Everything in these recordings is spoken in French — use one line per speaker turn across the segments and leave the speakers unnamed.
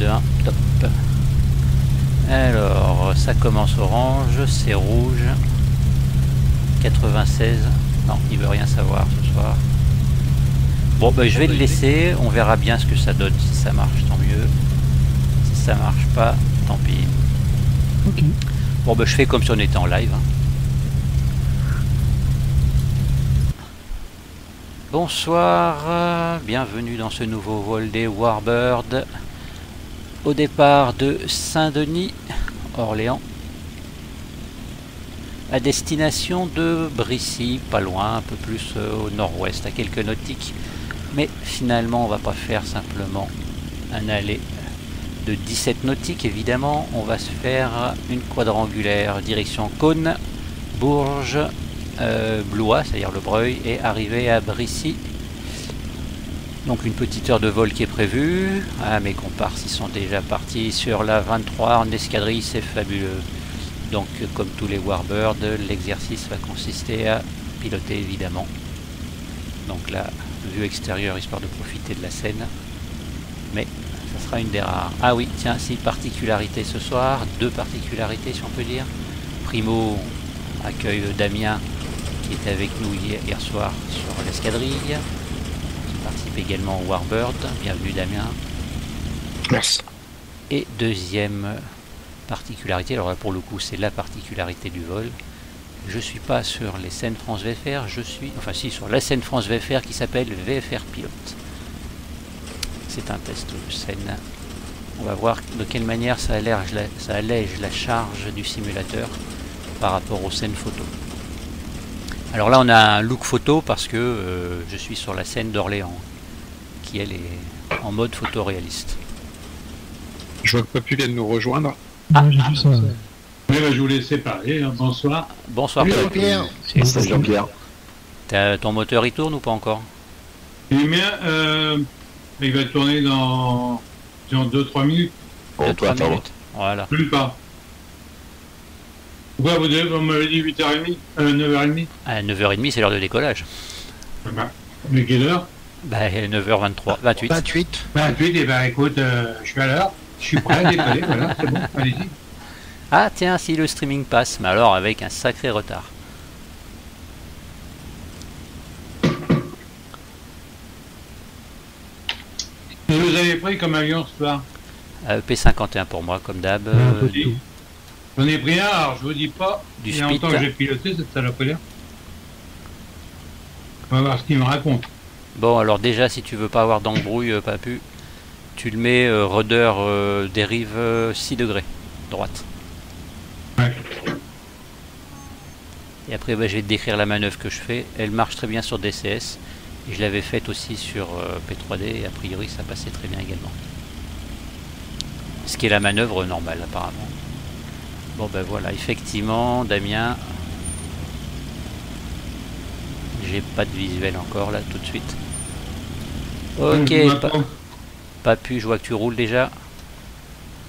2, 1, top. Alors, ça commence orange, c'est rouge. 96. Non, il veut rien savoir ce soir. Bon, ben, je vais le laisser. On verra bien ce que ça donne. Si ça marche, tant mieux. Si ça marche pas, tant pis.
Ok.
Bon, ben, je fais comme si on était en live. hein. Bonsoir, euh, bienvenue dans ce nouveau vol des Warbird. Au départ de Saint-Denis, Orléans. À destination de Brissy, pas loin, un peu plus euh, au nord-ouest, à quelques nautiques. Mais finalement, on va pas faire simplement un aller de 17 nautiques, évidemment. On va se faire une quadrangulaire direction Cône, Bourges, euh, Blois, c'est-à-dire le Breuil, et arriver à Brissy. Donc une petite heure de vol qui est prévue. Ah, mes comparses, ils sont déjà partis sur la 23 en escadrille, c'est fabuleux. Donc, comme tous les Warbirds, l'exercice va consister à piloter évidemment. Donc la vue extérieure histoire de profiter de la scène. Mais ça sera une des rares. Ah oui, tiens, si particularité ce soir, deux particularités si on peut dire. Primo accueille Damien qui était avec nous hier soir sur l'escadrille. Participe également au Warbird. Bienvenue Damien.
Merci.
Et deuxième particularité, alors là pour le coup c'est la particularité du vol, je suis pas sur les scènes France VFR, je suis, enfin si, sur la scène France VFR qui s'appelle VFR Pilote. C'est un test de scène. On va voir de quelle manière ça allège la, ça allège la charge du simulateur par rapport aux scènes photo. Alors là on a un look photo parce que euh, je suis sur la scène d'Orléans, qui elle est en mode photoréaliste.
Je vois que Papu vient de nous rejoindre.
Ah,
vu ça.
Oui, bah, je vous laissais parler. hein. Bonsoir.
Bonsoir
Salut,
Papu.
Jean-Pierre.
C'est-
Jean-Pierre.
T'as- Ton moteur il tourne ou pas encore?
Et bien, euh, il va tourner dans, dans 2-3 minutes.
Deux,
Bon,
trois
toi, attends.
minutes. Voilà.
Plus pas. Pourquoi vous, devez- vous m'avez dit 8h30 euh, 9h30
À 9h30 c'est l'heure de décollage.
Ah bah, Mais quelle heure?
Bah 9h23, 28.
28.
28, et ben écoute, euh, je suis à l'heure. Je suis prêt à décoller, voilà, c'est bon, allez-y.
Ah tiens, si le streaming passe, mais alors avec un sacré retard.
Et vous avez pris comme avion ce soir?
Euh, P51 pour moi, comme d'hab. Euh.
J'en ai pris un, alors je vous dis pas.
Du
il y a longtemps que j'ai piloté cette saloperie-là. On va voir ce qu'il me raconte.
Bon, alors déjà, si tu veux pas avoir d'embrouille, euh, Papu, tu le mets euh, rudder euh, dérive euh, 6 degrés, droite.
Ouais.
Et après, bah, je vais te décrire la manœuvre que je fais. Elle marche très bien sur DCS. Et je l'avais faite aussi sur euh, P3D et a priori ça passait très bien également. Ce qui est la manœuvre normale apparemment. Bon ben voilà, effectivement, Damien. J'ai pas de visuel encore là tout de suite. Ok,
Je vous
pas, pu, je vois que tu roules déjà.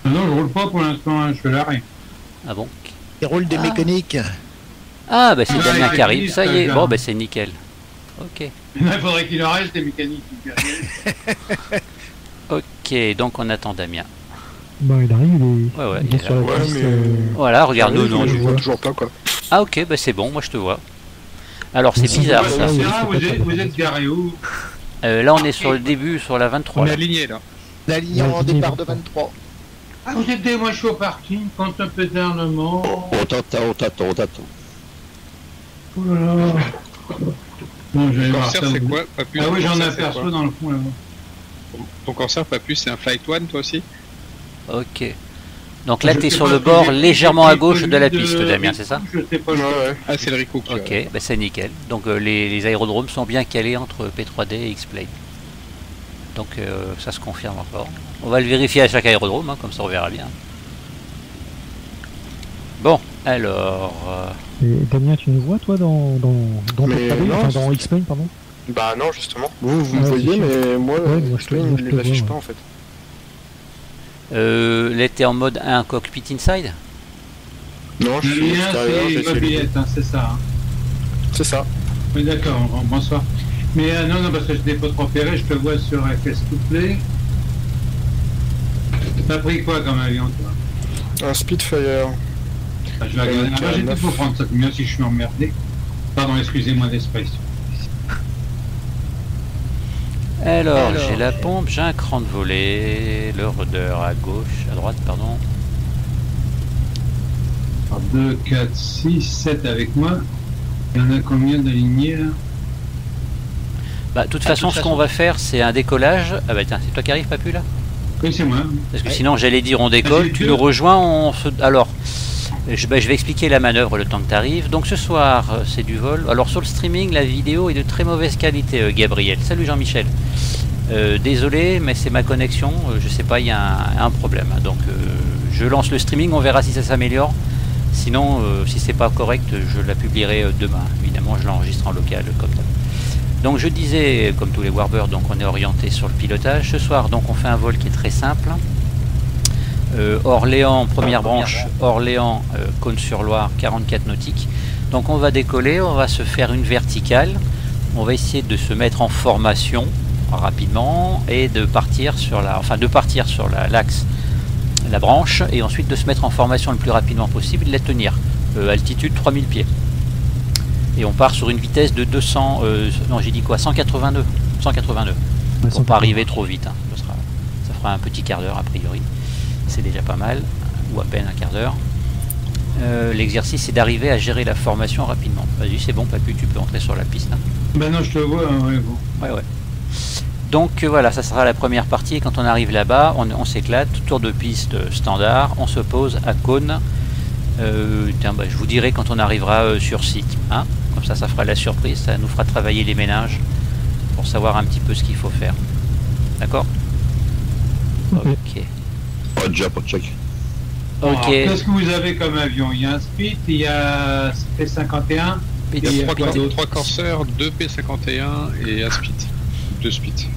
Non, je roule pas pour l'instant, hein, je fais l'arrêt.
Ah bon
Il roule des
Ah.
mécaniques.
Ah bah c'est
Ah,
Damien qui arrive, ça y est,
déjà.
bon bah c'est nickel. Ok.
Il faudrait qu'il en reste des mécaniques.
Ok, donc on attend Damien.
Bah, il arrive, il est,
Ouais, ouais,
il est
il est
sur la
là.
piste.
Ouais, mais-
euh,
Voilà, regarde nous, non,
je vois toujours pas quoi.
Ah ok, bah c'est bon, moi je te vois. Alors c'est bizarre
ouais,
ça.
ouais,
vous,
c'est
êtes, vous garé où
Euh, là on est sur le début, sur la 23.
On est
là.
aligné là.
La ligne
Ouais,
en départ de
d'accord.
23.
Ah, vous êtes des moi je suis au parking, quand un péternement.
On t'attend, on t'attend, on t'attend.
Oh là là. Je
Corsair
ça.
c'est quoi
Ah
ton
oui, j'en
quoi
dans le fond là-bas.
Ton Corsair Papu c'est un Flight One toi aussi
Ok. Donc là tu es sur le bord légèrement à gauche de la piste, Damien, c'est ça
Je sais pas.
ouais. Ah c'est le Rico
Ok, bah c'est nickel. Donc euh, les, les aérodromes sont bien calés entre P3D et X-Plane. Donc euh, ça se confirme encore. On va le vérifier à chaque aérodrome, hein, comme ça on verra bien. Bon, alors... euh,
Et Damien, tu nous vois, toi, dans, dans, dans
Mais
P3D,
non,
enfin,
c'est-
dans X-Plane, pardon?
Bah non justement. Vous vous me voyez
c'est sûr.
mais moi,
Ouais, moi,
X-Plane,
moi, je
il
te
les affiche
vois,
pas en fait.
Euh, là t'es en mode 1 cockpit inside
Non je suis
c'est
j'ai
mobilette, hein, c'est ça. hein.
C'est ça.
Oui, d'accord, bon, bonsoir. Mais euh, non, non, parce que je n'ai pas trop repéré, je te vois sur FS Couplé. T'as pris quoi comme avion, toi?
Un Spitfire.
Ah, Je vais regarder.
Euh,
j'étais
neuf.
pour prendre ça. Bien si je suis emmerdé. Pardon, excusez-moi d'expression.
Alors,
Alors,
j'ai la pompe, j'ai un cran de volée, le rudder à gauche, à droite, pardon.
2, 4, 6, 7 avec moi. Il y en a combien d'alignés là?
Bah, de toute façon, ce qu'on va faire, c'est un décollage. Ah bah tiens, c'est toi qui arrives, Papu, là
Oui, c'est moi.
Parce que
Ouais.
sinon, j'allais dire on décolle,
Vas-y,
tu nous rejoins, on se... Alors, je, vais expliquer la manœuvre le temps que tu arrives. Donc ce soir, euh, c'est du vol. Alors sur le streaming, la vidéo est de très mauvaise qualité, euh, Gabriel. Salut Jean-Michel. Euh, désolé, mais c'est ma connexion. euh, je sais pas, il y a un, problème. Donc je lance le streaming, on verra si ça s'améliore. Sinon, si c'est pas correct, je la publierai demain. Évidemment, je l'enregistre en local comme d'hab. Donc je disais, comme tous les Warbirds, donc on est orienté sur le pilotage. Ce soir, donc on fait un vol qui est très simple. Euh, Orléans, première branche, Orléans, euh, Cône-sur-Loire, 44 nautiques. Donc on va décoller, on va se faire une verticale. On va essayer de se mettre en formation rapidement et de partir sur la, enfin de partir sur la- l'axe, la, branche, et ensuite de se mettre en formation le plus rapidement possible, et de la tenir. Euh, altitude 3000 pieds. Et on part sur une vitesse de 200, euh, non j'ai dit quoi, 182, 182 pour pas arriver trop vite. hein. Sera- ça fera un petit quart d'heure a priori. C'est déjà pas mal, ou à peine un quart d'heure. Euh, L'exercice c'est d'arriver à gérer la formation rapidement. Vas-y, c'est bon, Papu, tu peux entrer sur la piste. hein.
Ben non, je te vois. hein, ouais, bon.
Ouais, ouais. Donc euh, voilà, ça sera la première partie. Et Quand on arrive là-bas, on, on s'éclate. Tour de piste standard. On se pose à Cône. Euh, tiens, bah, je vous dirai quand on arrivera euh, sur site. hein. Comme ça, ça fera la surprise. Ça nous fera travailler les ménages pour savoir un petit peu ce qu'il faut faire. D'accord?
Ok.
Pas déjà, pas de check.
Bon,
Ok.
alors, Qu'est-ce que vous avez comme avion? Il y a un Spit, il y a P51.
Il y a trois, Corsairs, deux P51 et un Spit. Deux Spit.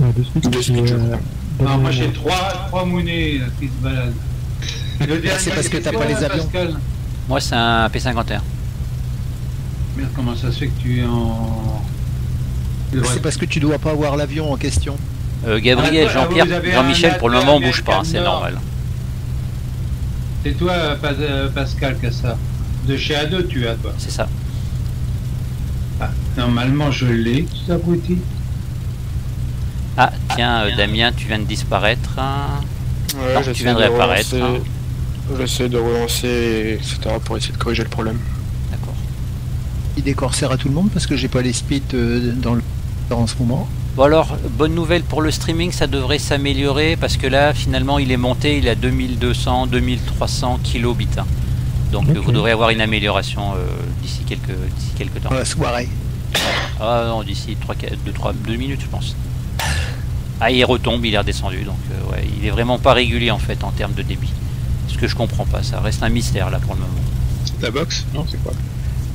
Ouais, deux
je
euh,
crois.
Non, moi
euh,
j'ai trois, trois mounets là, qui se baladent. Le dernier,
c'est parce que t'as pas les avions.
Pascal
Moi, c'est un P51.
Merde, comment ça se fait que tu es en.
C'est parce que tu dois pas avoir l'avion en question.
Euh, Gabriel,
Ah,
Jean-Pierre, Jean-Michel, pour le moment, on bouge pas. c'est normal.
C'est toi, Pas- euh, Pascal, qui a ça. De chez A2, tu as, toi.
C'est ça.
Ah, normalement, je l'ai, tout abruti.
Ah, tiens, euh, Damien, tu viens de disparaître. hein.
Ouais,
tu
j'essaie
viendrais
de
apparaître,
relancer-
hein.
J'essaie de relancer, etc. pour essayer de corriger le problème.
D'accord.
Il corsaires à tout le monde parce que j'ai pas les speeds euh, dans le en ce moment.
Bon alors, bonne nouvelle pour le streaming, ça devrait s'améliorer parce que là, finalement, il est monté, il est à 2200, 2300 kilobits. hein. Donc vous devrez avoir une amélioration euh, d'ici quelques, d'ici quelques temps.
Dans la soirée.
Ah non, d'ici 3, 2, 3, 2 minutes, je pense. Ah, il retombe, il est redescendu, donc euh, ouais, il est vraiment pas régulier en fait en termes de débit. Ce que je comprends pas, ça reste un mystère là pour le moment.
C'est la box? Non, c'est quoi?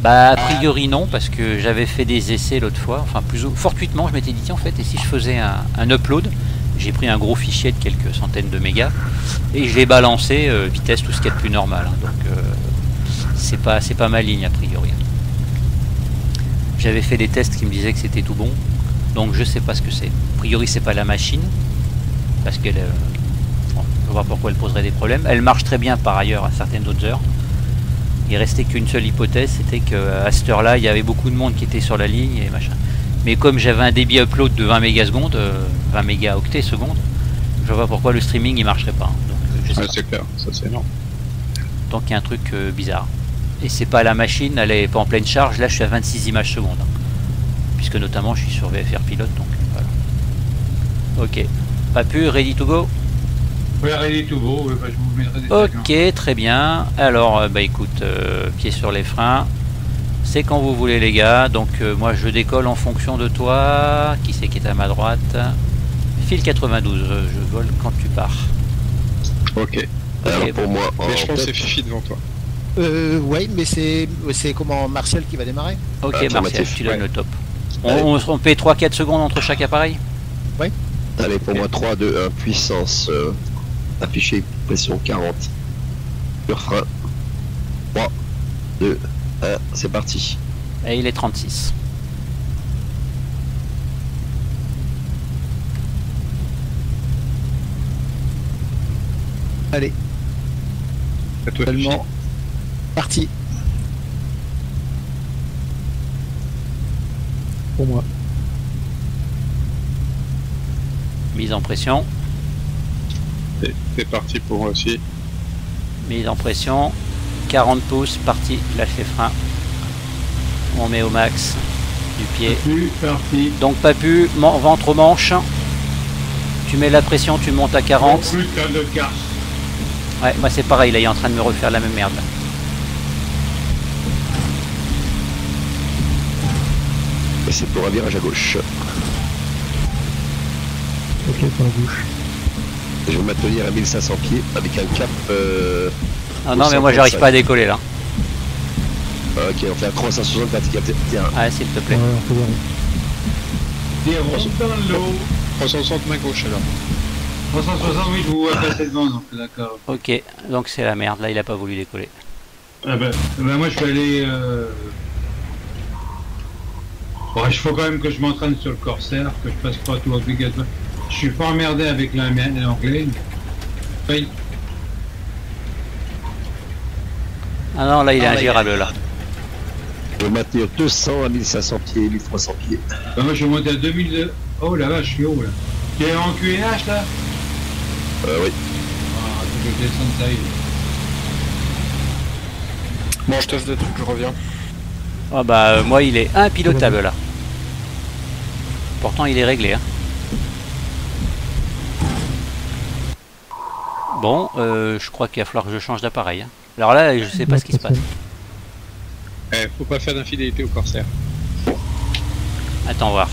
Bah a priori non parce que j'avais fait des essais l'autre fois, enfin plus ou- fortuitement je m'étais dit en fait et si je faisais un, upload, j'ai pris un gros fichier de quelques centaines de mégas et je l'ai balancé euh, vitesse tout ce qu'il y a de plus normal, hein. donc euh, c'est pas c'est pas ma ligne a priori. J'avais fait des tests qui me disaient que c'était tout bon, donc je sais pas ce que c'est. A priori c'est pas la machine parce qu'elle euh, bon, je pourquoi elle poserait des problèmes. Elle marche très bien par ailleurs à certaines autres heures. Il restait qu'une seule hypothèse, c'était qu'à cette heure-là, il y avait beaucoup de monde qui était sur la ligne et machin. Mais comme j'avais un débit upload de 20 mégasecondes, euh, 20 mégaoctets secondes, je vois pourquoi le streaming il marcherait pas. Donc euh,
Ouais, c'est clair, ça c'est énorme.
Donc il y a un truc euh, bizarre. Et c'est pas la machine, elle est pas en pleine charge, là je suis à 26 images secondes. hein. Puisque notamment je suis sur VFR pilote, donc voilà. Ok. Pas pu, ready to go?
Oui, ready to go, ouais, bah, je vous mettrai des.
Ok, très bien. Alors, euh, bah écoute, euh, pied sur les freins. C'est quand vous voulez, les gars. Donc, euh, moi, je décolle en fonction de toi. Qui c'est qui est à ma droite Fil 92, euh, je vole quand tu pars.
Ok.
Alors
Ok,
pour moi,
Mais je pense que c'est Fifi devant toi.
Euh, ouais, mais c'est c'est comment Martial qui va démarrer
Ok, Martial,
Affirmatif,
tu donnes
ouais.
le top. On,
Allez.
on, on paie 3-4 secondes entre chaque appareil
allez pour moi 3, 2, 1, puissance euh, affichée, pression 40. Sur frein. 3, 2, 1, c'est parti.
Et il est 36.
Allez,
À toi, Fifi.
seulement. Parti.
Pour moi.
Mise en pression.
C'est- C'est parti pour moi aussi.
Mise en pression. 40 pouces, parti, lâche les freins. On met au max du pied.
Plus, parti.
Donc pas pu, ventre au manche. Tu mets la pression, tu montes à 40.
Oh, putain de casse.
Ouais, moi c'est pareil, là il est en train de me refaire la même merde.
c'est pour un virage à gauche.
Ok, pour la
Je vais me maintenir à 1500 pieds avec un cap. euh,
Ah non mais moi j'arrive pas à décoller là.
ok, on fait un 360 vertical. Tiens,
Ouais, s'il te plaît.
Ouais, on peut
l'eau.
360 main gauche alors.
360, oui, je vous vois passer devant, donc d'accord.
Ok, donc c'est la merde, là il a pas voulu décoller.
Ah ben, ben, moi je suis allé. Euh... Bon, il faut quand même que je m'entraîne sur le Corsair, que je passe pas tout obligatoire. Je suis pas emmerdé avec l'anglais. Oui.
Ah non, là il est ingérable là.
je vais maintenir 200 à 1500 pieds, 1300 pieds.
Ben, moi je suis monté à 2002. Oh là là, je suis haut là. Tu es en QNH là?
Euh, oui.
Ah, descende ça. il-
Bon, je teste des trucs, je reviens.
Ah bah euh, moi il est impilotable là. Pourtant il est réglé. Hein. Bon, euh, je crois qu'il va falloir que je change d'appareil. hein. Alors là, je sais pas ce qui se passe.
Eh, faut pas faire d'infidélité au corsaire.
Attends voir.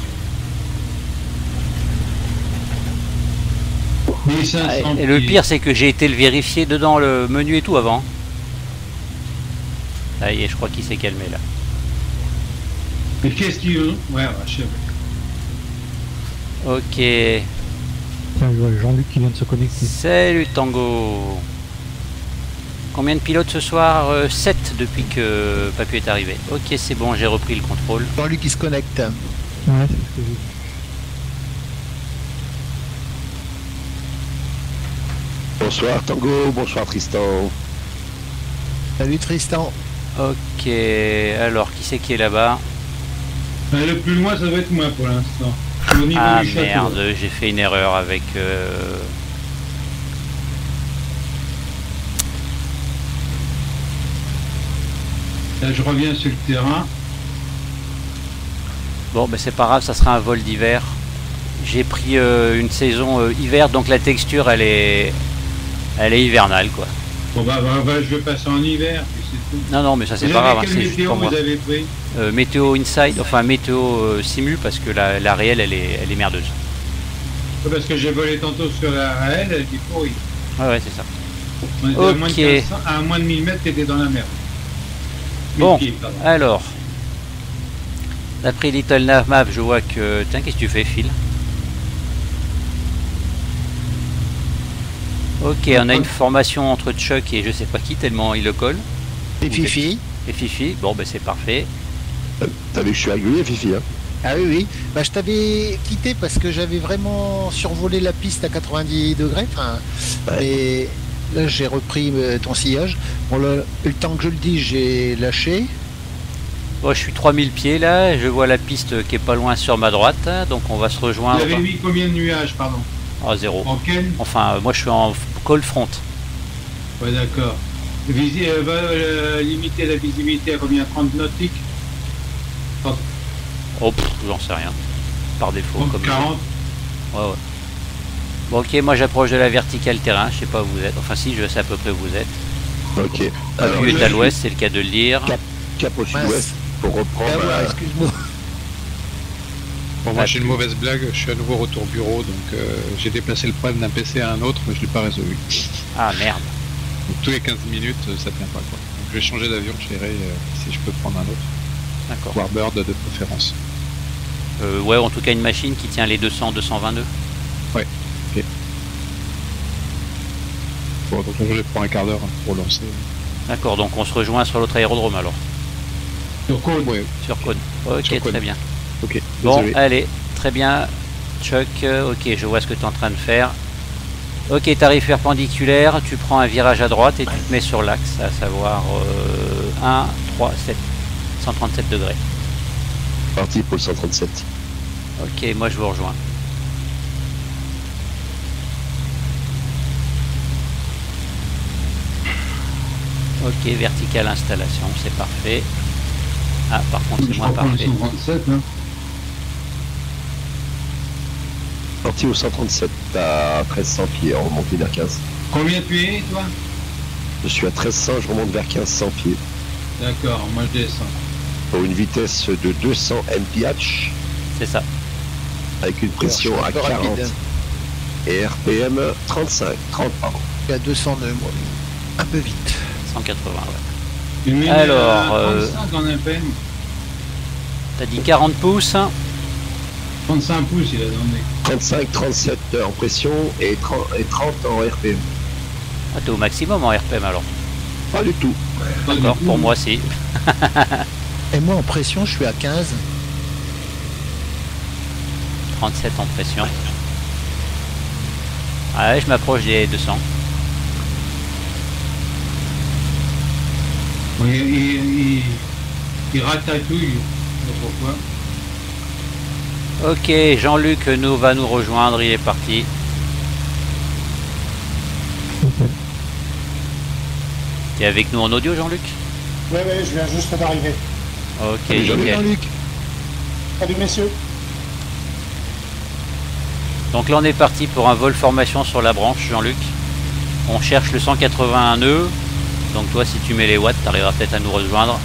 1500
Et le
pieds.
pire, c'est que j'ai été le vérifier dedans le menu et tout avant. Ça y est, je crois qu'il s'est calmé là.
Mais qu'est-ce qu'ils ont Ouais, ouais, je sais.
Ok.
Tiens, je vois Jean-Luc qui vient de se connecter.
Salut Tango. Combien de pilotes ce soir? 7 depuis que Papu est arrivé. Ok, c'est bon, j'ai repris le contrôle.
Jean-Luc qui se connecte.
Ouais, c'est ce que j'ai vu.
Bonsoir Tango, bonsoir Tristan.
Salut Tristan.
Ok, alors qui c'est qui est là-bas?
Ben, le plus loin, ça doit être moi pour l'instant.
Ah merde, j'ai fait une erreur avec... euh,
Là, je reviens sur le terrain.
Bon, ben c'est pas grave, ça sera un vol d'hiver. J'ai pris euh, une saison euh, hiver, donc la texture, elle est... Elle est hivernale, quoi.
Bon, bah, bah, bah, je vais passer en hiver. puis c'est tout.
Non, non, mais ça c'est pas grave, hein,
quelle météo
moi.
vous avez pris?
Euh, météo inside, enfin météo euh, simu, parce que la, la réelle, elle est, elle est merdeuse.
Parce que j'ai volé tantôt sur la AL, elle était pourrie.
Ouais, ouais, c'est ça.
On était à moins de
Ok.
1500 à moins de 1000 mètres, t'étais dans la merde.
Bon.
1000 pieds, pardon.
Alors, d'après Little Nav Map, je vois que... Tiens, qu'est-ce que tu fais, Phil? Ok, on a une formation entre Chuck et je sais pas qui, tellement il le colle.
Et Fifi?
Et Fifi, bon, ben c'est parfait.
T'as vu que je suis régulier, Fifi, hein
Ah oui, oui. Bah, je t'avais quitté parce que j'avais vraiment survolé la piste à 90 degrés. Enfin,
Ouais.
et là, j'ai repris euh, ton sillage. Bon, là, le temps que je le dis, j'ai lâché.
Bon, je suis 3000 pieds là, je vois la piste qui est pas loin sur ma droite, hein, donc on va se
Vous
rejoindre
avez mis combien de nuages, pardon?
À zéro.
En quel
Enfin, moi je suis en call front.
Ouais, d'accord. Visi- euh, va euh, limiter la visibilité à combien 30 nautiques
Oh, j'en sais rien. Par défaut, comme
40
Ouais, ouais. Bon, ok, moi j'approche de la verticale terrain, je sais pas où vous êtes. Enfin, si, je sais à peu près où vous êtes.
Ok. Alors,
Papu est à l'ouest, c'est le cas de le dire.
Cap. cap au sud-ouest pour
Ah,
reprendre.
voilà,
euh,
excuse-moi.
Bon, moi
Ah,
j'ai une mauvaise blague, je suis à nouveau retour bureau, donc euh, j'ai déplacé le problème d'un PC à un autre, mais je l'ai pas résolu.
Ah merde.
Donc tous les 15 minutes, ça tient pas quoi. Donc je vais changer d'avion, je verrai euh, si je peux prendre un autre.
D'accord.
Warbird de préférence.
Euh, ouais, en tout cas, une machine qui tient les 200, 222.
Bon, donc je prends un quart d'heure pour lancer.
D'accord, donc on se rejoint sur l'autre aérodrome alors,
sur Cône.
Ouais,
sur Cône. Ok,
Sur Cône.
très bien.
ok.
Bon, allez, très bien. Chuck, euh, ok, je vois ce que tu es en train de faire. Ok, tarif perpendiculaire, tu prends un virage à droite et tu te mets sur l'axe, à savoir euh, 1, 3, 7, 137 degrés.
Parti pour le 137.
Ok, moi je vous rejoins. Ok, verticale installation, c'est parfait. Ah, par contre, c'est
Je
moins parfait.
137, hein.
Parti au 137 à 1300 pieds en remontée vers 15.
Combien tu es, toi?
Je suis à 1300, je remonte vers 1500 pieds.
D'accord, moi je descends.
Pour une vitesse de 200 mph
C'est ça.
avec une pression à
suis un peu
40
rapide.
et RPM 35, 30 pardon.
À 202, moi. Un peu vite.
180, ouais. Alors, euh,
35 en FM.
T'as dit 40 pouces hein
35 pouces, il a donné.
35, 37 en pression et 30, et 30 en RPM.
Ah, t'es au maximum en RPM alors.
Pas du tout.
D'accord,
tout.
pour moi si.
Et moi, en pression, je suis à 15.
37 en pression. Ouais, je m'approche des 200.
Il, il, il, il ratatouille. Je sais pas pourquoi.
Ok, Jean-Luc nous va nous rejoindre, il est parti. T'es avec nous en audio Jean-Luc?
Ouais, ouais, je viens juste d'arriver.
Ok,
Salut, Jean-Luc.
nickel.
Jean-Luc,
Salut messieurs.
Donc là on est parti pour un vol formation sur la branche Jean-Luc. On cherche le 181 nœuds. Donc toi si tu mets les watts, t'arriveras peut-être à nous rejoindre.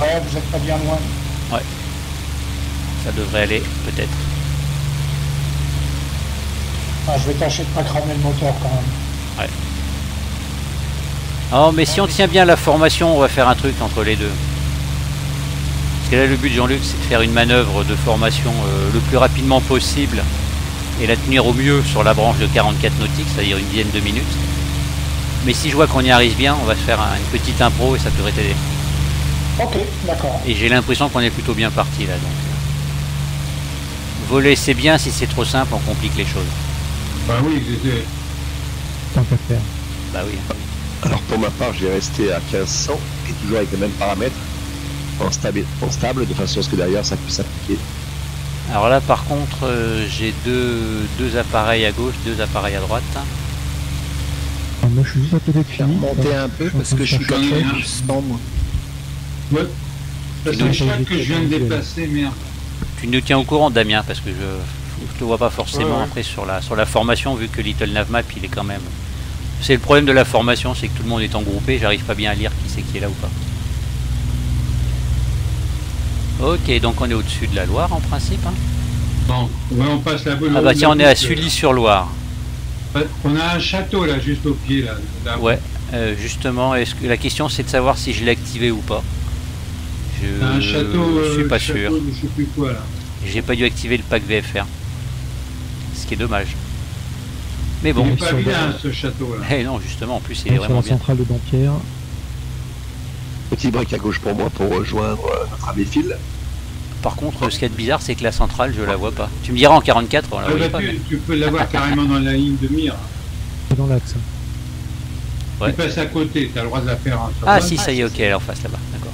Ouais, vous êtes pas bien loin.
Ça devrait aller peut-être.
Ah, je vais tâcher de pas cramer le moteur quand même.
Oh mais si on tient bien la formation, on va faire un truc entre les deux. Parce que là le but Jean-Luc c'est de faire une manœuvre de formation euh, le plus rapidement possible et la tenir au mieux sur la branche de 44 nautiques, c'est-à-dire une dizaine de minutes. Mais si je vois qu'on y arrive bien, on va se faire un- une petite impro et ça devrait t'aider.
Ok, d'accord.
Et j'ai l'impression qu'on est plutôt bien parti là donc. euh. Voler c'est bien, si c'est trop simple on complique les choses.
Bah oui, c'était.
Tant qu'à faire.
Bah oui.
Alors pour ma part, j'ai resté à 1500 et toujours avec les mêmes paramètres en stable, en stable de façon à ce que derrière ça puisse s'appliquer.
Alors là par contre euh, j'ai deux, deux appareils à gauche, deux appareils à droite.
Ah, moi, je suis juste à côté de
je vais
Philippe.
remonter un peu parce que je suis
un.
très sans moi.
Ouais. Le
j'ai-
chat que je viens de déplacer, merde.
Tu nous tiens au courant Damien parce que je je te vois pas forcément
Ouais, ouais.
après sur la sur la formation vu que Little Navmap il est quand même. C'est le problème de la formation, c'est que tout le monde est en groupé, j'arrive pas bien à lire qui c'est qui est là ou pas. Ok, donc on est au-dessus de la Loire en principe. hein.
Bon, ouais, on passe la boule.
Ah bah tiens, on est à Sully-sur-Loire.
On a un château là, juste au pied là. là.
Ouais, euh, justement, est-ce que la question c'est de savoir si je l'ai activé ou pas. Je
un château.
je suis
euh,
pas
château
sûr.
Je sais plus quoi là.
J'ai pas dû activer le pack VFR. Ce qui est dommage. Mais
Il
bon,
est pas bien ce château là.
eh non, justement, en plus il est
sur
vraiment
la
bien.
centrale de Dampierre.
Petit break à gauche pour moi pour rejoindre euh, notre ami Phil?
Par contre, ce qui est bizarre, c'est que la centrale, je la vois pas. Tu me diras en 44, on la
Ah
voyait
bah,
pas.
tu,
mais-
tu peux l'avoir carrément dans la ligne de mire.
C'est dans l'axe.
Ouais.
Tu passes à côté, t'as le droit de la faire en
Ah si, ça y est, ok, elle est en face là-bas, d'accord.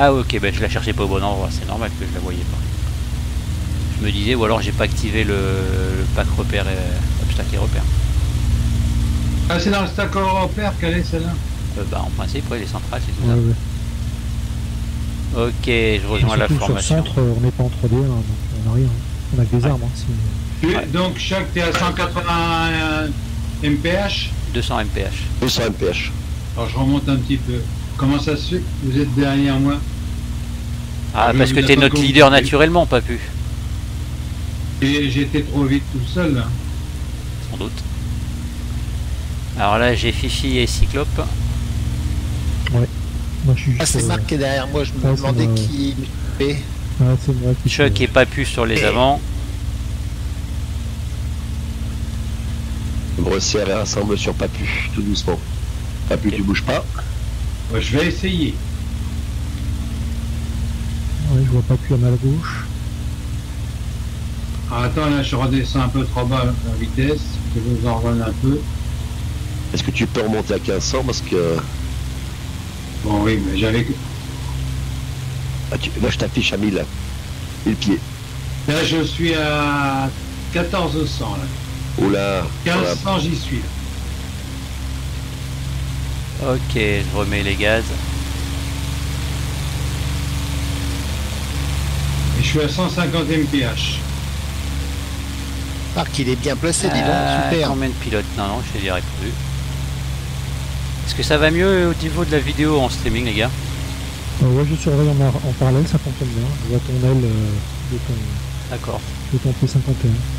Ah ok, ben je la cherchais pas au bon endroit, c'est normal que je la voyais pas. Je me disais, ou alors j'ai pas activé le, le pack repère et obstacle et repère.
Ah, c'est dans le stack européen qu'elle est celle-là?
Euh, bah en principe, ouais, les centrales, c'est tout
Ouais, ouais.
ça. Ok, je rejoins la
sur
formation.
centre, on n'est pas en 3D, hein, donc on a rien. On a que des
Ouais.
armes. Hein.
Donc, chaque, t'es à 181 mph.
200 mph.
200 mph.
Alors, je remonte un petit peu. Comment ça se fait que Vous êtes derrière moi?
Ah,
je
parce que t'es notre
que
leader naturellement, pas pu.
Et j'étais trop vite tout seul là.
Sans doute. Alors là, j'ai Fifi et Cyclope.
Moi, je suis
Ah,
juste.
c'est
euh,
Marc qui est derrière moi, je me
c'est
demandais
moi,
qui est.
ah, c'est moi qui
Chuck
suis-
et Papu sur les avants.
Resserre et rassemble sur Papu, tout doucement. Papu, tu bouges pas.
Ouais, je vais essayer.
Ouais, je vois pas plus à ma gauche.
Ah, attends, là, je redescends un peu trop bas la vitesse. Je vous en un peu.
Est-ce que tu peux remonter à 1500 parce que
Bon, oui, mais j'avais.
ah, tu- là je t'affiche à 1000 1000 pieds.
Là, je suis à 1400, là.
Oula, voilà.
1500, j'y suis. là.
Ok, je remets les gaz.
Et je suis à 150 mph.
Marc, il est bien placé, dis donc,
Euh,
super.
Combien de pilotes? Non, non, je te dirai plus. Est-ce que ça va mieux au niveau de la vidéo en streaming, les gars?
Euh, ouais, je surveille en, ar- en parallèle, ça fonctionne bien. Je vois ton aile euh, de ton,
D'accord.
de ton P51.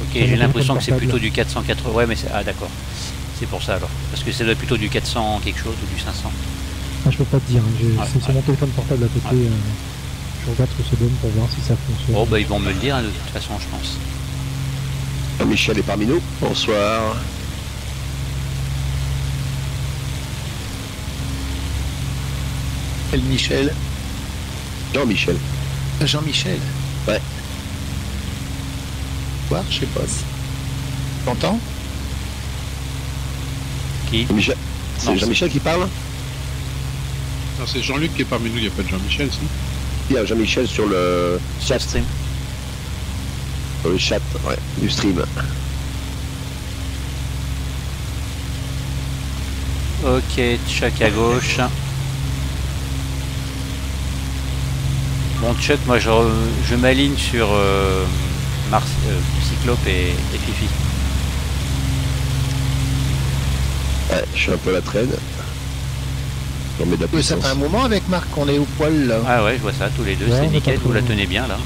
Ok, j'ai l'impression que c'est plutôt du 480. Ouais, mais c'est. Ah, d'accord. C'est pour ça alors. Parce que ça doit être plutôt du 400 quelque chose ou du 500.
Ah, je peux pas te dire, hein, c'est sur mon téléphone portable à côté.
Ouais.
euh, je regarde ce que ça donne pour voir si ça fonctionne.
Bon, bah, ils vont me le dire hein, de toute façon, je pense.
Michel est parmi nous. Bonsoir.
Michel
Jean-Michel.
Jean-Michel
Ouais.
Quoi? Je sais pas. T'entends?
Qui?
Michel. C'est Jean-Michel qui parle?
Non, c'est Jean-Luc qui est parmi nous, il n'y a pas de Jean-Michel, si
Il y a Jean-Michel sur le
le stream.
sur le chat ouais, du stream.
Ok, Chuck à gauche. Bon, Chuck, moi je, re- je m'aligne sur euh, Mars, euh, Cyclope et, et Fifi.
Ouais, je suis un peu à la traîne. On met de la
Euh, Ça
puissance.
fait un moment avec Marc qu'on est au poil là.
Ah ouais, je vois ça, tous les deux,
Ouais,
c'est
on
nickel, vous la tenez bien là.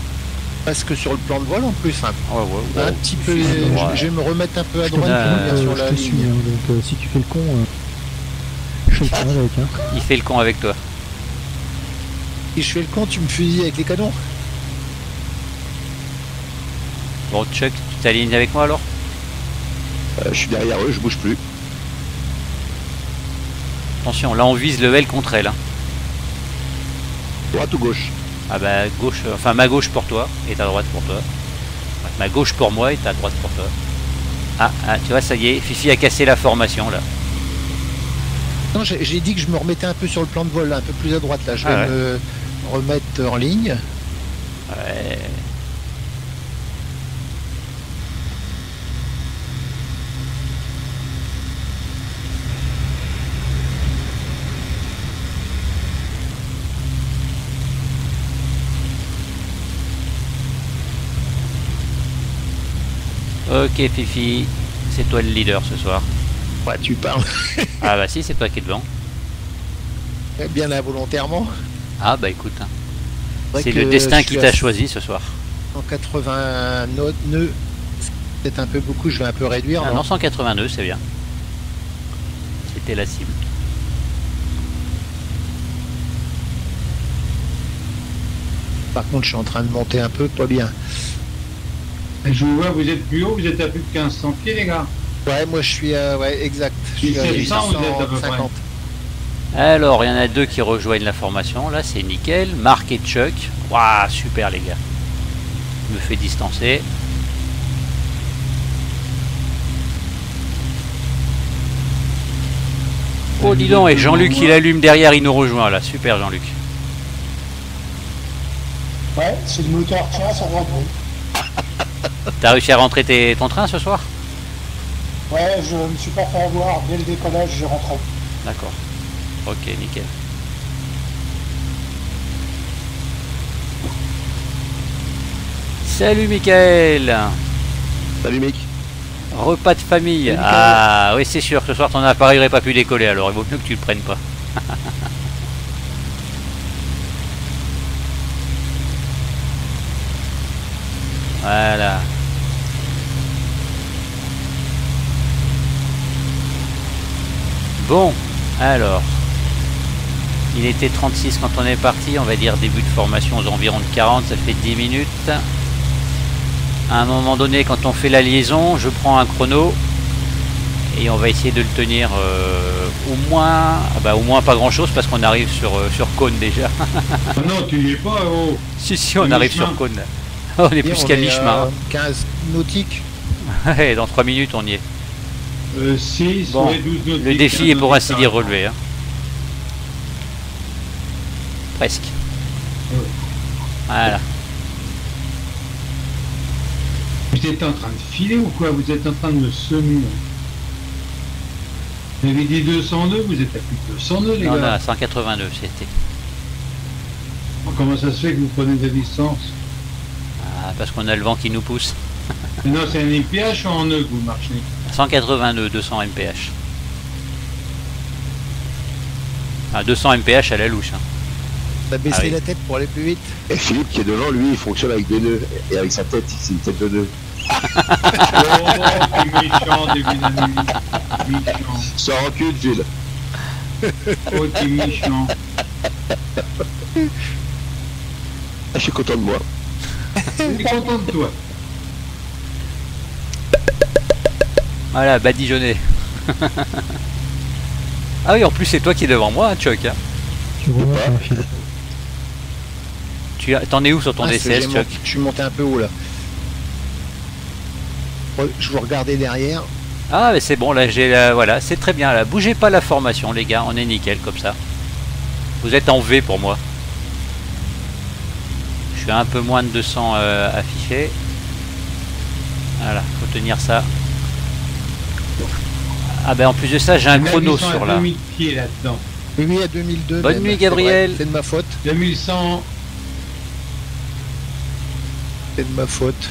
Presque sur le plan de vol en plus. hein.
Ouais, ouais,
un petit peu.
Ouais.
Je, je vais me remettre un peu à
Je te
droite
Euh,
pour
euh,
sur
je
la
te suis,
ligne.
hein, donc euh, si tu fais le con, euh, je fais le con avec. Hein.
Il fait le con avec toi.
Si je fais le con, tu me fusilles avec les canons.
Bon, Chuck, tu t'alignes avec moi alors?
Euh, je suis derrière eux, je bouge plus.
Attention, là on vise le L contre elle. hein.
Droite ou gauche?
Ah bah gauche, euh, enfin ma gauche pour toi et ta droite pour toi. Ma gauche pour moi et ta droite pour toi. Ah, ah, tu vois, ça y est, Fifi a cassé la formation là.
Non, j'ai dit que je me remettais un peu sur le plan de vol, là, un peu plus à droite là. Je vais
Ah ouais.
me remettre en ligne.
Ouais. Ok Fifi, c'est toi le leader ce soir.
Ouais, tu parles
Ah bah si, c'est toi qui es devant.
bien involontairement.
Ah bah écoute, hein. c'est le destin qui t'a choisi ce soir.
180 no- nœuds. C'est peut-être un peu beaucoup, je vais un peu réduire.
Ah
non
non, 182, c'est bien. C'était la cible.
Par contre, je suis en train de monter un peu, pas bien.
Je vous vois, vous êtes plus haut, vous êtes à plus de 1500 pieds, les gars.
Ouais, moi je suis à. Ouais, exact. Je suis à
1700, vous êtes à peu près.
850.
Alors, il y en a deux qui rejoignent la formation. Là, c'est nickel. Marc et Chuck. Waouh, super les gars. Je me fais distancer. Oh, dis donc, et Jean-Luc, il allume derrière, il nous rejoint là. Super, Jean-Luc.
Ouais, c'est le moteur ça va bon.
T'as réussi à rentrer tes- ton train ce soir?
Ouais, je me suis pas fait avoir. Dès le décollage, j'ai rentré.
D'accord. Ok, nickel. Salut, Michael.
Salut mec.
Repas de famille.
Salut,
Ah oui, c'est sûr, ce soir ton appareil n'aurait pas pu décoller, alors il vaut mieux que tu le prennes pas. voilà. Bon, alors. Il était 36 quand on est parti, on va dire début de formation aux environs de 40, ça fait 10 minutes. À un moment donné, quand on fait la liaison, je prends un chrono et on va essayer de le tenir euh, au moins, ah bah, au moins pas grand chose parce qu'on arrive sur, euh, sur Cône déjà.
Ah non, tu n'y es pas, oh.
si si, on arrive sur Cône. on est plus qu'à mi-chemin.
à 15 nautiques.
Ouais, dans 3 minutes, on y est.
Euh, 6
Bon,
ouais, 12 nautiques,
Le défi est pour
15
ainsi dire relevé. hein. Presque. Voilà.
Vous êtes en train de filer ou quoi? Vous êtes en train de me semer. là. Vous avez dit 202, vous êtes à plus de 202 les
Non, on
gars.
a 182, c'était.
Comment ça se fait que vous prenez de la distance
Ah, parce qu'on a le vent qui nous pousse.
Mais Non, c'est un IPH ou en nœud que vous marchez?
182, 200 mph. Ah, 200 mph à la louche. hein.
T'as baissé
Ah oui.
la tête pour aller plus vite.
Et Philippe qui est devant, lui, il fonctionne avec des nœuds. Et avec sa tête, c'est une tête de nœud.
Oh, t'es méchant. Méchant.
Sans rancune, Phil.
Oh, t'es méchant.
Ah, je suis content de moi.
T'es content de toi.
Voilà, badigeonné. ah oui, en plus, c'est toi qui es devant moi, hein, Chuck. hein.
Tu fil.
Tu as- T'en es où sur ton
Ah, c'est-
DCS, Chuck
Je suis monté un peu haut là. Je vous regardais derrière.
Ah, mais c'est bon, là, j'ai la... Voilà, c'est très bien, là. Bougez pas la formation, les gars, on est nickel, comme ça. Vous êtes en V pour moi. Je suis à un peu moins de 200 euh, affichés. Voilà, faut tenir ça. Ah ben en plus de ça, j'ai un chrono sur
à
là.
2000 pieds là-dedans.
Oui, oui, à 2002.
Bonne
même,
nuit, Gabriel.
C'est de ma faute.
2100.
C'est de ma faute.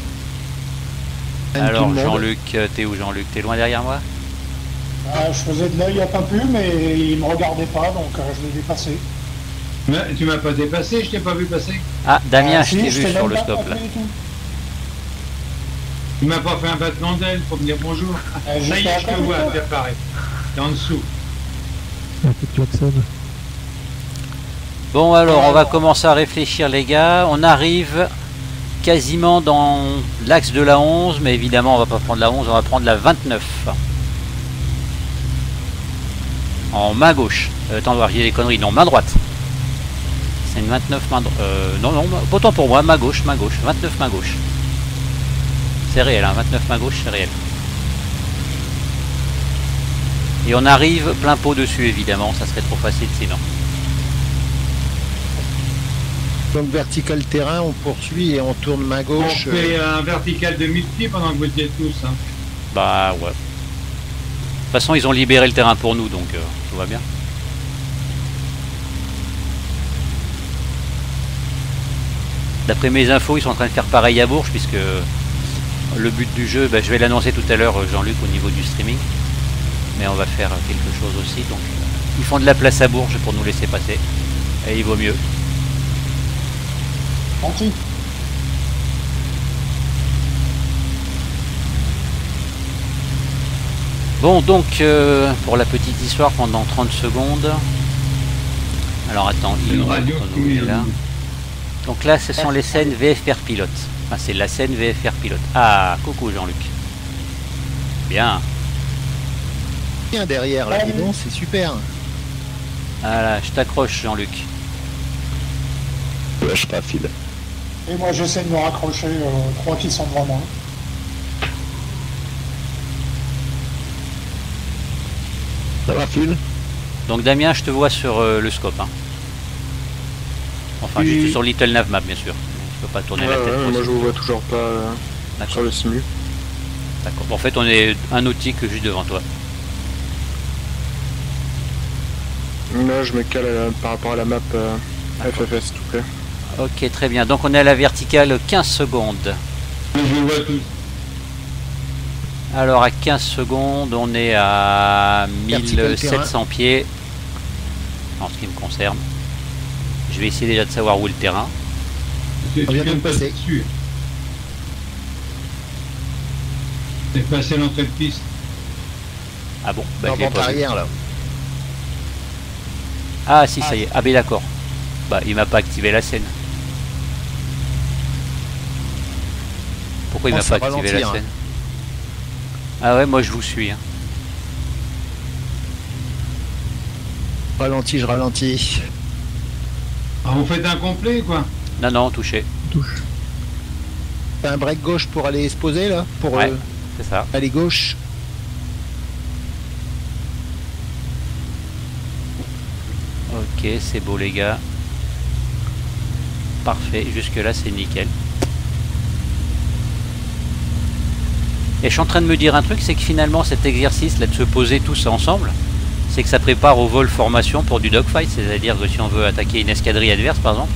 Alors. Jean-Luc, euh, t'es où Jean-Luc? T'es loin derrière moi?
Ah, je faisais de l'œil à Pimpu, mais il me regardait pas, donc euh, je l'ai dépassé.
Mais Tu m'as pas dépassé, je t'ai pas vu passer.
Ah, Damien,
Ah,
je t'ai vu sur le scope là.
Tu m'as pas fait un battement d'aile pour me dire bonjour.
Euh,
Ça y est, je te vois, t'es. T'es en dessous.
Un peu de klaxon.
Bon alors, on va commencer à réfléchir les gars. On arrive quasiment dans l'axe de la 11, mais évidemment on va pas prendre la 11, on va prendre la 29. En main gauche. Euh, attends, j'ai des conneries. Non, main droite. C'est une 29 main droite. Euh, non, non, autant pour moi, main gauche, main gauche. 29 main gauche. C'est réel, hein, 29 main gauche, c'est réel. Et on arrive plein pot dessus, évidemment, ça serait trop facile sinon.
Donc vertical terrain, on poursuit et on tourne main
On
gauche. euh,
fait un vertical de 1000 pieds pendant que vous y êtes tous. Hein.
Bah ouais. De toute façon, ils ont libéré le terrain pour nous, donc euh, tout va bien. D'après mes infos, ils sont en train de faire pareil à Bourges, puisque le but du jeu, bah, je vais l'annoncer tout à l'heure, euh, Jean-Luc, au niveau du streaming. Mais on va faire quelque chose aussi. Donc, euh, ils font de la place à Bourges pour nous laisser passer. Et il vaut mieux. Bon, donc, euh, pour la petite histoire, pendant 30 secondes. Alors attends, il
radio
est là. Donc là, ce sont les scènes VFR pilote. Enfin, c'est la scène VFR pilote. Ah, coucou Jean-Luc. Bien.
Bien derrière là, dis donc, c'est super.
Voilà, je t'accroche Jean-Luc.
Lâche pas.
Et moi, j'essaie de me raccrocher aux trois qui sont devant moi.
Ça va, Phil?
Donc Damien, je te vois sur euh, le scope. hein. Enfin,
Oui.
juste sur Little Nav Map, bien sûr. Je peux pas tourner
Ouais,
la tête.
ouais, moi je vous vois toujours pas euh, sur le simu.
d'accord. Bon, en fait, on est un nautique juste devant toi.
Là, je me cale à par rapport à la map euh, FFS, s'il te plaît.
Ok, très bien. Donc on est à la verticale 15 secondes.
Je vous vois tous.
Alors à 15 secondes, on est à
Vertical
1700 pieds en ce qui me concerne. Je vais essayer déjà de savoir où est le terrain.
Tu, tu
On vient
viens
de
passer dessus. T'es passé l'entrée de piste.
Ah bon bah,
Dans
je pas
arrière là.
Ah si, ça y est. Ah ben d'accord. Bah il m'a pas activé la scène. Pourquoi il m'a pas activé la
ralentit, hein.
scène Ah ouais, moi je vous suis. hein.
Ralentis, je ralentis.
Ah, vous faites un complet, quoi?
Non, non, touché.
Touche.
T'as un break gauche pour aller se poser là? Pour
Ouais.
euh,
C'est ça.
aller gauche
Ok, c'est beau les gars. Parfait, jusque là c'est nickel. Et je suis en train de me dire un truc, c'est que finalement cet exercice là de se poser tous ensemble, c'est que ça prépare au vol formation pour du dogfight, c'est-à-dire que si on veut attaquer une escadrille adverse par exemple,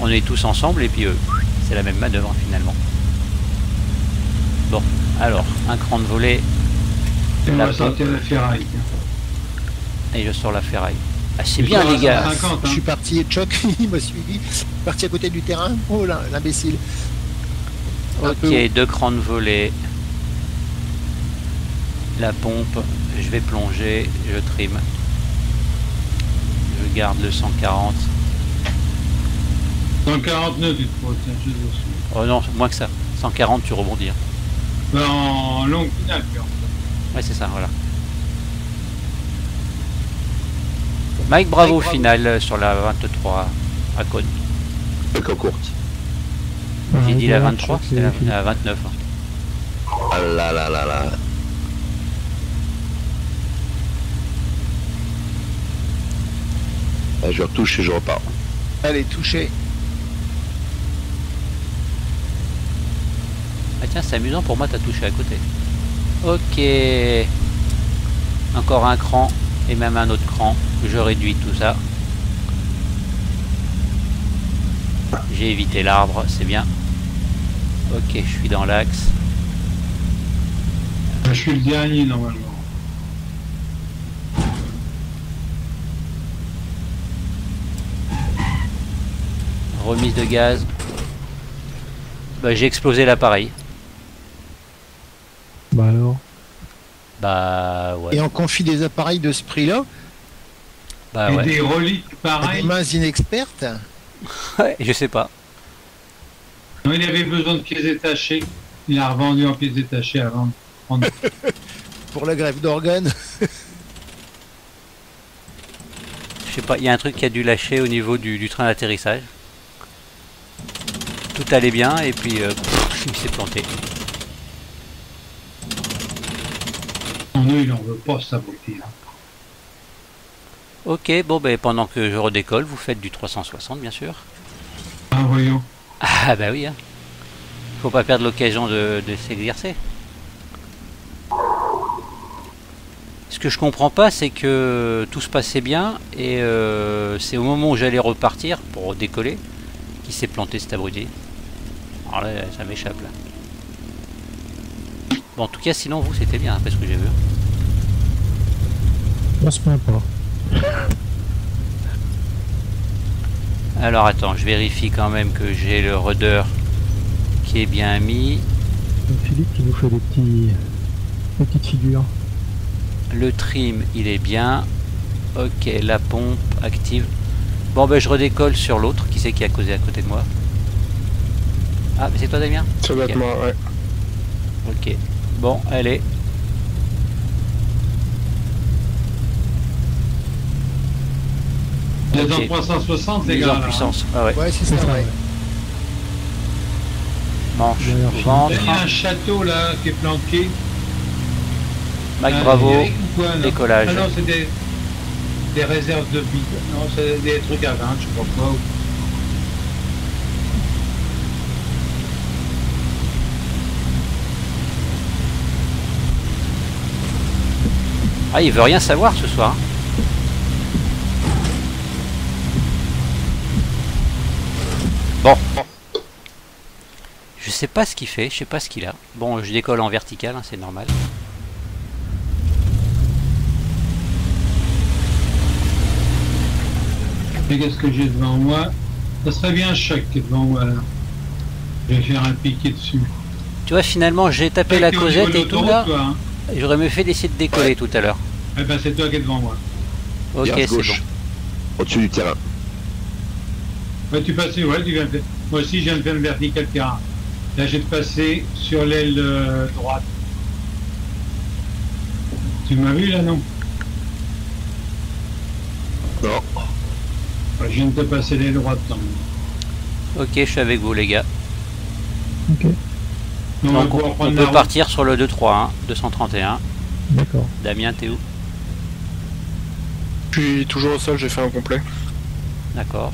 on est tous ensemble et puis euh, c'est la même manœuvre finalement. Bon, alors, un cran de volée
Et on
La
va sortir la ferraille.
et je sors la ferraille. Ah c'est bien les gars
150,
Je
hein.
suis parti, Choc, il m'a suivi. Je suis parti à côté du terrain. Oh là, l'imbécile. Peu
Ok, deux crans de volée. La pompe, je vais plonger, je trim. Je garde le 140.
Dans le 49, tu te poses, tiens, je te suis.
Oh non, moins que ça. 140, tu rebondis. hein.
Ben, en longue finale,
Ouais, c'est ça, voilà. Mike, bravo,
Mike, bravo.
final sur la 23 à Cône.
Truc en courte.
J'ai dit la
voilà,
23,
Chuck,
c'était la,
c'est-
la 29. hein.
Ah là là là là. Je retouche et je repars.
Allez, touché.
Ah tiens, c'est amusant pour moi, t'as touché à côté. Ok. Encore un cran et même un autre cran. Je réduis tout ça. J'ai évité l'arbre, c'est bien. Ok, je suis dans l'axe.
Je suis le dernier, normalement.
Remise de gaz. Bah, j'ai explosé l'appareil.
Bah alors?
Bah ouais.
Et on confie des appareils de ce prix-là?
Bah
Et
ouais.
des reliques
à des
pareilles.
mains inexpertes?
Ouais, je sais pas.
Non, il avait besoin de pièces détachées. Il a revendu en pièces détachées avant de prendre.
Pour la greffe d'organes?
Je sais pas, il y a un truc qui a dû lâcher au niveau du, du train d'atterrissage. Tout allait bien et puis euh, pff, il s'est planté.
Nous, il veut pas.
Ok, bon ben pendant que je redécolle, vous faites du 360 bien sûr.
Ah, voyons.
Ah bah oui, hein. faut pas perdre l'occasion de, de s'exercer. Ce que je comprends pas, c'est que tout se passait bien et euh, c'est au moment où j'allais repartir pour décoller qu'il s'est planté cet abruti. Alors là, ça m'échappe là. Bon, en tout cas, sinon vous c'était bien après ce que j'ai vu.
On se plaint pas.
Alors attends, je vérifie quand même que j'ai le rudder qui est bien mis.
Philippe qui nous fait des petits des petites figures.
Le trim, il est bien. Ok, la pompe active. Bon, ben je redécolle sur l'autre. Qui c'est qui a causé à côté de moi? Ah, mais c'est toi, Damien
Ça doit être moi, ouais.
Ok. Bon, allez.
Vous êtes en 360, les gars.
en puissance. Ah ouais.
Ouais, c'est ça, ouais.
Manche ventre.
Il y a un château là qui est planqué.
Mike,
Ah,
bravo.
Quoi,
Décollage.
Ah non, c'est des, des réserves de billes. Non, c'est des trucs à 20, je sais pas quoi.
Ah, il veut rien savoir ce soir. Bon. Je sais pas ce qu'il fait, je sais pas ce qu'il a. Bon, je décolle en vertical, hein, c'est normal.
Qu'est-ce que j'ai devant moi? Ça serait bien un choc qui est devant moi là. Je vais faire un piqué dessus.
Tu vois, finalement, j'ai tapé la causette et tout là.
toi, hein
J'aurais mieux fait d'essayer de décoller tout à l'heure.
Eh ben c'est toi qui es devant moi.
Ok, c'est bon.
gauche. Au-dessus du terrain.
Ouais, tu passes, ouais, tu viens de faire- Moi aussi, je viens de faire le vertical terrain. Là, j'ai passé sur l'aile euh, droite. Tu m'as vu là, non?
Non.
Ouais, Je viens de te passer l'aile droite. non.
Ok, je suis avec vous, les gars.
Ok.
Donc on, peut
route.
partir sur le 2-3, hein, 231.
D'accord.
Damien, t'es où?
Je suis toujours au sol, j'ai fait un complet.
D'accord.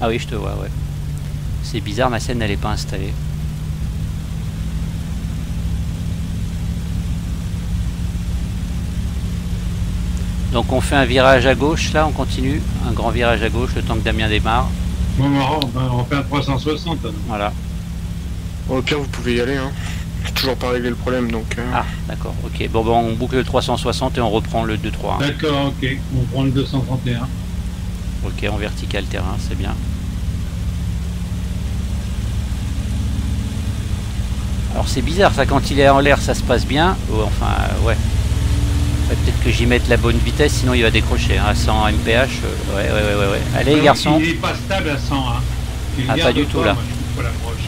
Ah oui, je te vois, ouais. C'est bizarre, ma scène, elle est pas installée. Donc on fait un virage à gauche, là, on continue. Un grand virage à gauche, le temps que Damien démarre.
Bon, marrant, on va on fait un 360. alors.
Voilà.
Bon, au pire, vous pouvez y aller. Hein. J'ai toujours pas réglé le problème, donc... euh,
Ah, d'accord, ok. Bon, bon, on boucle le 360 et on reprend le 2-3. hein.
D'accord, ok. On prend le 231.
Ok, en vertical terrain, c'est bien. Alors c'est bizarre ça, quand il est en l'air ça se passe bien. Oh, enfin, euh, ouais. Ouais, Peut-être que j'y mette la bonne vitesse, sinon il va décrocher. hein, À 100 mph, euh, ouais, ouais, ouais, ouais, ouais. Allez
Alors,
garçon.
Il est pas stable à 100. Hein.
Ah, pas du tout, là.
Moi, je trouve pas l'approche.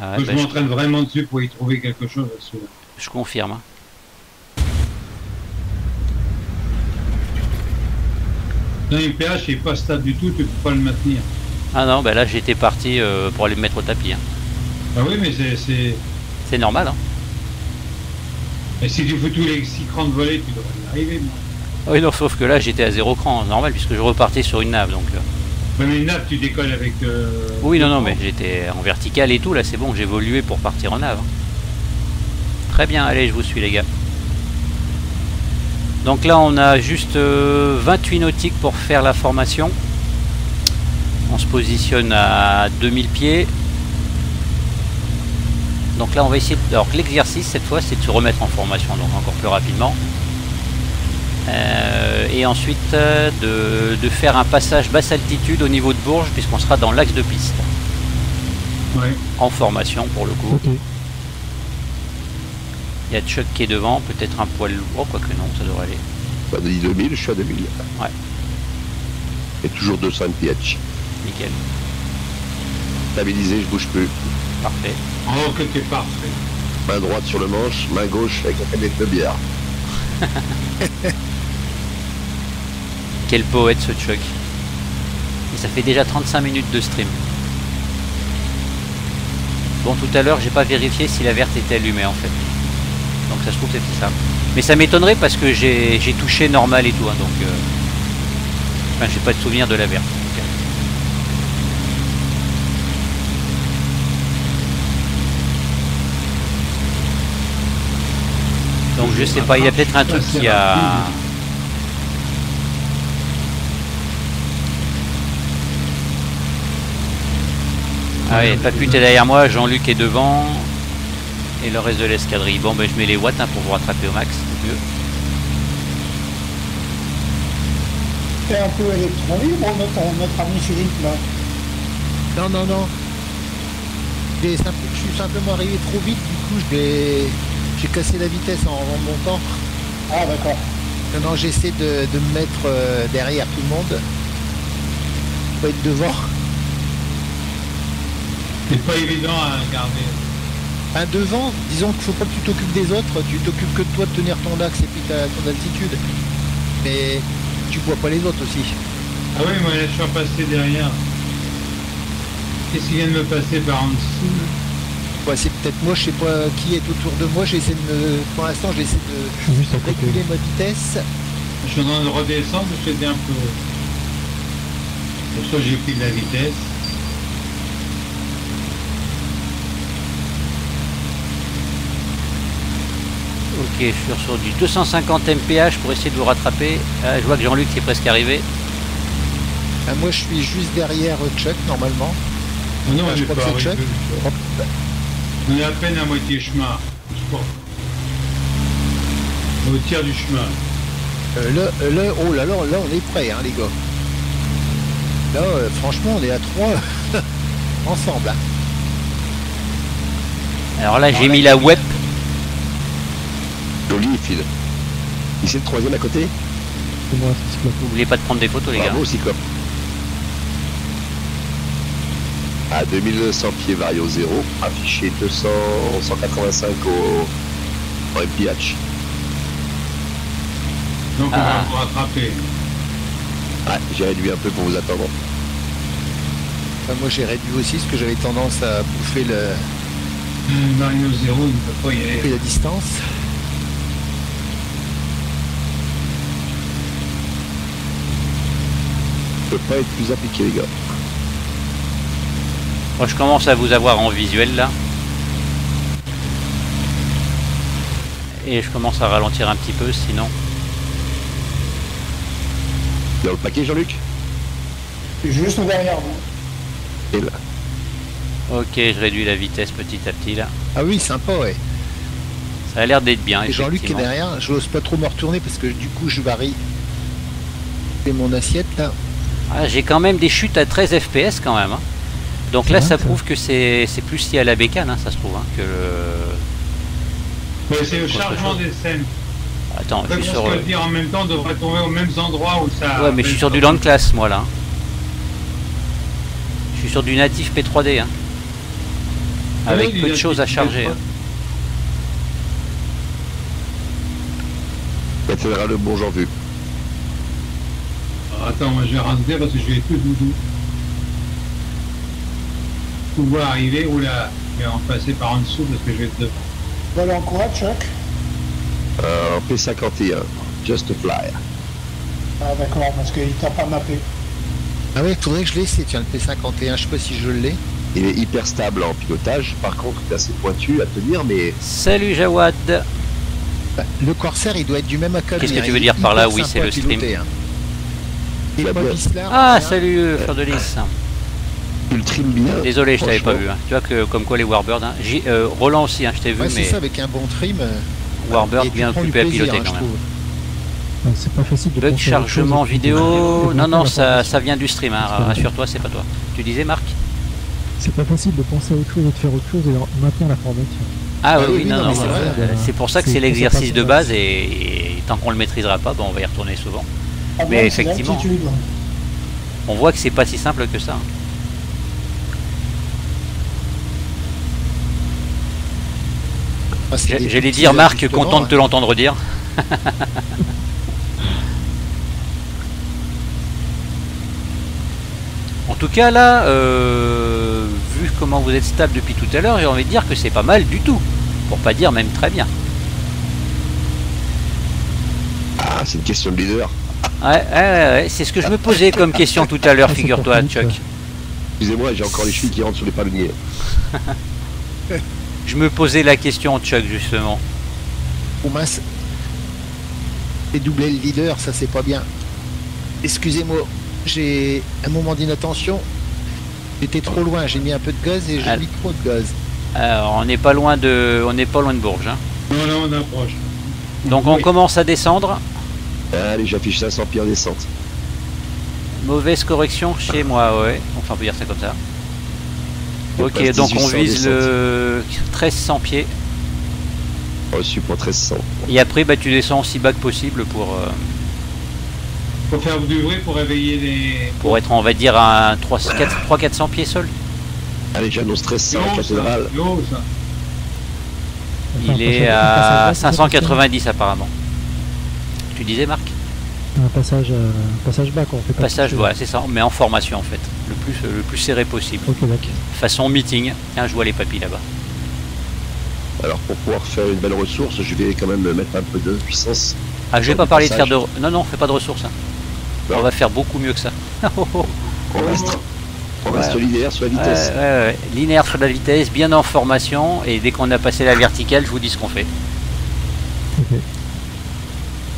Ah, ouais,
que
bah,
je
je,
m'entraîne vraiment dessus pour y trouver quelque chose.
je confirme. hein.
Non, une PH il est pas stable du tout, tu peux pas le maintenir.
Ah non, bah là j'étais parti euh, pour aller me mettre au tapis. hein.
Ah oui, mais c'est. c'est-
normal. Hein.
Mais si tu fous tous les 6 crans de volée, tu devrais y arriver. Moi.
Ah Oui, non, sauf que là j'étais à zéro cran, normal, puisque je repartais sur une nave. Donc, euh.
Ouais, mais une nappe, tu décolles avec. euh,
Oui, non, non, mais j'étais en vertical et tout. Là c'est bon, j'ai évolué pour partir en nave. Très bien, allez, je vous suis les gars. Donc là, on a juste euh, 28 nautiques pour faire la formation. On se positionne à 2000 pieds. Donc là, on va essayer. de- Alors l'exercice cette fois, c'est de se remettre en formation, donc encore plus rapidement. Euh, et ensuite euh, de, de faire un passage basse altitude au niveau de Bourges, puisqu'on sera dans l'axe de piste.
Ouais.
En formation pour le coup. Il y a Chuck qui est devant, peut-être un poil lourd, oh, quoique non, ça devrait aller.
Bah, dit 2000, je suis à 2000.
Ouais.
Et toujours 200 mph.
Nickel,
Stabilisé, je bouge plus.
parfait.
Oh, que t'es parfait.
Main droite sur le manche, main gauche avec la canette de bière.
Quel poète ce Chuck. Et ça fait déjà 35 minutes de stream. Bon, tout à l'heure, j'ai pas vérifié si la verte était allumée en fait. Donc ça se trouve c'était ça. Mais ça m'étonnerait parce que j'ai touché normal et tout. hein, donc, euh, enfin, j'ai pas de souvenir de la verte. Donc je sais pas, il y a peut-être un truc qui a... Ah oui, Paput est derrière moi, Jean-Luc est devant. Et le reste de l'escadrille. Bon, ben je mets les watts hein, pour vous rattraper au max. c'est mieux.
T'es un peu électron libre, notre, notre ami Philippe, là.
Non, non, non. Je suis simplement arrivé trop vite, du coup j'ai cassé la vitesse en remontant.
Ah, d'accord.
Maintenant j'essaie de, de me mettre euh, derrière tout le monde. Pas être devant.
C'est pas évident à garder.
Un devant, disons qu'il faut pas que tu t'occupes des autres, tu t'occupes que de toi de tenir ton axe et puis ta, ton altitude. Mais tu vois pas les autres aussi.
Ah oui, moi là, je suis repassé derrière. Qu'est-ce qui vient de me passer par en dessous
Ouais, c'est peut-être moi, je sais pas qui est autour de moi, j'essaie de me. Pour l'instant j'essaie de
Je suis juste à côté.
réguler ma vitesse.
Je suis en train de redescendre, j'étais un peu. Pour ça, j'ai pris de la vitesse.
Ok, je suis sur du 250 mph pour essayer de vous rattraper. Ah, je vois que Jean-Luc est presque arrivé.
Ah, moi je suis juste derrière euh, Chuck normalement.
Oh non,
Ah, je
j'ai
crois
pas
que c'est
arrivé.
Chuck.
On est à peine à moitié chemin. Je pense. Au tiers du chemin.
Euh, là, euh, là, oh là là, là on est prêt hein, les gars. Là euh, franchement on est à trois ensemble. hein.
Alors là, j'ai mis la web.
Phil. Ici le troisième à côté
C'est moi, c'est Cyclope.
N'oubliez pas de prendre des photos, les gars.
Bravo, Cyclope. À 2100 pieds vario 0, affiché 200, 185 au, au MPH.
Donc on
Ah.
va vous rattraper.
Ouais, j'ai réduit un peu pour vous attendre.
Enfin, moi j'ai réduit aussi parce que j'avais tendance à bouffer le,
Mario Zero, il ne peut pas y aller.
la distance.
Je peux pas être plus appliqué, les gars.
Moi, je commence à vous avoir en visuel là. Et je commence à ralentir un petit peu, sinon.
Dans le paquet, Jean-Luc?
Juste derrière vous.
Et là.
Ok, je réduis la vitesse petit à petit là.
Ah oui, sympa, ouais.
Ça a l'air d'être bien.
Et Jean-Luc est derrière, je n'ose pas trop me retourner parce que du coup je varie. C'est mon assiette là.
Ah, J'ai quand même des chutes à 13 FPS quand même. hein. Donc là, ça
ça.
prouve que c'est c'est plus lié à la bécane, hein, ça se trouve. hein, que le...
Mais c'est le chargement des scènes.
Attends, je suis sur.
ce que dire en même temps, on devrait tomber aux mêmes endroits où ça.
Ouais, mais je suis sur du land class moi là. Je suis sur du natif P3D. hein.
Ah
Avec
oui,
peu de choses à charger. hein.
Cathédrale de Bourg-en vu.
Attends, moi je vais rentrer parce que je vais tout doudou. Pouvoir arriver ou là, je vais en passer par en dessous parce que je vais être devant.
Voilà en quoi, Chuck
Euh, en P51. Just Fly.
Ah d'accord, parce qu'il t'a pas mappé.
Ah ouais, faudrait que je l'essaie, tiens, le P51, je sais pas si je l'ai.
Il est hyper stable en pilotage. Par contre, il est assez pointu à tenir, mais
Salut Jawad.
Bah, le Corsair, il doit être du même acabit.
Qu'est-ce que tu veux
il
dire par là? Oui, c'est le stream.
piloter, hein. Et
La
pas
boîte.
Whistler,
Ah, salut Fleur de Lys.
bien.
Désolé, je t'avais pas vu. hein. Tu vois que comme quoi les Warbirds. hein. J'ai- euh, Roland aussi, hein, je t'ai vu,
Ouais, c'est
mais
ça, avec un bon trim. euh,
Warbird
et
bien occupé à
plaisir,
piloter
hein,
quand même.
Ah, C'est pas facile de
Bug
à
chargement vidéo. Non, non, ça, ça vient du stream. hein. Rassure-toi, c'est pas toi. Tu disais, Marc
C'est pas facile de penser à autre chose et de faire autre chose et de maintenir la formation.
Ah
Ah
oui,
oui,
non,
non, c'est vrai,
c'est pour ça que
c'est-
l'exercice de base et, et tant qu'on le maîtrisera pas, bon, on va y retourner souvent.
Ah
Mais effectivement. On voit que c'est pas si simple que ça.
Ah,
J'allais dire, Marc, content de te l'entendre dire. en tout cas, là, euh, vu comment vous êtes stable depuis tout à l'heure, j'ai envie de dire que c'est pas mal du tout. Pour pas dire même très bien.
Ah, c'est une question de leader.
Ouais, ouais, ouais, ouais, c'est ce que je me posais comme question tout à l'heure, figure-toi, Chuck.
Excusez-moi, j'ai encore les chevilles qui rentrent sur les palonniers.
Je me posais la question, Chuck, justement.
Oh mince. Et doubler le leader, ça c'est pas bien. Excusez-moi, j'ai un moment d'inattention. J'étais trop loin, j'ai mis un peu de gaz et j'ai
Ah.
mis trop de gaz.
Alors, on n'est pas loin de, on n'est pas loin de Bourges. hein.
Non, non, on approche.
Donc, on
Oui.
commence à descendre.
Allez, j'affiche 500 pieds en descente.
Mauvaise correction chez moi, ouais. Enfin, on peut dire ça comme ça. Ok, donc on
1800
vise le 1300 pieds.
Reçu pour 1300.
Et après, bah, tu descends aussi bas que possible pour, euh,
Faut faire du bruit pour réveiller les.
pour être, on va dire, à 300-400 pieds sol.
Allez, j'annonce 1300
C'est haut,
cathédrale.
ça. Ça.
Il est à
passage bas,
590 apparemment. Tu disais, Marc
Un passage, euh, passage bas, quoi. On fait pas
Passage, voilà, c'est ça, mais en formation en fait. Le plus, le plus serré possible. Façon meeting. Tiens, je vois les papilles là-bas.
Alors, pour pouvoir faire une belle ressource, je vais quand même mettre un peu de puissance.
Ah, je vais pas parler de faire de. Non, non, fais pas de ressources. hein. On
Non.
va faire beaucoup mieux que ça. Oh, oh.
On reste, on reste
Ouais.
linéaire sur la vitesse.
ouais, ouais. Linéaire sur la vitesse, bien en formation, et dès qu'on a passé la verticale, je vous dis ce qu'on fait.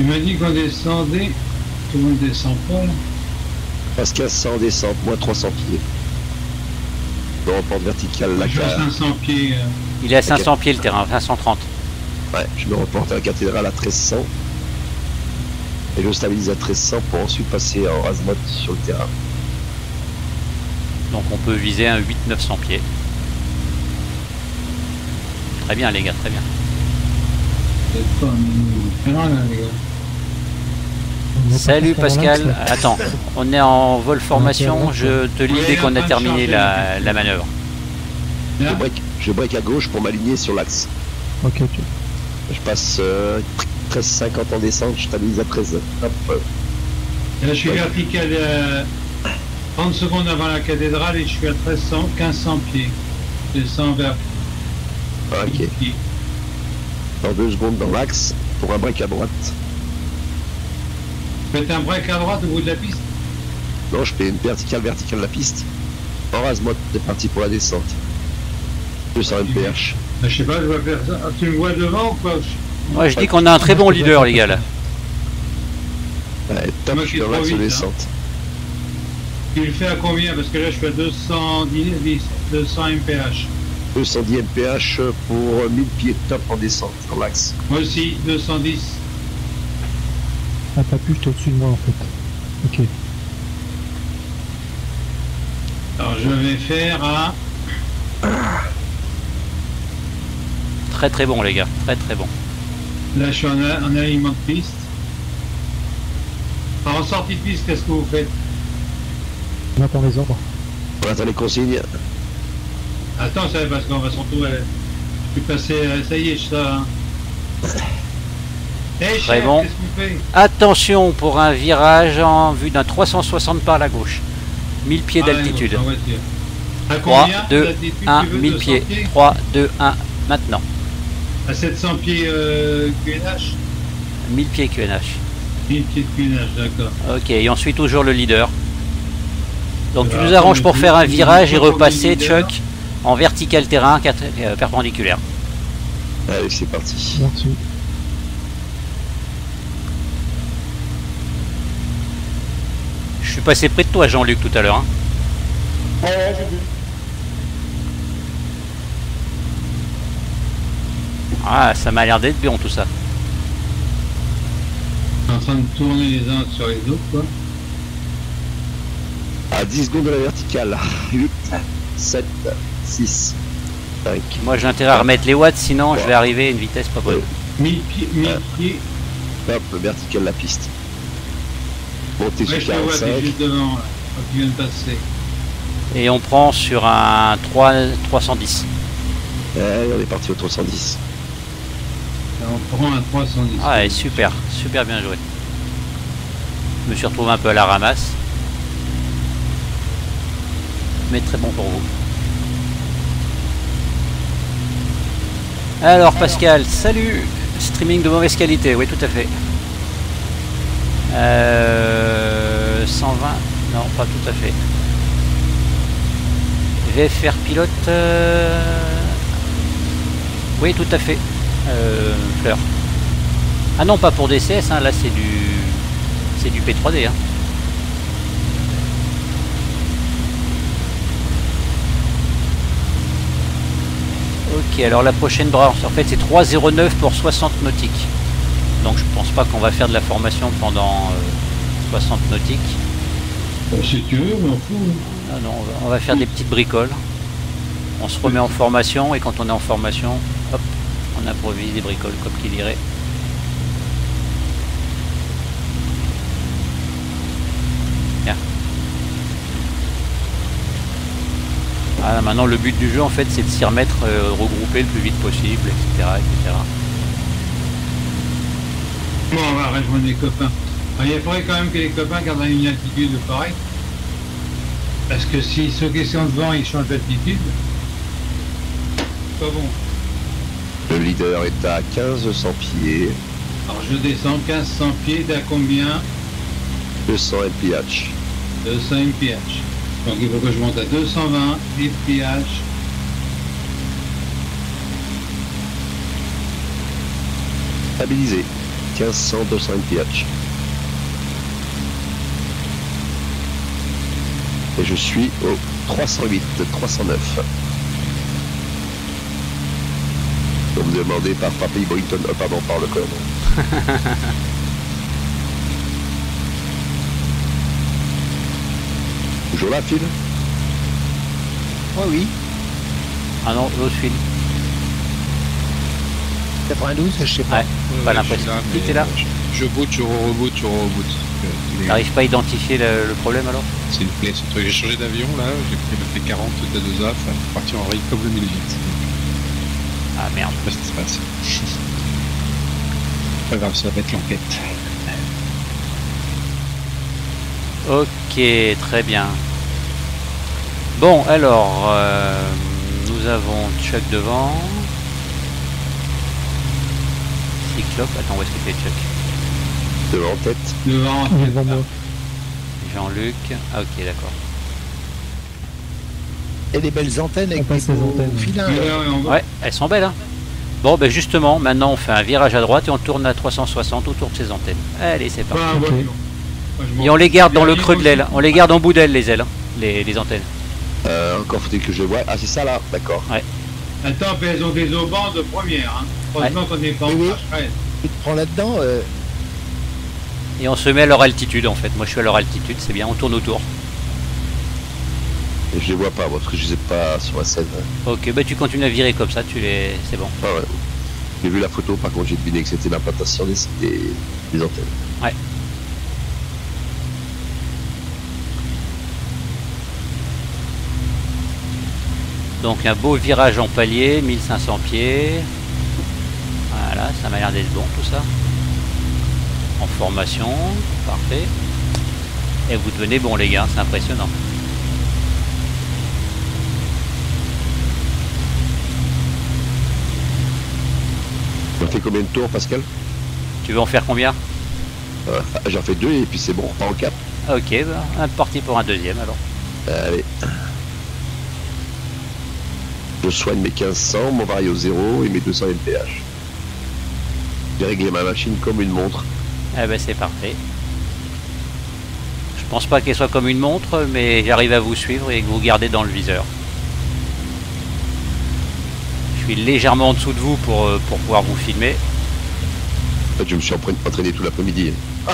Tu m'as dit qu'on descendait. Tout le monde descend pas. là.
Passe 1500 en descente, moins 300 pieds. Dans la pente verticale, la carte.
500 pieds. euh,
Il est à 500 pieds le terrain, 530.
Ouais, je me reporte à la cathédrale à 1300. Et je stabilise à 1300 pour ensuite passer en azimuth sur le terrain.
Donc on peut viser un 8-900 pieds. Très bien les gars, très bien.
peut-être pas, Non, là, les gars.
Salut Pascal. Attends, on est en vol formation, je te lis dès qu'on a terminé la, manœuvre.
Je break, je break à gauche pour m'aligner sur l'axe.
Ok, ok.
Je passe euh, 13,50 en descente, je stabilise à 13. Hop, euh,
là, je suis
Ouais.
vertical. euh, 30 secondes avant la cathédrale et je suis à 1300, 1500 pieds. Je descends vers
ok. Dans deux secondes dans l'axe pour un break à droite.
Faites un break à droite au bout de la piste.
Non, je fais une verticale, verticale la piste. En rase-moi, t'es parti pour la descente. 200 mph.
Ben, je sais pas, je vais faire ça. Ah, tu me vois devant ou quoi
Moi, je dis qu'on a un très bon leader, les gars, là.
Ouais, top,
Moi
je suis dans l'axe de
vite, hein.
descente.
Tu le fais à combien? Parce que là, je à 210, 200 mph.
210 mph pour 1000 pieds top en descente dans l'axe.
Moi aussi, 210.
Ah, t'as pu, j'étais au-dessus de moi en fait. Ok.
Alors, je vais faire à...
Très très bon, les gars. Très très bon.
Là, je suis en, alignement de piste. Alors, en sortie de piste, qu'est-ce que vous faites?
On attend les ordres.
On attend les consignes.
Attends, ça, parce qu'on va se retrouver. Je suis passé, ça y est, je suis là. hein.
Très bon. Attention pour un virage en vue d'un 360 par la gauche. 1000 pieds
Ah
d'altitude.
donc, en voiture. À
3,
combien
2,
d'altitude
1,
tu veux,
1000
200
pieds. 3, 2, 1, maintenant.
À 700 pieds euh, QNH
1000 pieds QNH.
1000 pieds de QNH, d'accord.
Ok, et ensuite toujours le leader. Donc tu nous arranges pour faire un virage et repasser, Chuck, en vertical terrain euh, perpendiculaire.
Allez, c'est parti.
Merci.
Suis passé près de toi, Jean-Luc, tout à l'heure. hein.
Ouais, ouais, j'ai vu.
Ah, ça m'a l'air d'être bien tout ça.
En train de tourner les uns sur les autres, quoi.
À 10 secondes de la verticale. 8, 7, 6, 5.
Moi j'ai intérêt à remettre les watts, sinon je vais arriver à une vitesse pas bonne.
1000 pieds, 1000
Ouais.
pieds.
Hop, verticale la piste. Montez
Ouais,
sur
je te vois, t'es
45.
juste devant, là, quand tu viens de passer.
Et on prend sur un 3, 310.
Allez, on est parti au 310.
Là, on prend un 310.
Ah, ouais, super, super bien joué. Je me suis retrouvé un peu à la ramasse. Mais très bon pour vous. Alors Pascal, salut Streaming de mauvaise qualité, oui tout à fait. Euh, 120 Non, pas tout à fait. VFR pilote euh, Oui tout à fait. Euh, Fleur. Ah non, pas pour DCS, hein, là c'est du c'est du P3D. Hein. Ok, alors la prochaine branche, en fait c'est 3,09 pour 60 nautiques. Donc je pense pas qu'on va faire de la formation pendant euh, 60 nautiques.
Euh, Si tu veux, m'en fous.
Ah non, on va, on faire des petites bricoles. On se remet en formation et quand on est en formation, hop, on improvise des bricoles comme qui dirait. Bien. Voilà, maintenant le but du jeu en fait c'est de s'y remettre, euh, regrouper le plus vite possible, etc. etc.
Bon, on va rejoindre les copains. Alors, il faudrait quand même que les copains gardent une altitude correcte. Parce que si ceux qui sont devant, ils changent d'altitude, c'est pas bon.
Le leader est à 1500 pieds,
Alors je descends 1500 pieds, t'as combien?
200 mph.
200 mph. Donc il faut que je monte à 220 mph.
Stabilisé. 1500, 200 mph. Et je suis au 308, 309. Vous me demandez par Papi Boynton, euh, pardon, par le colonel. Toujours là, Phil?
Moi, oui.
Ah non, l'autre file.
92, je sais pas.
Ouais, pas l'impression. Si, t'es là
Je boot, je reboot, je reboot. Euh,
T'arrives pas à identifier le, le problème alors
C'est une plaie ce truc. J'ai changé d'avion là, j'ai pris le P40 de 2A, enfin, parti en raid comme 2008.
Ah merde.
Je sais pas ce qui se passe. Pas grave, ça va être l'enquête.
Ok, très bien. Bon, alors, euh, nous avons Chuck devant. Cyclope, attends, où est-ce que t'es Chuck?
Devant tête.
Devant,
devant moi.
Jean-Luc. Ah, ok, d'accord.
Et des belles antennes avec des
antennes.
filins.
Ouais, ouais,
Ouais, elles sont belles, hein Bon, ben justement, maintenant on fait un virage à droite et on tourne à 360 autour de ces antennes. Allez, c'est parti.
Je m'en
Et on les garde dans le creux de l'aile. On les garde en bout d'aile, les ailes, hein, les, les antennes.
Euh, encore faut-il que je vois. Ah, c'est ça là, d'accord.
Attends, puis elles ont des aubans de première. Hein. Heureusement qu'on n'est pas en
Tu te prends là-dedans, euh,
Et on se met à leur altitude en fait. Moi je suis à leur altitude, c'est bien, on tourne autour.
Et je les vois pas, moi, parce que je les ai pas sur la scène.
Ok, bah tu continues à virer comme ça, tu les. C'est bon.
Ah ouais. J'ai vu la photo, par contre, j'ai deviné que c'était l'implantation des, des, des antennes.
Ouais. Donc un beau virage en palier, 1500 pieds. Voilà, ça m'a l'air d'être bon tout ça. En formation, parfait. Et vous devenez bon les gars, c'est impressionnant.
On fait combien de tours, Pascal?
Tu veux en faire combien?
Euh, J'en fais deux et puis c'est bon, on repart en cap.
Ok, bah, un parti pour un deuxième alors.
Allez. Je soigne mes 1500, mon vario 0 et mes 200 mph. J'ai réglé ma machine comme une montre.
Eh ben c'est parfait. Je pense pas qu'elle soit comme une montre, mais j'arrive à vous suivre et que vous gardez dans le viseur. Je suis légèrement en dessous de vous pour, euh, pour pouvoir vous filmer.
En fait, je me suis entraîné, tout l'après-midi.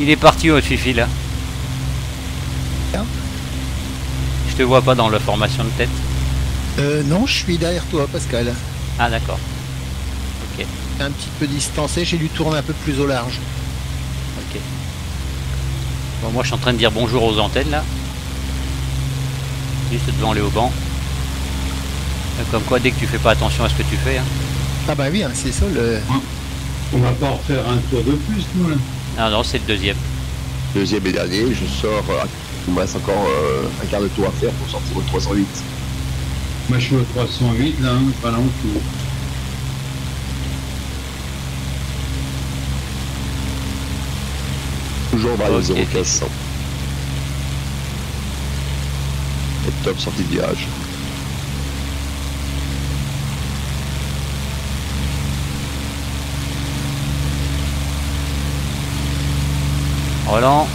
Il est parti au Fifi là.
Hein?
Je te vois pas dans la formation de tête.
Euh, non, je suis derrière toi, Pascal.
Ah d'accord.
Un petit peu distancé, j'ai dû tourner un peu plus au large.
Ok. Bon, moi je suis en train de dire bonjour aux antennes là. Juste devant les haubans. Euh, Comme quoi dès que tu fais pas attention à ce que tu fais. hein.
Ah bah oui, hein, c'est ça le...
On va pas en faire un tour de plus, nous, là.
Ah non, c'est le deuxième.
Deuxième et dernier, je sors. euh, il me reste encore euh, un quart de tour à faire pour sortir au 308.
Moi, je suis au 308, là, hein, pas là en tout.
Toujours vario
Ok.
0 1500. Et top sortie de virage.
Roland,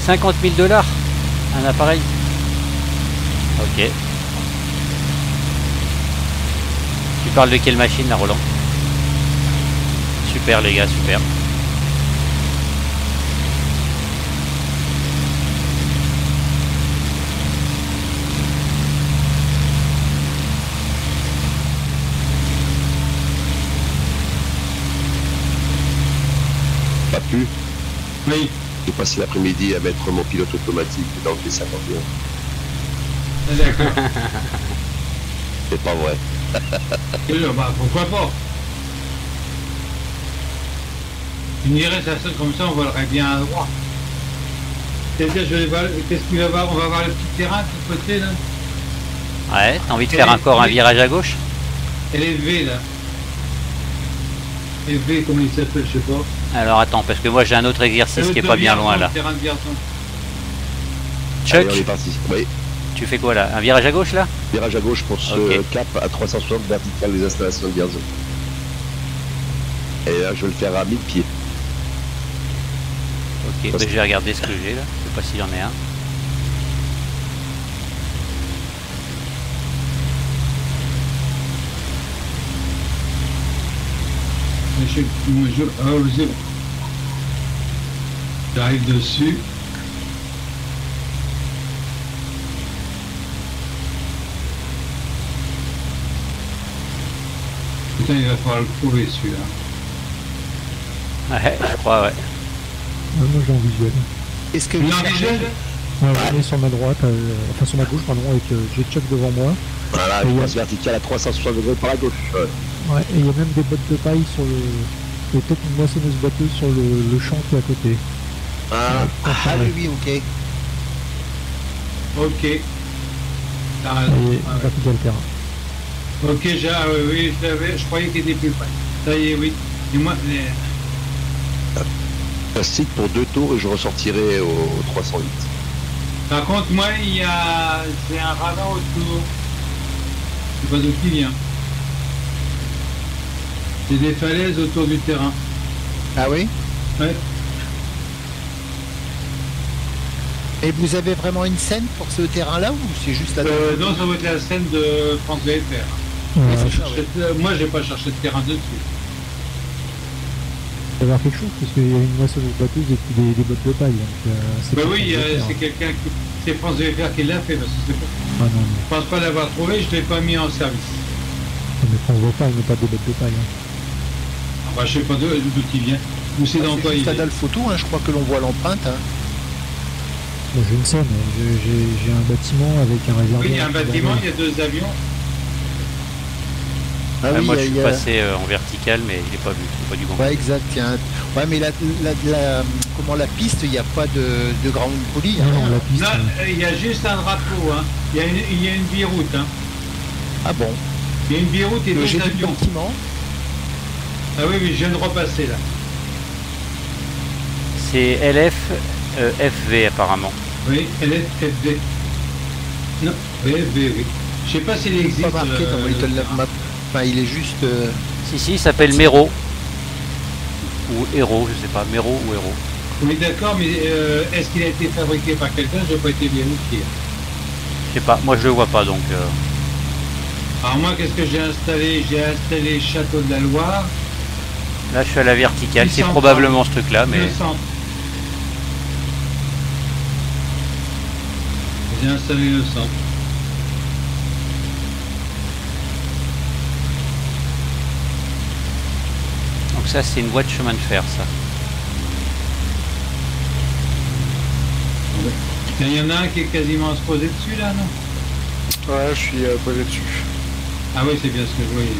50 000 dollars Un appareil Ok. Tu parles de quelle machine là, Roland? Super, les gars, super.
Pas plus.
Oui,
J'ai passé l'après-midi à mettre mon pilote automatique dans le T51.
ah, d'accord.
C'est pas vrai.
Oui, bah, pourquoi pas Tu me dirais, ça comme ça, on volerait bien à droite. Qu'est-ce que je vais voir- qu'est-ce qu'il va voir On va voir le petit terrain de ce côté, là
Ouais, t'as envie de faire encore un virage à gauche?
Elle est V, là. Et V, comment il s'appelle, je sais pas.
Alors attends, parce que moi j'ai un autre exercice qui est pas bien loin là. Chuck,
Allez, on est parti. Oui,
tu fais quoi là Un virage à gauche là
virage à gauche pour ce cap à 360 vertical des installations de Vierzon. Et là, je vais le faire à 1000 pieds.
Ok, bah, je vais regarder ce que j'ai là. Je sais pas s'il y en a un.
Ah, je- J'arrive dessus. Putain, il va falloir le trouver celui-là.
Ouais, je crois, ouais.
Ouais, moi j'ai en visuel.
Est-ce que
Il
vous
en
cherchez
visuel
Ouais, ouais, on est sur ma droite, euh, enfin sur ma gauche, pardon, avec euh, j'ai Chuck devant moi.
Voilà,
Et
je
il y a-
passe vertical à 360 degrés par la gauche. Ouais.
Ouais, et il y a même des bottes de paille sur le. Et peut-être une moissonneuse batteuse sur le, le champ qui est à côté.
Ah,
Ah oui, oui, ok.
Ok. T'as raison.
est,
Ah
on va quitter le terrain.
Ok, j'ai, ah oui, oui, je l'avais, je croyais qu'il était plus près. Ça y est, oui. Et moi, les-
plastique pour deux tours et je ressortirai au 308.
par contre, moi, il y a, j'ai un radar autour. Je sais pas d'où qui vient. J'ai des falaises autour du terrain.
Ah oui?
Ouais.
Et vous avez vraiment une scène pour ce terrain-là ou c'est juste la
Euh, non, ça va être la scène de France VFR.
Ouais,
c'est ça.
Euh, Moi, j'ai pas cherché de terrain dessus.
va y avoir quelque chose parce qu'il y a une moissonneuse batteuse et puis des, des bottes de paille. Donc, euh, c'est
Bah
pas
oui, c'est quelqu'un qui. C'est France VFR qui l'a fait, parce que c'est pas-
Ah non, non.
je pense pas l'avoir trouvé, je l'ai pas mis en service.
Mais France Vofa, il met pas des bottes de paille. hein.
Ah bah, je sais pas d'où il vient. Ou c'est
Ah,
dans
c'est
quoi il
la
est.
dalle photo, hein, je crois que l'on voit l'empreinte. hein.
Moi, j'ai une scène, j'ai- un bâtiment avec un réservoir.
Oui, il y a un bâtiment,
va-
il y a deux avions.
Ah
Ouais,
oui,
moi, je suis
a-
passé euh, en vertical, mais il est pas vu. Pas du bon.
Ouais, exact. il y a un- Ouais, mais la, la, la- comment la piste, il n'y a pas de, de ground poli. Hein.
non, la piste.
Non,
euh,
euh, il y a juste un drapeau. Hein. Il, y a une, il y a une biroute. Hein.
Ah bon?
Il y a une biroute et
Le
deux
J'ai vu le
avions.
bâtiment?
Ah oui, oui, je viens de repasser là.
C'est LF euh, FV apparemment.
Oui, LFD. Non, BFB, oui. Je sais pas s'il existe.
Pas marqué
euh,
dans Little
le-
Lab Map. Enfin, il est juste. euh,
Si, si, il s'appelle Mero. Ou Hero, je sais pas. Mero ou Hero.
Oui, d'accord, mais euh, est-ce qu'il a été fabriqué par quelqu'un? Je n'ai pas été vérifié.
Je sais pas. Moi, je le vois pas donc. euh,
Alors moi, qu'est-ce que j'ai installé? J'ai installé Château de la Loire,
Là, je suis à la verticale. C'est
830.
probablement ce truc-là, mais.
le centre. J'ai installé le centre.
Donc ça, c'est une voie de chemin de fer, ça.
Il y en a un qui est quasiment à se poser dessus là, non?
Ouais, je suis euh, posé dessus.
Ah oui, c'est bien ce que je voyais.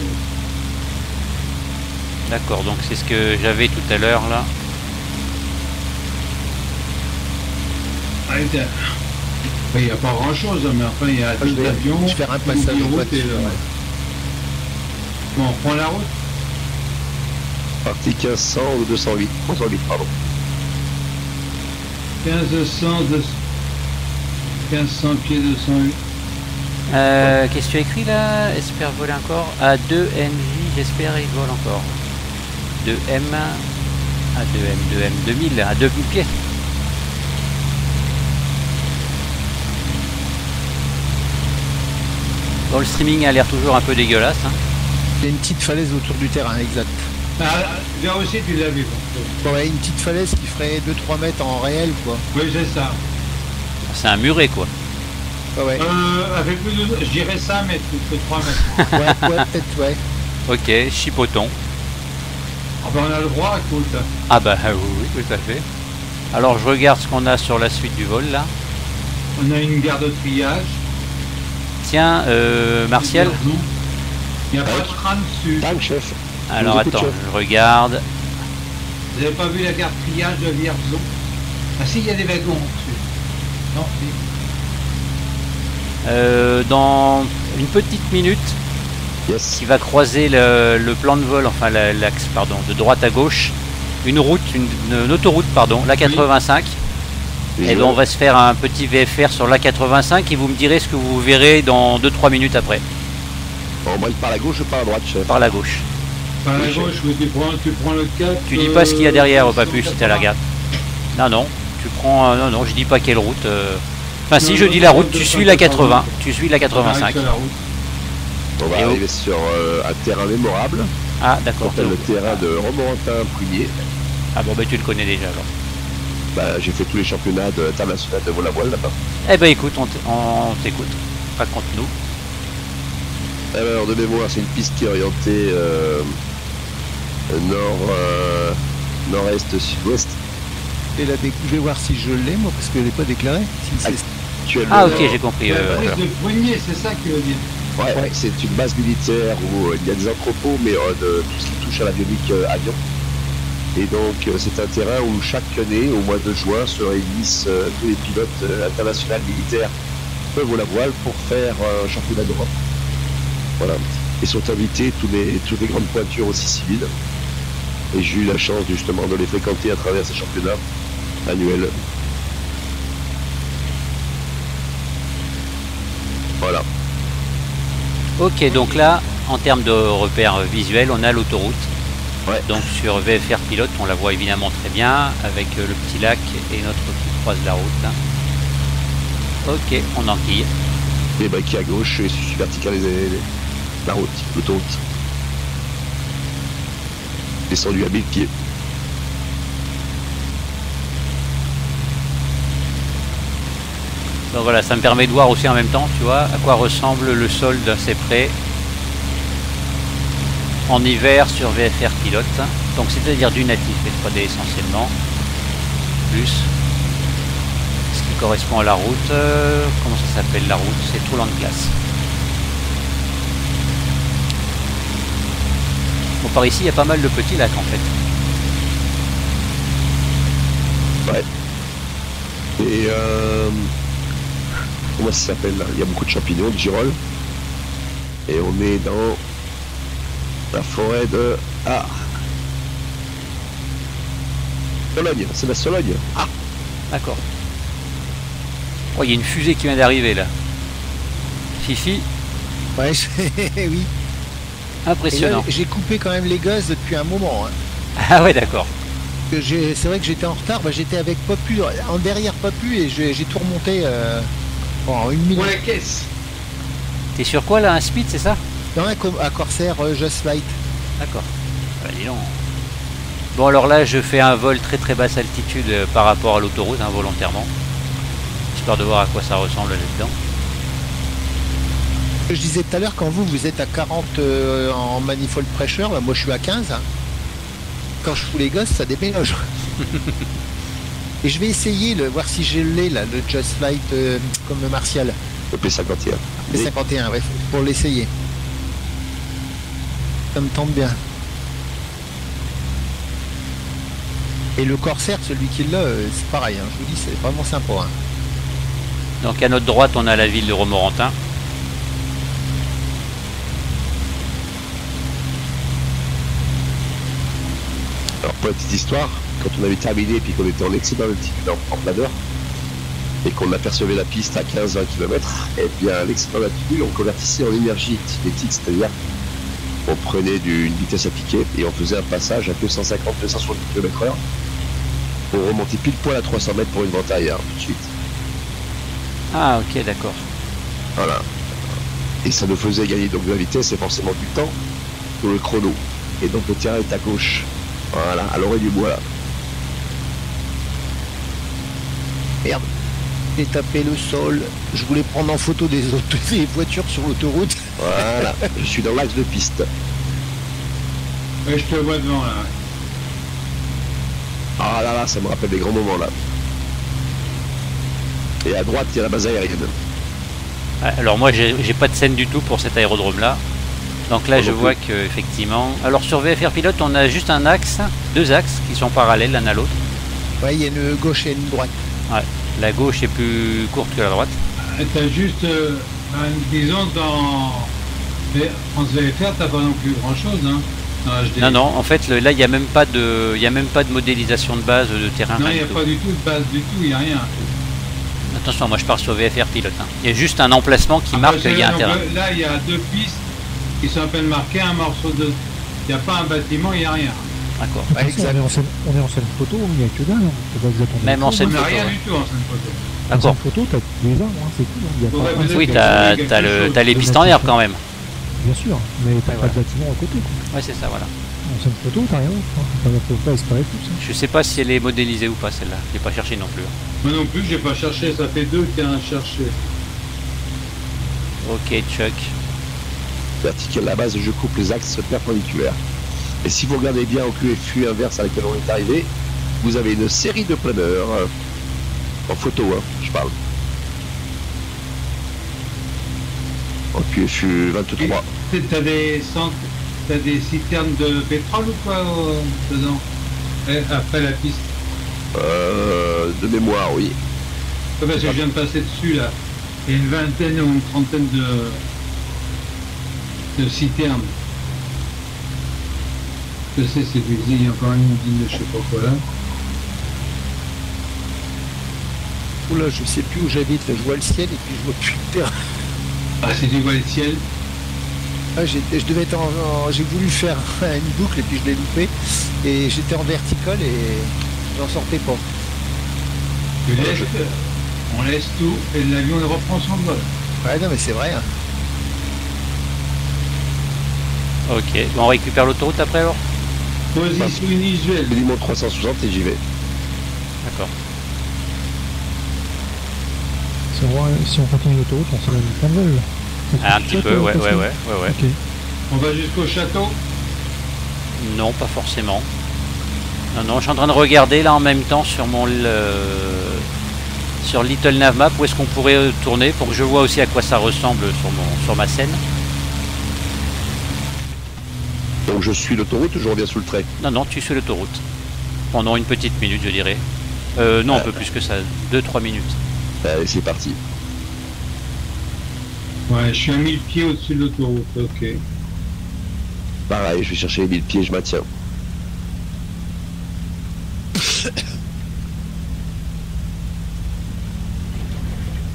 D'accord. Donc c'est ce que j'avais tout à l'heure là.
Ah, il n'y a pas grand chose, mais enfin, il y a avions.
je vais faire un passage là-dessus,
et
ouais.
Bon, on prend la route?
Partie 1500 ou 208 308, pardon.
1500, 200 1500 pieds, 208.
Euh, Qu'est-ce que tu as écrit là Espère voler encore. À 2 NJ, j'espère il vole encore. 2M. À 2M, 2M, 2000, à 2000 pieds. Bon, le streaming a l'air toujours un peu dégueulasse. hein.
Il y a une petite falaise autour du terrain, exact.
Ah, là aussi, tu l'as vu.
ouais, une petite falaise qui ferait 2-3 mètres en réel, quoi.
Oui, c'est ça.
C'est un muret quoi.
Ouais, ouais.
Euh, avec plus de... Je dirais 5 mètres, plus que 3 mètres.
Ouais, ouais, peut-être, ouais.
Ok, chipoton.
Ah ben, on a le droit, écoute.
Ah bah oui, oui, tout à fait. Alors je regarde ce qu'on a sur la suite du vol là.
On a une gare de triage.
Tiens, euh, Martial.
Il n'y a pas de train dessus.
Chef.
Alors attends, je regarde.
Vous n'avez pas vu la gare de triage de Vierzon? Ah si, il y a des wagons dessus. Non.
Euh, dans une petite minute,
Yes.
qui va croiser le, le plan de vol, enfin la- l'axe, pardon, de droite à gauche, une route, une, une autoroute, pardon, la 85. Et ben on va se faire un petit VFR sur la 85 et vous me direz ce que vous verrez dans 2-3 minutes après,
Bon, moi, il part à gauche, je pars à droite, chef.
par la gauche.
Par la
Oui,
gauche, oui, tu prends, tu prends le 4.
Tu dis pas ce qu'il y a derrière, Papu, si t'as la regarde. Non, non, tu prends. euh, non, non, je dis pas quelle route. euh. Enfin, si
Non,
je
non,
dis la route, tu suis la
non,
80.
non.
Tu suis la 85.
On va arriver sur euh, un terrain mémorable,
Ah, d'accord.
le terrain de Romorantin Prunier.
Ah bon, bah tu le connais déjà alors.
Bah, j'ai fait tous les championnats de- internationaux de vol à voile là-bas.
Eh ben écoute, on t'écoute. Raconte-nous.
Alors, de mémoire, c'est une piste qui est orientée euh, nord, euh, nord-est, sud-ouest.
Et la dé- Je vais voir si je l'ai, moi, parce qu'elle n'est pas déclarée. Si c'est-
Actuellement,
Ah ok, j'ai compris.
La
euh,
de poignée, c'est ça qui veut dire.
Ouais, c'est une base militaire où euh, il y a des entrepôts, mais euh, de tout ce qui touche à l'avionique euh, avion. Et donc euh, c'est un terrain où chaque année, au mois de juin, se réunissent euh, tous les pilotes euh, internationaux militaires peuvent la voile pour faire un championnat d'Europe. Voilà. Et sont invités tous les, toutes les grandes pointures aussi civiles. Et j'ai eu la chance justement de les fréquenter à travers ces championnats annuels. Voilà.
Ok, donc là, en termes de repères visuels, on a l'autoroute.
Ouais.
Donc sur VFR Pilote, on la voit évidemment très bien avec euh, le petit lac et notre qui croise la route. Ok, on enquille.
Les briquets à gauche et sur vertical les, les- la route, l'autoroute. Descendu à 1000 pieds.
Donc voilà, ça me permet de voir aussi en même temps, tu vois, à quoi ressemble le sol d'un près en hiver sur VFR Pilote. Donc c'est-à-dire du natif F3D essentiellement, plus ce qui correspond à la route. euh, comment ça s'appelle la route? C'est Touland Classe. Bon, par ici, il y a pas mal de petits lacs en fait.
Et euh, comment ça s'appelle là? Il y a beaucoup de champignons, de girolles. Et on est dans la forêt de ah Sologne, c'est la Sologne. Ah,
D'accord. Oh, il y a une fusée qui vient d'arriver là. Fifi,
Ouais, oui.
Impressionnant.
J'ai coupé quand même les gaz depuis un moment. hein.
Ah ouais, d'accord.
Que j'ai- C'est vrai que j'étais en retard, bah, j'étais avec Popu, en derrière Popu, et j'ai tout remonté euh, en une minute.
Pour la caisse.
T'es sur quoi là Un speed, c'est ça?
Non, un co- un Corsair euh, Just Flight.
D'accord. Bah, dis donc. Bon alors là je fais un vol très très basse altitude euh, par rapport à l'autoroute involontairement. Histoire de voir à quoi ça ressemble là-dedans.
Je disais tout à l'heure, quand vous, vous êtes à 40 euh, en manifold pressure, bah, moi je suis à 15. hein. Quand je fous les gosses, ça déménage. Et je vais essayer, le, voir si je l'ai là, le Just Flight euh, comme le Martial,
le P51.
le
Et
51, ouais, pour l'essayer. Ça me tente bien. Et le Corsair, celui qui l'a, euh, c'est pareil, hein, je vous dis, c'est vraiment sympa. hein.
Donc à notre droite on a la ville de Romorantin.
Pour la petite histoire, quand on avait terminé et puis qu'on était en excédent d'altitude en, en planeur, et qu'on apercevait la piste à 15-20 km, et bien l'excédent d'altitude on convertissait en énergie cinétique, c'est-à-dire on prenait du- une vitesse appliquée et on faisait un passage à 250-260 km heure pour remonter pile poil à 300 mètres pour une vente arrière tout de suite.
Ah ok d'accord.
Voilà. Et ça nous faisait gagner donc de la vitesse et forcément du temps sur le chrono. Et donc le terrain est à gauche. Voilà, à l'orée du bois là.
Merde. J'ai tapé le sol. Je voulais prendre en photo des, autos, des voitures sur l'autoroute.
Voilà, je suis dans l'axe de piste.
Ouais, je te vois devant là.
Ah là là, ça me rappelle des grands moments là. Et à droite, il y a la base aérienne.
Ah, Alors moi j'ai pas de scène du tout pour cet aérodrome là. Donc là je vois que effectivement. Alors sur VFR Pilote on a juste un axe, deux axes qui sont parallèles l'un à l'autre.
Ouais, il y a une gauche et une droite.
La gauche est plus courte que la droite.
T'as juste, euh, disons, dans France VFR, t'as pas non plus grand chose, hein. Dans HD.
Non non en fait le- là il n'y a même pas de y a même pas de modélisation de base de terrain.
Non, il n'y a pas du tout de base du tout, il n'y a rien.
Attention moi je pars sur VFR Pilote. hein. Il y a juste un emplacement qui
Ah,
marque
que
qu'il y a un terrain.
Là, il y a deux pistes qui peine marquées, un morceau de. Il n'y a pas un bâtiment, il n'y a rien.
D'accord.
On, est en scène, on est en scène photo, il n'y a que dalle. hein.
Même en scène photo,
rien
ouais.
du tout en scène photo.
En
D'accord.
scène photo, t'as tous les arbres, hein, c'est tout. hein. Il y a pas
Ouais,
un
peut-être
seul-
Oui, t'as le, t'as les pistes en herbe
hein.
quand même.
Bien sûr, mais t'as
Ouais,
pas
voilà.
de bâtiment à côté. Quoi.
Ouais, c'est ça, voilà.
En scène photo, t'as rien. Hein. Faut pas espérer plus. hein.
Je sais pas si elle est modélisée ou pas celle-là. J'ai pas cherché non plus.
Moi non plus, j'ai pas cherché, ça fait deux qu'il y a un cherché.
Ok, Chuck.
Vertical, la base, je coupe les axes perpendiculaires. Et si vous regardez bien au QFU inverse à laquelle on est arrivé, vous avez une série de planeurs. euh, en photo, hein, je parle. En QFU 23.
T'as- des centres, t'as des citernes de pétrole ou quoi euh, dedans? Après, la piste?
Euh, de mémoire, oui.
Parce que je viens de passer dessus là. Il y a une vingtaine ou une trentaine de, de citernes. Je sais, c'est du il y a encore une usine de je sais pas quoi là.
Oula, je sais plus où j'habite, je vois le ciel et puis je vois plus le terrain.
Ah, c'est du voile ciel?
Ah, j'étais- je devais être en, en- j'ai voulu faire une boucle et puis je l'ai loupé et j'étais en vertical et j'en sortais pas.
Tu laisses, on laisse tout et l'avion reprend son vol.
Ouais, non mais c'est vrai. hein.
Ok, on récupère l'autoroute après alors
Position inusuelle.
J'ai dit mon 360 et j'y vais.
D'accord.
Si on, si on continue l'autoroute, on s'en donne plein de vol.
Ah, un petit peu, ouais, ouais, ouais, ouais, ouais.
On va jusqu'au château.
Non, pas forcément. Non, non, je suis en train de regarder là en même temps sur mon euh, sur Little Nav Map où est-ce qu'on pourrait euh, tourner pour que je vois aussi à quoi ça ressemble sur mon sur ma scène.
Donc je suis l'autoroute ou je reviens sous le trait
Non, non, tu suis l'autoroute. Pendant une petite minute, je dirais. Euh, non, un peu plus que ça, 2-3 minutes.
Allez, c'est parti.
Ouais, je suis à 1000 pieds au-dessus de l'autoroute. Ok.
Pareil, je vais chercher les 1000 pieds, je maintiens.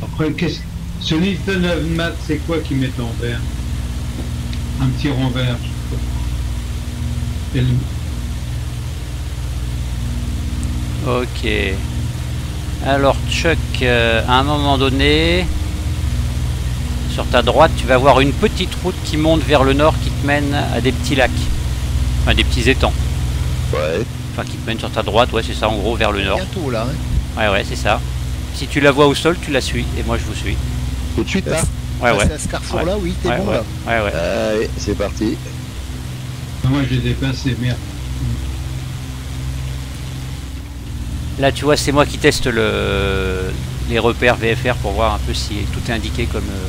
Après, qu'est-ce ce Little Nav Mat, c'est quoi qui met en vert? Un petit rond vert, je sais pas. Et le-
Ok. Alors Chuck, euh, à un moment donné, sur ta droite, tu vas voir une petite route qui monte vers le nord qui te mène à des petits lacs. Enfin des petits étangs.
Ouais.
Enfin qui te mène sur ta droite, ouais c'est ça en gros vers le nord.
Bientôt là. hein.
Ouais ouais c'est ça. Si tu la vois au sol, tu la suis et moi je vous suis.
Tout de suite là
Ouais ouais.
à ce carrefour là, oui, t'es
Ouais,
bon
ouais,
là.
ouais, ouais.
Allez, c'est parti.
Ah, Moi, je l'ai dépassé, merde.
Là tu vois c'est moi qui teste le, les repères VFR pour voir un peu si tout est indiqué comme, euh,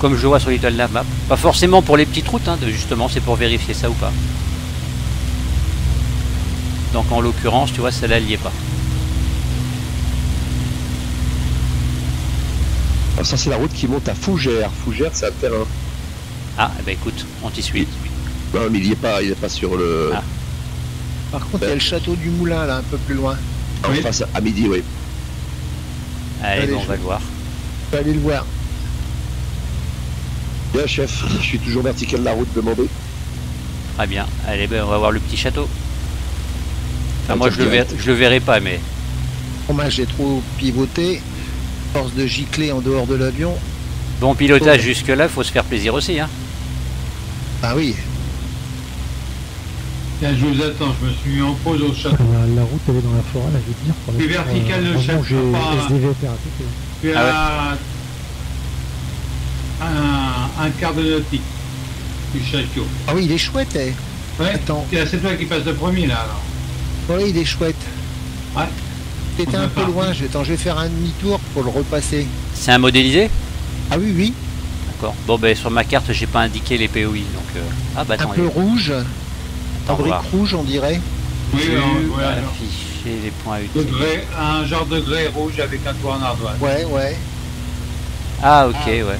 comme je vois sur Little Nav Map. Pas forcément pour les petites routes, hein, de- justement c'est pour vérifier ça ou pas. Donc en l'occurrence tu vois celle-là elle y est pas.
Alors ça c'est la route qui monte à Fougères. Fougères c'est un terrain.
Ah eh ben écoute, on t'y suit.
Non mais il y est pas, il est pas sur le.
Ah.
Par contre, il y a le château du Moulin là, un peu plus loin.
En
Oui.
face à midi, oui.
Allez,
Allez,
bon, on
je-
va le voir.
Je vais aller le voir.
Bien chef, je suis toujours vertical de la route demandée.
Très bien. Allez ben on va voir le petit château. Enfin
Ah,
moi je le, verrai, je le verrai pas mais
Bon, moi j'ai trop pivoté. Force de gicler en dehors de l'avion.
bon pilotage
Oh.
jusque là, faut se faire plaisir aussi hein.
Ah oui,
Tiens, je vous attends, je me suis mis en pause au château.
La, la route elle est dans la forêt, là je vais te dire. Pour
Plus vertical, le château,
Ah
à un, un quart de nautique du château.
ah oui, il est chouette. eh.
Ouais,
Attends.
c'est toi qui passe le premier là alors.
Oui, il est chouette.
Ouais.
T'étais un peu loin, je, attends, je vais faire un demi-tour pour le repasser.
C'est un modélisé?
Ah oui, oui,
D'accord. Bon ben sur ma carte j'ai pas indiqué les POI donc euh, ah bah
un
attends,
peu
il-
rouge,
va
brique rouge on dirait.
Oui, alors.
afficher les points
grès, un genre de grès rouge avec un toit en ardoise.
Ouais, ouais.
Ah ok
Ah.
ouais.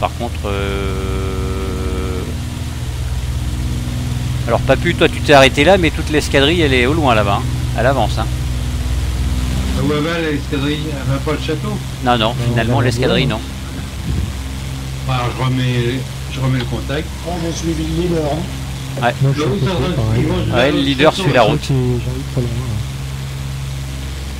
Par contre euh... Alors Papu toi tu t'es arrêté là mais toute l'escadrille elle est au loin là-bas. hein. Elle avance hein.
Où elle va l'escadrille? Elle va pas le château?
Non non finalement l'escadrille non.
Alors je remets, je remets le contact.
On a suivi le hein.
Je suis peu pareil.
Ouais, le leader suit la route.
Là.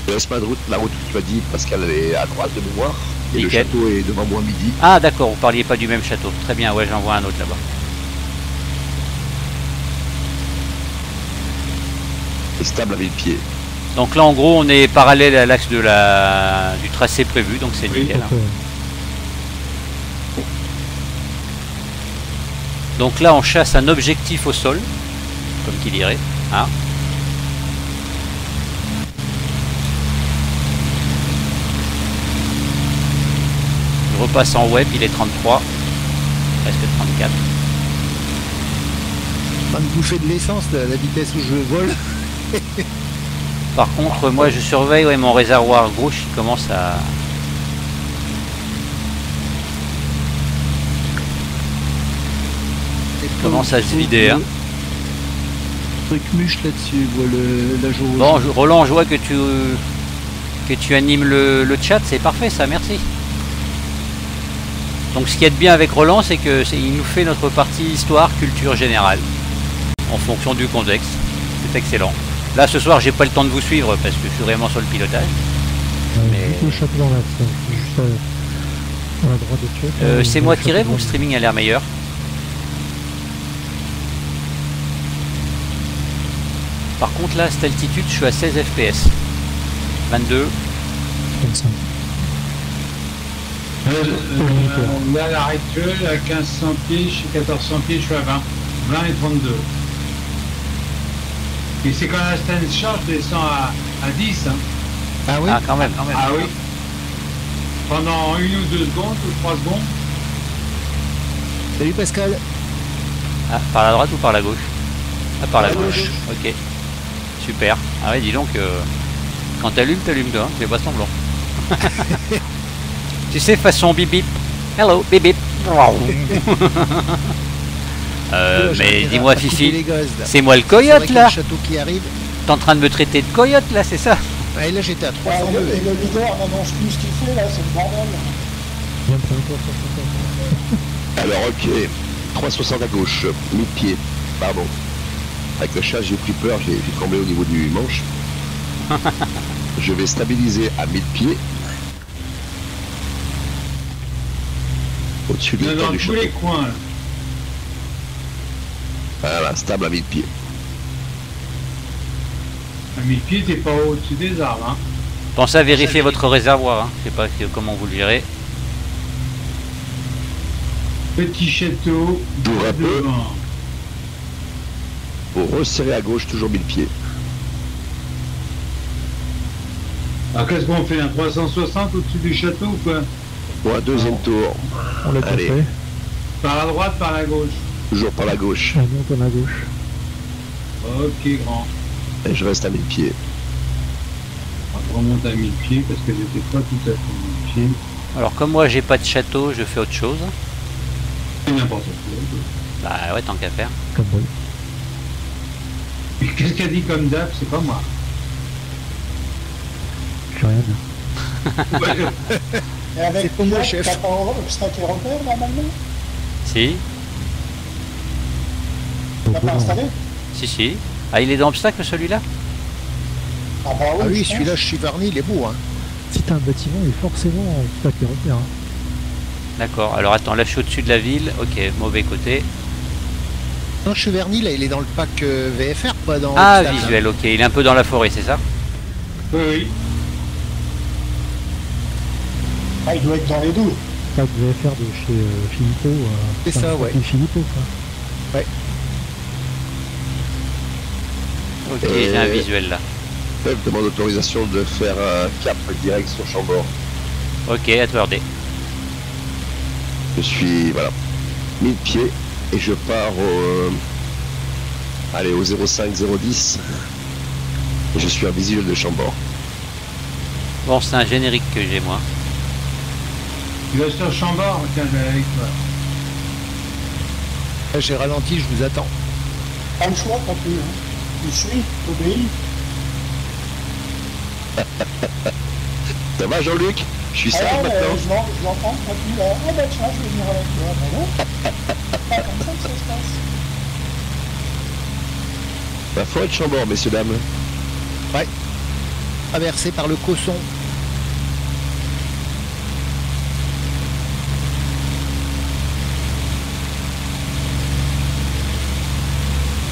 Je laisse pas de route, la route que tu as dit, Pascal, elle est à droite de mémoire. Et
Nickel.
le château est devant moi midi.
Ah d'accord vous parliez pas du même château. Très bien ouais j'en vois un autre là-bas.
Stable avec le pied.
Donc là en gros on est parallèle à l'axe de la du tracé prévu donc c'est
Oui,
nickel. Hein. Donc là on chasse un objectif au sol, comme qui dirait. Hein Je repasse en web, il est 33, presque 34.
En train de bouffer de l'essence, la, la vitesse où je vole.
Par contre, moi je surveille ouais, mon réservoir gauche, il commence à. Commence à se vider. Hein.
Truc muche là-dessus, la jauge.
Bon, je- Roland, je vois que tu que tu animes le, le chat, c'est parfait, ça, merci. Donc, ce qu'il y a de bien avec Roland, c'est que c'est- il nous fait notre partie histoire, culture générale, en fonction du contexte. C'est excellent. Là, ce soir, j'ai pas le temps de vous suivre parce que je suis vraiment sur le pilotage.
Euh,
Mais-
Juste le château dans l'axe, hein. juste à, à la droite de tuer.
Euh, c'est moi qui rêve ou le streaming a l'air meilleur Par contre, là, cette altitude, je suis à 16 FPS. 22.
25.
Euh, euh, là, à l'heure actuelle, à 1500 pieds, je suis 1400 pieds, je suis à 20. 20 et 32. Et c'est quand la stand charge, à, à 10. Hein.
Ah oui
Ah, quand même.
Ah oui. Pendant une ou deux secondes ou trois secondes.
Salut Pascal.
Ah, par la droite ou par la gauche? Ah, par la gauche. Ok. Super. Ah ouais, dis donc, euh, quand t'allumes, t'allumes toi, hein, fais pas semblant. tu sais, façon bip bip. Hello, bip bip. Euh, mais dis-moi, Fifi, c'est moi le
C'est
coyote là. T'es en train de me traiter de coyote là, c'est ça
Ouais, là j'étais à
Ouais,
300
et, le, et le leader n'annonce plus ce qu'il fait là, c'est le bordel.
Alors, ok. 360 à gauche, mi-pied. Pardon. Avec le chat, j'ai pris peur, j'ai tremblé au niveau du manche. Je vais stabiliser à 1000 pieds. Au-dessus du temps
dans
du
tous
château.
les coins. là.
Voilà, stable à 1000 pieds.
À 1000 pieds, t'es pas au-dessus des arbres. Hein.
Pensez à vérifier votre réservoir, hein. je sais pas comment vous le gérez.
Petit château,
D'ouvre un peu.
devant.
Pour resserrer à gauche, toujours 1000 pieds.
Alors qu'est-ce qu'on fait Un 360 au-dessus du château ou quoi?
Pour un deuxième tour,
On l'a
Allez.
fait.
Par la droite, par la gauche?
Toujours par la gauche.
Ah tourne à gauche.
Ok, grand.
Et je reste à 1000 pieds.
On remonte à 1000 pieds parce que j'étais pas tout à fait à 1000 pieds.
Alors comme moi j'ai pas de château, je fais autre chose.
C'est n'importe quoi.
Bah ouais, tant qu'à faire.
Comme bon.
Mais Qu'est-ce qu'a dit comme DAF C'est pas moi.
J'ai rien
Et avec Pilote,
chef.
t'as pas obstacle et repère normalement
Si,
T'as pas installé
si, si. Ah il est dans l'obstacle celui-là
Ah bah oui,
Ah oui, celui-là, je suis verni, il est beau. Hein.
Si t'as un bâtiment, il est forcément en stack et repère. Hein.
D'accord, alors attends, là je suis au-dessus de la ville. Ok, mauvais côté.
Non, je suis verni, là, il est dans le pack euh, VFR, pas dans.
Ah,
Obstacle, hein.
visuel, ok. Il est un peu dans la forêt, c'est ça
oui, oui.
Ah, il doit être dans les deux.
Stack VFR de chez euh, Philippot. euh,
C'est ça, ouais.
chez Philippot, quoi.
Ok,
Et-
j'ai un visuel là.
Pep demande autorisation de faire un cap direct sur Chambord.
Ok, à toi RD.
Je suis, voilà, 1000 pieds et je pars au, euh, allez, au 05-010. Et je suis un visuel de Chambord.
Bon, c'est un générique que j'ai moi.
Tu vas sur Chambord Tiens, je vais avec toi.
Là, J'ai ralenti, je vous attends.
Pas le choix, pas plus. Hein. Tu suis, t'obéis.
Ça va Jean-Luc? Je suis
Ah ouais, mais
maintenant
je l'en- je l'entends, là. Ah bah tiens, je vais venir avec toi. Bah non. Pas comme ça que ça se passe.
Bah, faut être Chambord, messieurs, dames.
Traversé par le Cosson.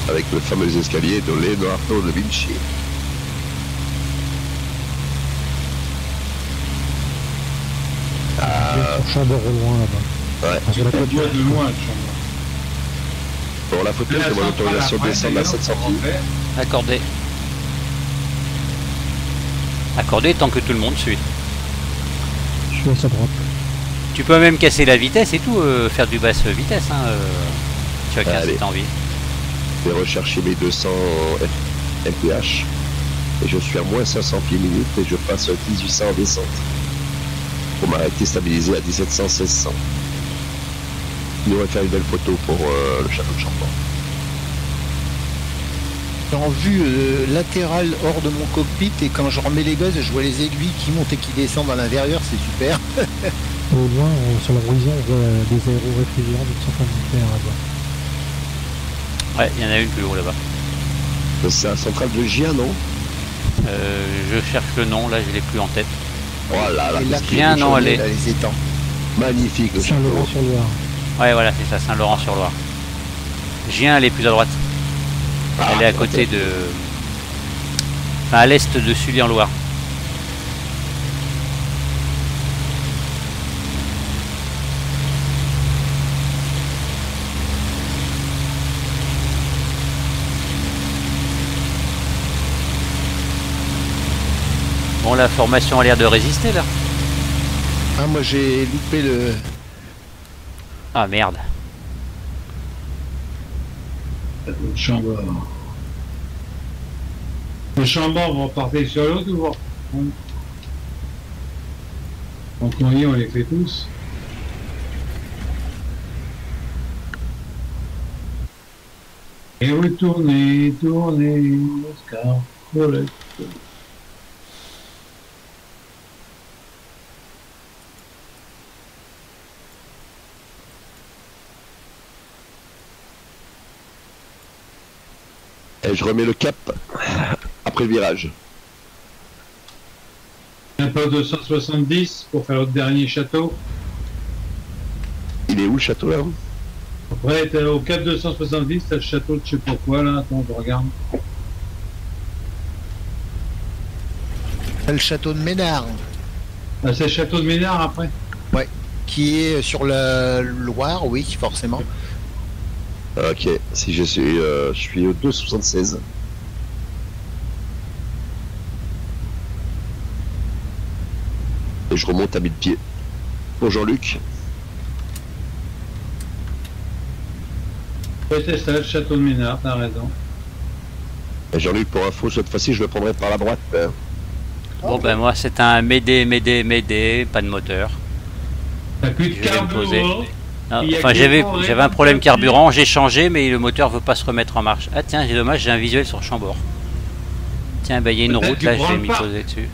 Avec le fameux escalier de Leonardo da Vinci.
Euh... Pour Chambord au loin là-bas.
Ouais.
Ah, sur la côte.
de loin, Chambord.
Pour la photo, je demande
centrale
l'autorisation de descendre à
d'ailleurs,
700
pour
pieds.
Accordé. Accordé tant que tout le monde suit.
Je suis à sa droite.
Tu peux même casser la vitesse et tout, euh, faire du basse vitesse. Hein, euh, tu as 15
Allez.
si t'as envie.
Je vais rechercher mes 200 F- MPH. Et je suis à moins 500 pieds minutes et je passe à 1800 en descente. Pour m'arrêter stabilisé à 1700, 1600. Nous, on va faire une belle photo pour euh, le château de Chambord.
En vue euh, latérale hors de mon cockpit et quand je remets les gaz, je vois les aiguilles qui montent et qui descendent à l'intérieur, c'est super.
Au loin, on- sur l'horizon, on voit des aéroréfrigérants d'une centrale nucléaire à voir.
Ouais, il y en a une plus haut là-bas.
C'est la centrale de Gien, non?
Euh, je cherche le nom, là je l'ai plus en tête.
Oh là là,
et
un nom,
les,
allez.
là, les étangs.
Magnifique.
Saint-Laurent-sur-Loire.
Ouais, voilà, c'est ça, Saint-Laurent-sur-Loire. Gien, elle est plus à droite.
Ah,
Elle est à côté de. Enfin, à l'est de Sully-en-Loire. La formation a l'air de résister là.
Ah, moi j'ai loupé le.
Ah merde.
Le Chambord. Le Chambord, vous repartez sur l'autre ou vous repartez En courrier, on les fait tous. Et vous tournez, tournez, Oscar,
Et je remets le cap après le virage.
Un peu 270 pour faire le dernier château.
Il est où le château là
Après, t'es au cap 270, t'as le château de je sais pas quoi là. Attends, je regarde.
le château de Ménard,
Ah, c'est le château de Ménard après?
qui est sur la Loire, oui, forcément.
Ok, si je suis, euh, je suis au 2,76. Et je remonte à 1000 pieds. Pour Jean-Luc,
Ouais, c'est ça, le château de Ménard, t'as raison.
Et Jean-Luc, pour info, cette fois-ci, je le prendrai par la droite. hein.
Bon, ben moi, c'est un Médé, Médé, Médé, pas de moteur.
T'as plus de
Je vais me poser.
carburant.
Non,
Il y a
enfin, j'avais, un problème carburant, j'ai changé, mais le moteur veut pas se remettre en marche. Ah tiens, j'ai dommage, j'ai un visuel sur Chambord. Tiens, ben il y a une route
tu
là, je vais m'y poser dessus.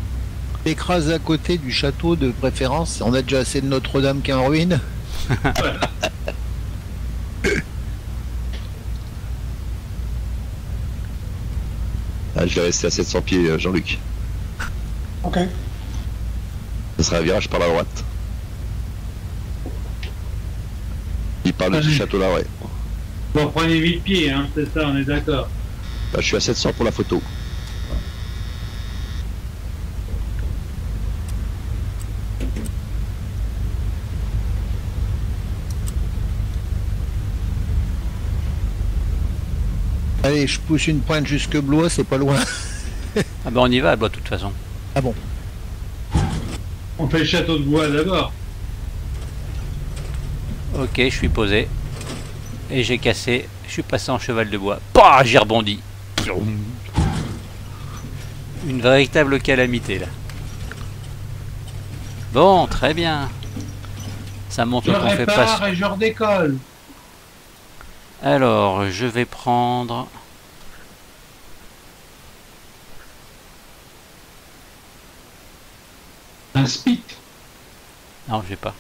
Écrase à côté du château de préférence. On a déjà assez de Notre-Dame qui est en ruine.
Ah, je vais rester à 700 pieds, euh, Jean-Luc.
Ok.
Ce sera un virage par la droite. Il parle de ce château-là, ouais.
Vous reprenez 1000 pieds, hein, c'est ça, on est d'accord.
Bah, je suis à 700 pour la photo.
Allez, je pousse une pointe jusque Blois, c'est pas loin.
Ah ben on y va, bah, de toute façon.
Ah bon
On fait le château de bois d'abord.
Ok, je suis posé. Et j'ai cassé, je suis passé en cheval de bois. Pah, j'ai rebondi. Une véritable calamité là. Bon, très bien. Ça montre qu'on fait pas...
et je redécolle.
Alors, je vais prendre...
Un spit.
Non, je vais pas.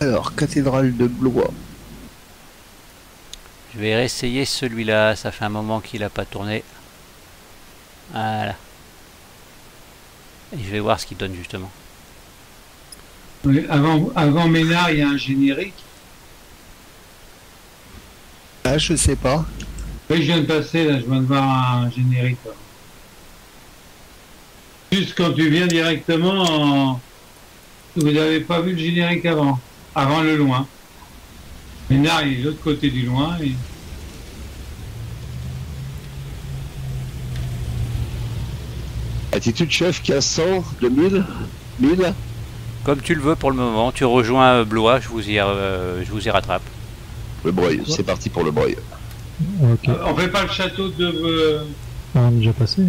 Alors, cathédrale de Blois.
Je vais réessayer celui-là. Ça fait un moment qu'il a pas tourné. Voilà. Et je vais voir ce qu'il donne justement.
Oui, avant, avant Ménard, il y a un générique.
Ah, je sais pas.
Oui, je viens de passer, là, je viens de voir un générique. là. Juste quand tu viens directement, en- vous n'avez pas vu le générique avant, avant le loin. Ménard, il est de l'autre côté du loin. et-
Attitude chef, 1500, 2000, 1000.
Comme tu le veux pour le moment. Tu rejoins euh, Blois, je vous y, euh, je vous y rattrape.
Le broy, c'est parti pour le broy.
Ok.
Euh, On fait pas le château de. euh,
On est déjà passé.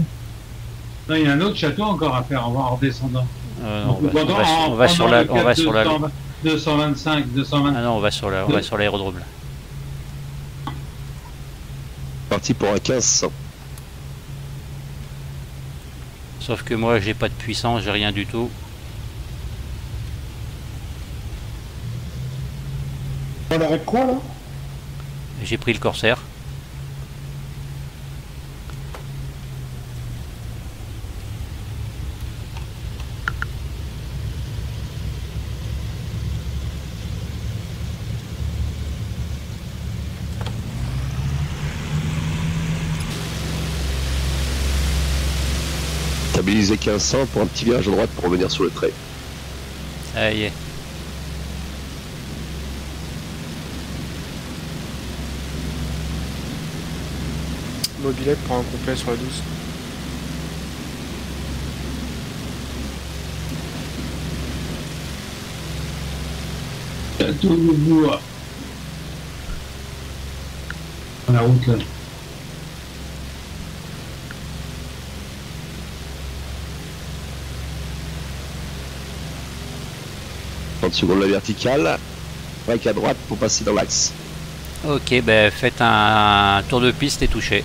Non, il y a un autre château encore à faire en en redescendant.
Euh, non, on va,
Donc,
on va
pendant-
sur- on va
pendant
sur la,
le
on va
cap
sur la,
220, 225, 220.
ah non, on va sur la, on va sur l'aérodrome. là.
Parti pour un 1500.
Sauf que moi, j'ai pas de puissance, j'ai rien du tout.
On arrête quoi là?
J'ai pris le corsaire.
Stabiliser 1500 pour un petit virage à droite pour revenir sur le trait.
Ça y est.
Mobilette pour un complet sur la 12.
Château de bois. La route là.
« 30 secondes la verticale. Break à droite pour passer dans l'axe.
Ok, ben faites un tour de piste et touchez.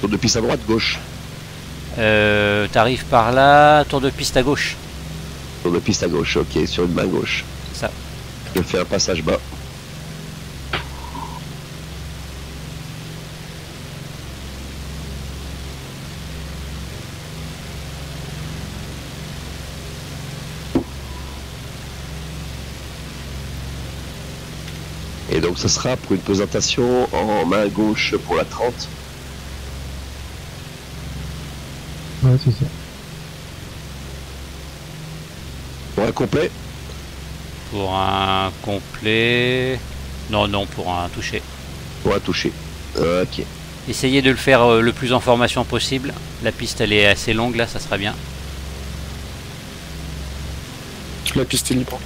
Tour de piste à droite, gauche.
Euh, T'arrives par là, tour de piste à gauche.
Tour de piste à gauche, ok, sur une main gauche.
Ça.
Je fais un passage bas. Ce sera pour une présentation en main gauche pour la 30.
Ouais, c'est ça.
Pour un complet,
Pour un complet. Non, non, pour un touché.
pour un toucher. Ok.
Essayez de le faire euh, le plus en formation possible. La piste elle est assez longue là, ça sera bien.
La piste est libre.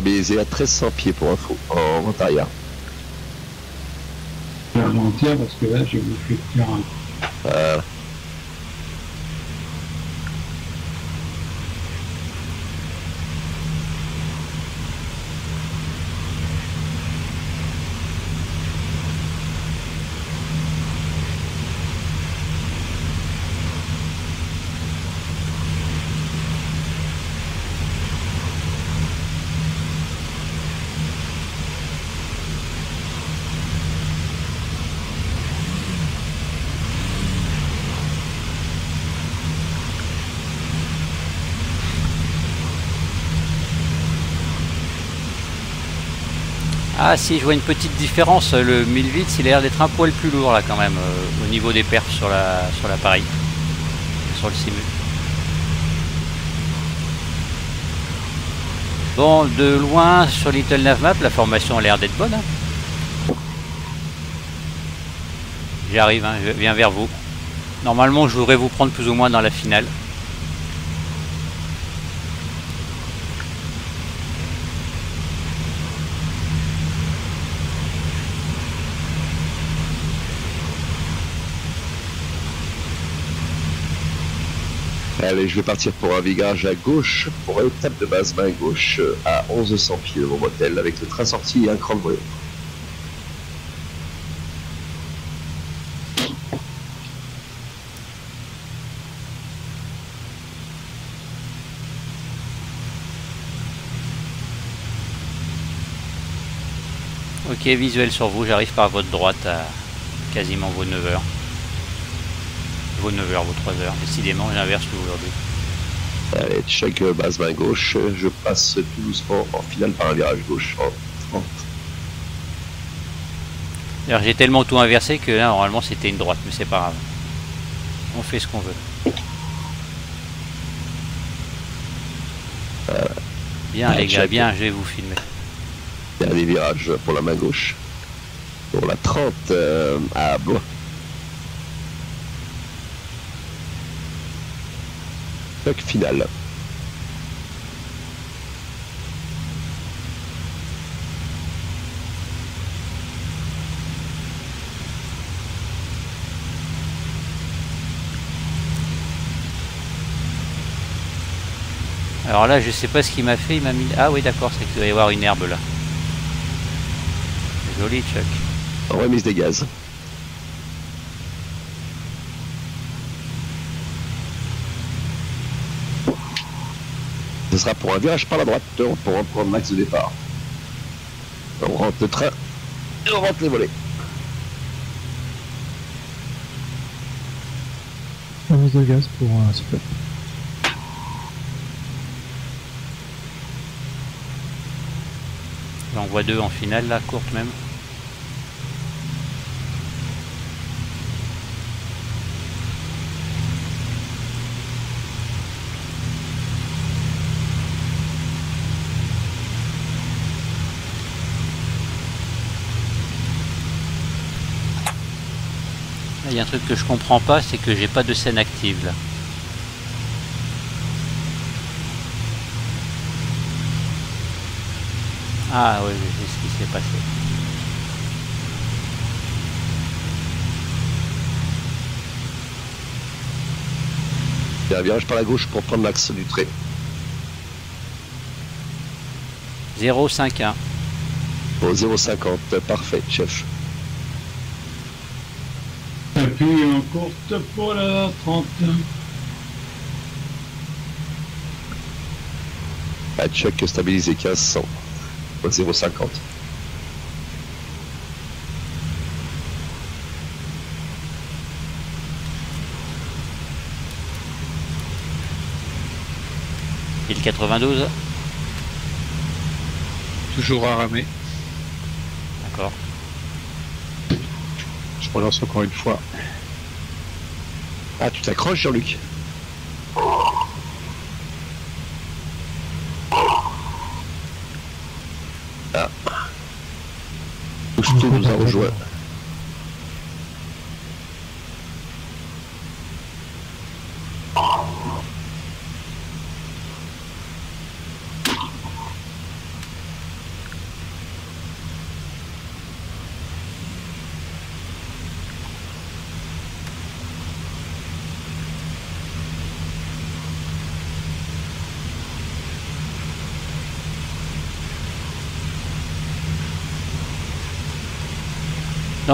Stabilisé à 1300 pieds pour info, en arrière.
Je vais ralentir parce que là, j'ai bouffé le terrain.
Voilà.
Ah si, je vois une petite différence. Le 1000 vits, il a l'air d'être un poil plus lourd là quand même, euh, au niveau des perfs sur la sur l'appareil. Sur le simu. Bon, de loin sur Little Navmap, la formation a l'air d'être bonne. hein. J'arrive, hein, je viens vers vous. Normalement, je voudrais vous prendre plus ou moins dans la finale.
Allez, je vais partir pour un virage à gauche, pour une étape de base main gauche à 1100 pieds de mon motel, avec le train sorti et un cran de.
Ok, visuel sur vous, j'arrive par votre droite à quasiment vos 9 heures. Vos 9h, vos 3h. Décidément, j'inverse tout aujourd'hui.
Allez, chaque base main gauche, je passe tout doucement en finale par un virage gauche 30.
Alors j'ai tellement tout inversé que là normalement c'était une droite, mais c'est pas grave. On fait ce qu'on veut. Euh,
bien
les gars, bien, je vais vous filmer.
Dernier virage pour la main gauche. Pour la 30 euh, à Blois. Final.
Alors là, je sais pas ce qu'il m'a fait, il m'a mis... Ah oui d'accord, c'est qu'il doit y avoir une herbe là. Joli Chuck.
Remise des gaz. Sera pour un virage par la droite pour reprendre l'axe de départ. On rentre le train et on rentre les volets.
Remise de gaz pour un super.
J'en vois deux en finale là, courte même. Y a un truc que je comprends pas, c'est que j'ai pas de scène active là. Ah oui, c'est ce qui s'est passé.
Il y a un virage par la gauche pour prendre l'axe du trait.
0,51.
Au 0,50. Parfait, chef.
Appui en courte pour la 30.
À Chuck stabilisé 1500. Au 0,50.
Et le 92
Toujours à ramer.
D'accord.
Je relance encore une fois.
Ah, tu t'accroches, Jean-Luc Ah. Cousteau nous a rejoint.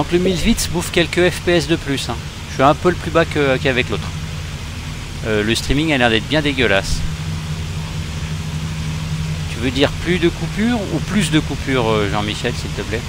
Donc le 1000 vite bouffe quelques FPS de plus. hein. Je suis un peu le plus bas qu'avec l'autre. Euh, le streaming a l'air d'être bien dégueulasse. Tu veux dire plus de coupures ou plus de coupures, euh, Jean-Michel, s'il te plaît?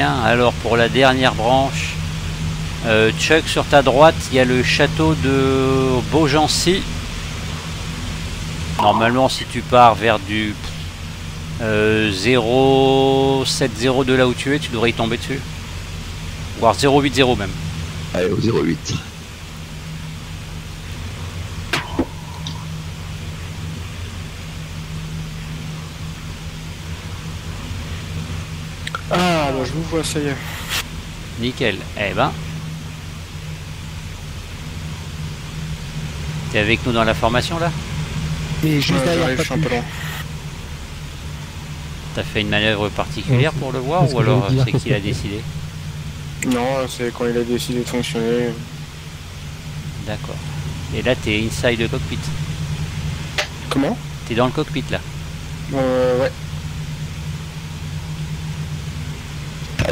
Alors pour la dernière branche, euh, Chuck, sur ta droite, il y a le château de Beaugency. Normalement, si tu pars vers du euh, 070 de là où tu es, tu devrais y tomber dessus. Voire 080 même.
Allez, au 0,8.
Ça y est.
Nickel. Eh ben. T'es avec nous dans la formation là?
Et juste
Ouais,
derrière
j'arrive, je suis un peu
Papu.
loin.
T'as fait une manœuvre particulière
Ouais,
pour le voir ou alors c'est qu'il a décidé?
Non, c'est quand il a décidé de fonctionner.
D'accord. Et là t'es inside le cockpit.
Comment?
T'es dans le cockpit là?
Euh, ouais.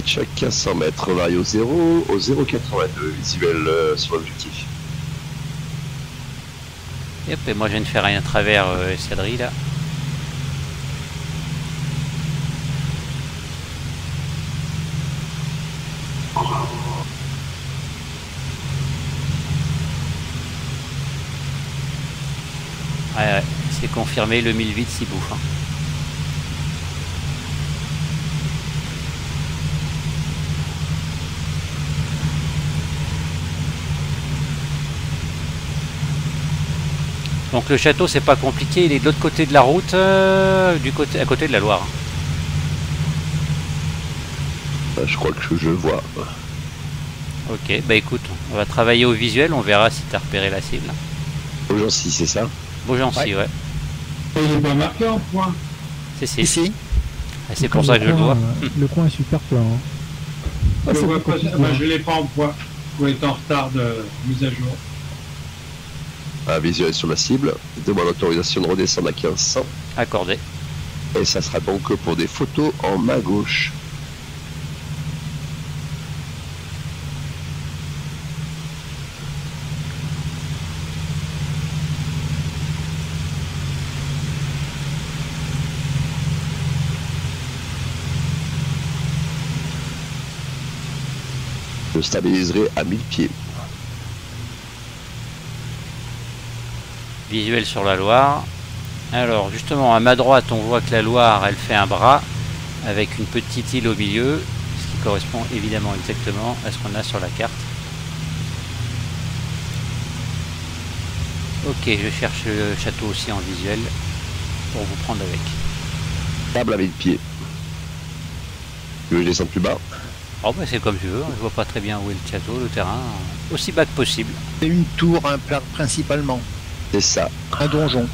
Chaque 1500 mètres, varie au 0, au 0,82 visuel euh, sur l'objectif.
Yep, et moi je viens de faire un travers euh, escadrille là. Ouais, ouais, c'est confirmé, le 1008 s'y bouffe. hein. Donc le château c'est pas compliqué, il est de l'autre côté de la route, euh, du côté, à côté de la Loire.
Euh, Je crois que je le vois.
Ok, bah écoute, on va travailler au visuel, on verra si t'as repéré la cible.
Augency, c'est ça?
Beaugency, ouais.
Il n'est pas marqué en point.
C'est si.
Ici
Ah, C'est pour ça que je le vois.
euh, Le coin est super plat. hein. Ah,
Je
c'est
vois pas- bah, je l'ai pas en point. Vous êtes en retard de mise à jour.
Un visuel sur la cible. Demande l'autorisation de redescendre à 1500.
Accordé.
Et ça sera donc pour des photos en main gauche. Je stabiliserai à 1000 pieds.
Visuel sur la Loire. Alors justement à ma droite on voit que la Loire elle fait un bras avec une petite île au milieu, ce qui correspond évidemment exactement à ce qu'on a sur la carte. Ok, je cherche le château aussi en visuel pour vous prendre avec.
Table 1000 pieds. Tu veux descende plus bas?
Oh bah c'est comme tu veux, je vois pas très bien où est le château, le terrain, aussi bas que possible.
C'est une tour, un plat principalement.
C'est ça.
Un donjon.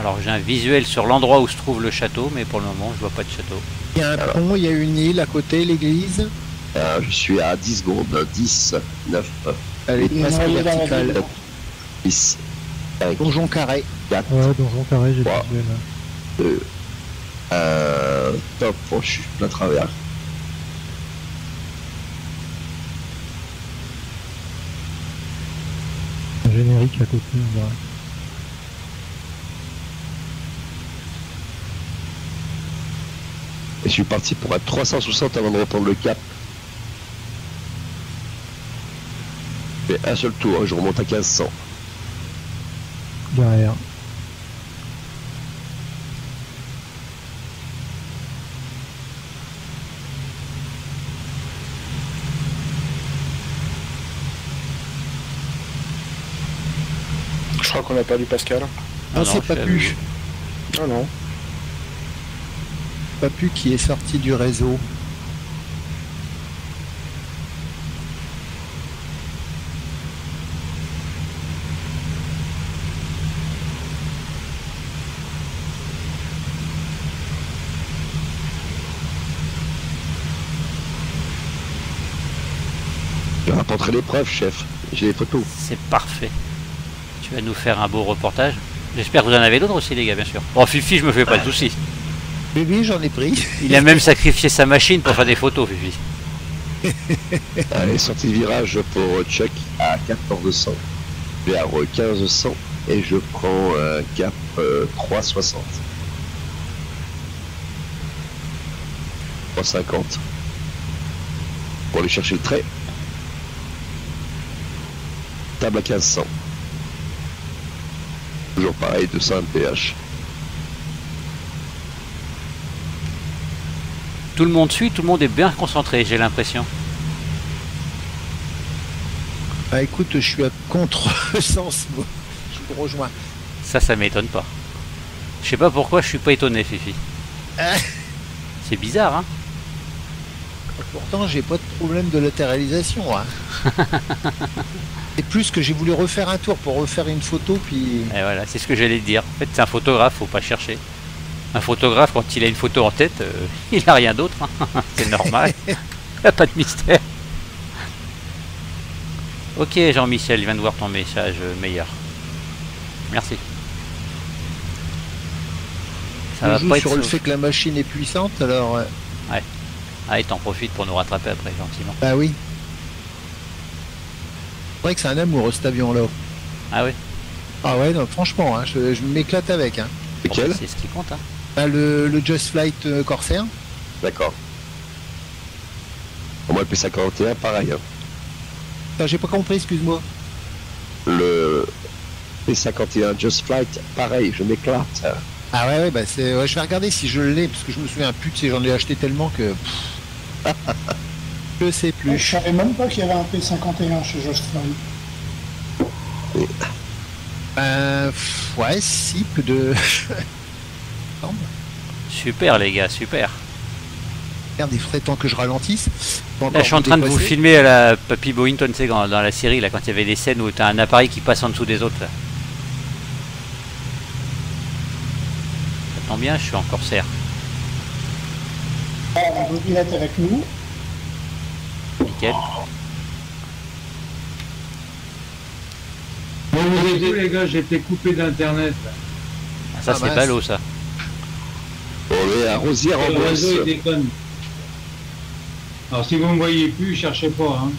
Alors j'ai un visuel sur l'endroit où se trouve le château, mais pour le moment je vois pas de château.
Il y a un pont, il y a une île à côté, l'église.
Euh, je suis à 10 secondes. 10, 9,
Elle est
Il est
presque
noyé dans la
verticale.
ville.
10, 5,
Donjon carré.
4,
Ouais, donjon carré, j'ai le
Wow.
visuel.
2, 1. Top, oh, je suis plein travers.
À côté.
Et je suis parti pour un 360 avant de reprendre le cap. Je fais un seul tour, je remonte à 1500.
Derrière.
Je crois qu'on a perdu Pascal.
Ah non,
c'est pas
je suis
pu.
Ah non.
Pas pu qui est sorti du réseau.
Je rapporterai les preuves, chef. J'ai les photos.
C'est parfait. Tu vas nous faire un beau reportage. J'espère que vous en avez d'autres aussi les gars bien sûr. Bon Fifi je me fais pas de soucis.
Oui, oui, j'en ai pris.
Il a même sacrifié sa machine pour faire des photos Fifi.
Allez, sortie de virage pour Chuck à 1400. Vers 1500. Et je prends un cap euh, 360. 350. Pour aller chercher le trait. Table à 1500. Toujours pareil, 200 mph.
Tout le monde suit, tout le monde est bien concentré j'ai l'impression.
Bah écoute, je suis à contre-sens, moi. Je vous rejoins.
Ça ça m'étonne pas. Je sais pas pourquoi je suis pas étonné Fifi.
Ah.
C'est bizarre hein.
Pourtant, j'ai pas de problème de latéralisation. Hein. C'est plus que j'ai voulu refaire un tour pour refaire une photo, puis
Et voilà, c'est ce que j'allais te dire. En fait c'est un photographe, faut pas chercher. Un photographe quand il a une photo en tête, euh, il a rien d'autre. hein. c'est normal. y a pas de mystère. Ok Jean-Michel, je viens de voir ton message euh, meilleur. Merci. Ça va
joue
pas être
sur le fait que la machine est puissante, alors euh,
Ah, et t'en profites pour nous rattraper après, gentiment.
Bah oui. C'est vrai que c'est un amour cet avion là.
Ah oui
Ah ouais, non, franchement, hein, je, je m'éclate avec. Hein.
Lequel
C'est ce qui compte, hein.
Bah, le, le Just Flight euh, Corsair.
D'accord. Pour moi, le P51, pareil. hein.
Enfin, j'ai pas compris, excuse-moi.
Le P51 Just Flight, pareil, je m'éclate.
Ah ouais, ouais, bah c'est. ouais, je vais regarder si je l'ai, parce que je me souviens plus, tu sais, j'en ai acheté tellement que. je sais
Je
plus.
savais même pas qu'il y avait un P51 chez Just Fly.
Euh, ouais, si, peu de.
Super, les gars, super.
Merde, il ferait temps que je ralentisse.
Là, je suis en train de vous filmer à la Papy Boynton, tu sais, dans, dans la série, là, quand il y avait des scènes où t'as un appareil qui passe en dessous des autres, là. Ça tombe bien, je suis en corsaire.
Ah, la avec nous.
Nickel.
Bon, vous les gars J'étais coupé d'internet. là.
Ah, ça,
Ah,
c'est ballot, ça.
Rosière en.
Alors, si vous me voyez plus, cherchez pas. Hein.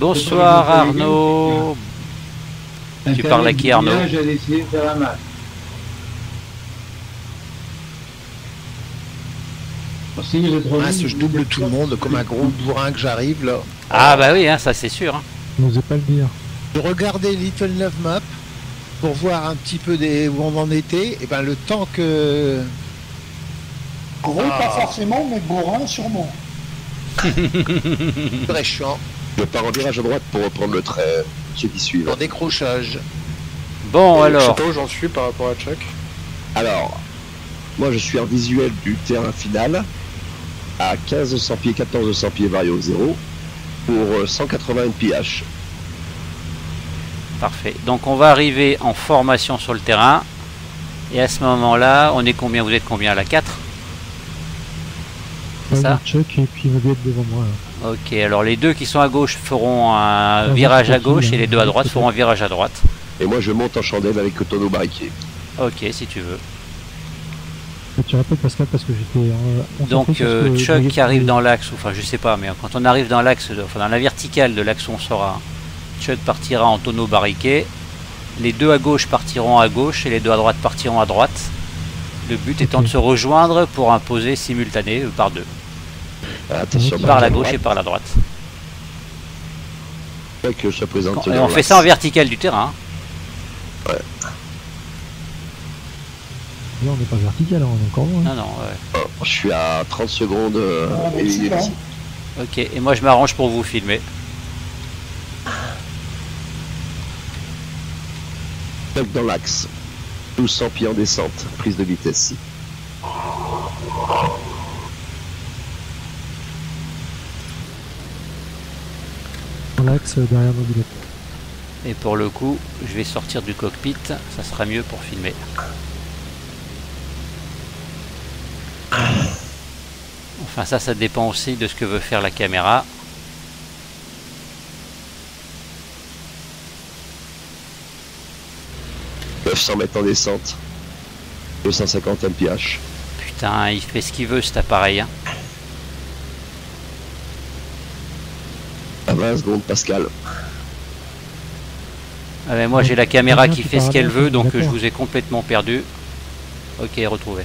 Bonsoir, Arnaud. Tu parles à qui, Arnaud
J'ai décidé de faire la malle. Alors, si
je double tout le monde comme un gros bourrin que j'arrive là.
Ah, bah oui, hein, ça, c'est sûr. hein.
N'osez pas le dire.
Je regardais Little Love Map pour voir un petit peu des, où on en était. Et ben le temps que.
Gros,
Ah.
pas forcément, mais bourrin, sûrement.
Je suis en,
Je pars en virage à droite pour reprendre le trait. Ceux qui suivent.
en décrochage.
Bon,
Je sais
alors.
pas où j'en suis par rapport à Chuck.
Alors, moi je suis en visuel du terrain final à 1500 pieds, 1400 pieds varié au zéro pour euh, 180 NPH.
Parfait. Donc on va arriver en formation sur le terrain. Et à ce moment-là, on est combien? Vous êtes combien là? 4 C'est
Ouais,
ça?
Chuck et puis devant moi. là.
Ok, alors les deux qui sont à gauche feront un virage à gauche et les deux à droite feront un virage à droite.
Et moi je monte en chandelle avec le tonneau barriqué.
Ok, si tu veux.
Tu rappelles Pascal parce que j'étais. euh,
Donc euh,
que
Chuck qui arrive dans l'axe, enfin je sais pas, mais quand on arrive dans l'axe, enfin dans la verticale de l'axe où on sera, Chuck partira en tonneau barriqué. Les deux à gauche partiront à gauche et les deux à droite partiront à droite. Le but étant de se rejoindre pour imposer simultané euh, par deux,
Attention,
par la gauche et par la droite.
Pas que je présente
Quand- et
dans
on fait ça en vertical du terrain. hein.
Là, on n'est pas vertical, on est encore loin.
Non, non, ouais.
Je suis à 30 secondes euh,
Ah,
et.
Ok, et moi je m'arrange pour vous filmer.
Chuck dans l'axe. 1200 pieds en descente. Prise de vitesse.
Dans l'axe euh, derrière Mobilette.
Et pour le coup, je vais sortir du cockpit, ça sera mieux pour filmer. Enfin ça, ça dépend aussi de ce que veut faire la caméra.
900 mètres en descente. 250 mph.
Putain, il fait ce qu'il veut cet appareil. hein.
À 20 secondes, Pascal.
Ah, mais moi j'ai la caméra qui fait ce qu'elle veut, donc euh, je vous ai complètement perdu. Ok, retrouvé.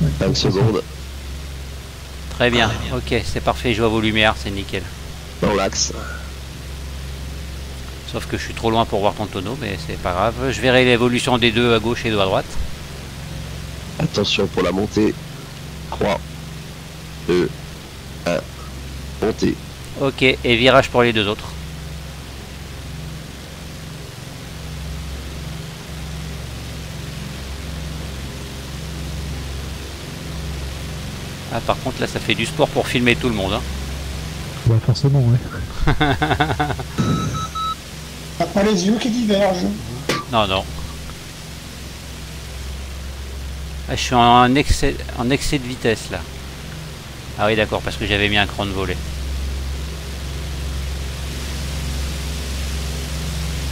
Ouais,
20
c'est ça.
secondes.
Très bien, ok, c'est parfait, je vois vos lumières, c'est nickel.
Dans l'axe.
Sauf que je suis trop loin pour voir ton tonneau, mais c'est pas grave. Je verrai l'évolution des deux à gauche et deux à droite.
Attention pour la montée. 3, 2, 1. Montée.
Ok, et virage pour les deux autres. Ah, par contre, là, ça fait du sport pour filmer tout le monde. hein.
Ouais, forcément, ouais.
T'as pas les yeux qui divergent.
Non, non. Ah, je suis en excès, en excès de vitesse là. Ah oui, d'accord, parce que j'avais mis un cran de volet.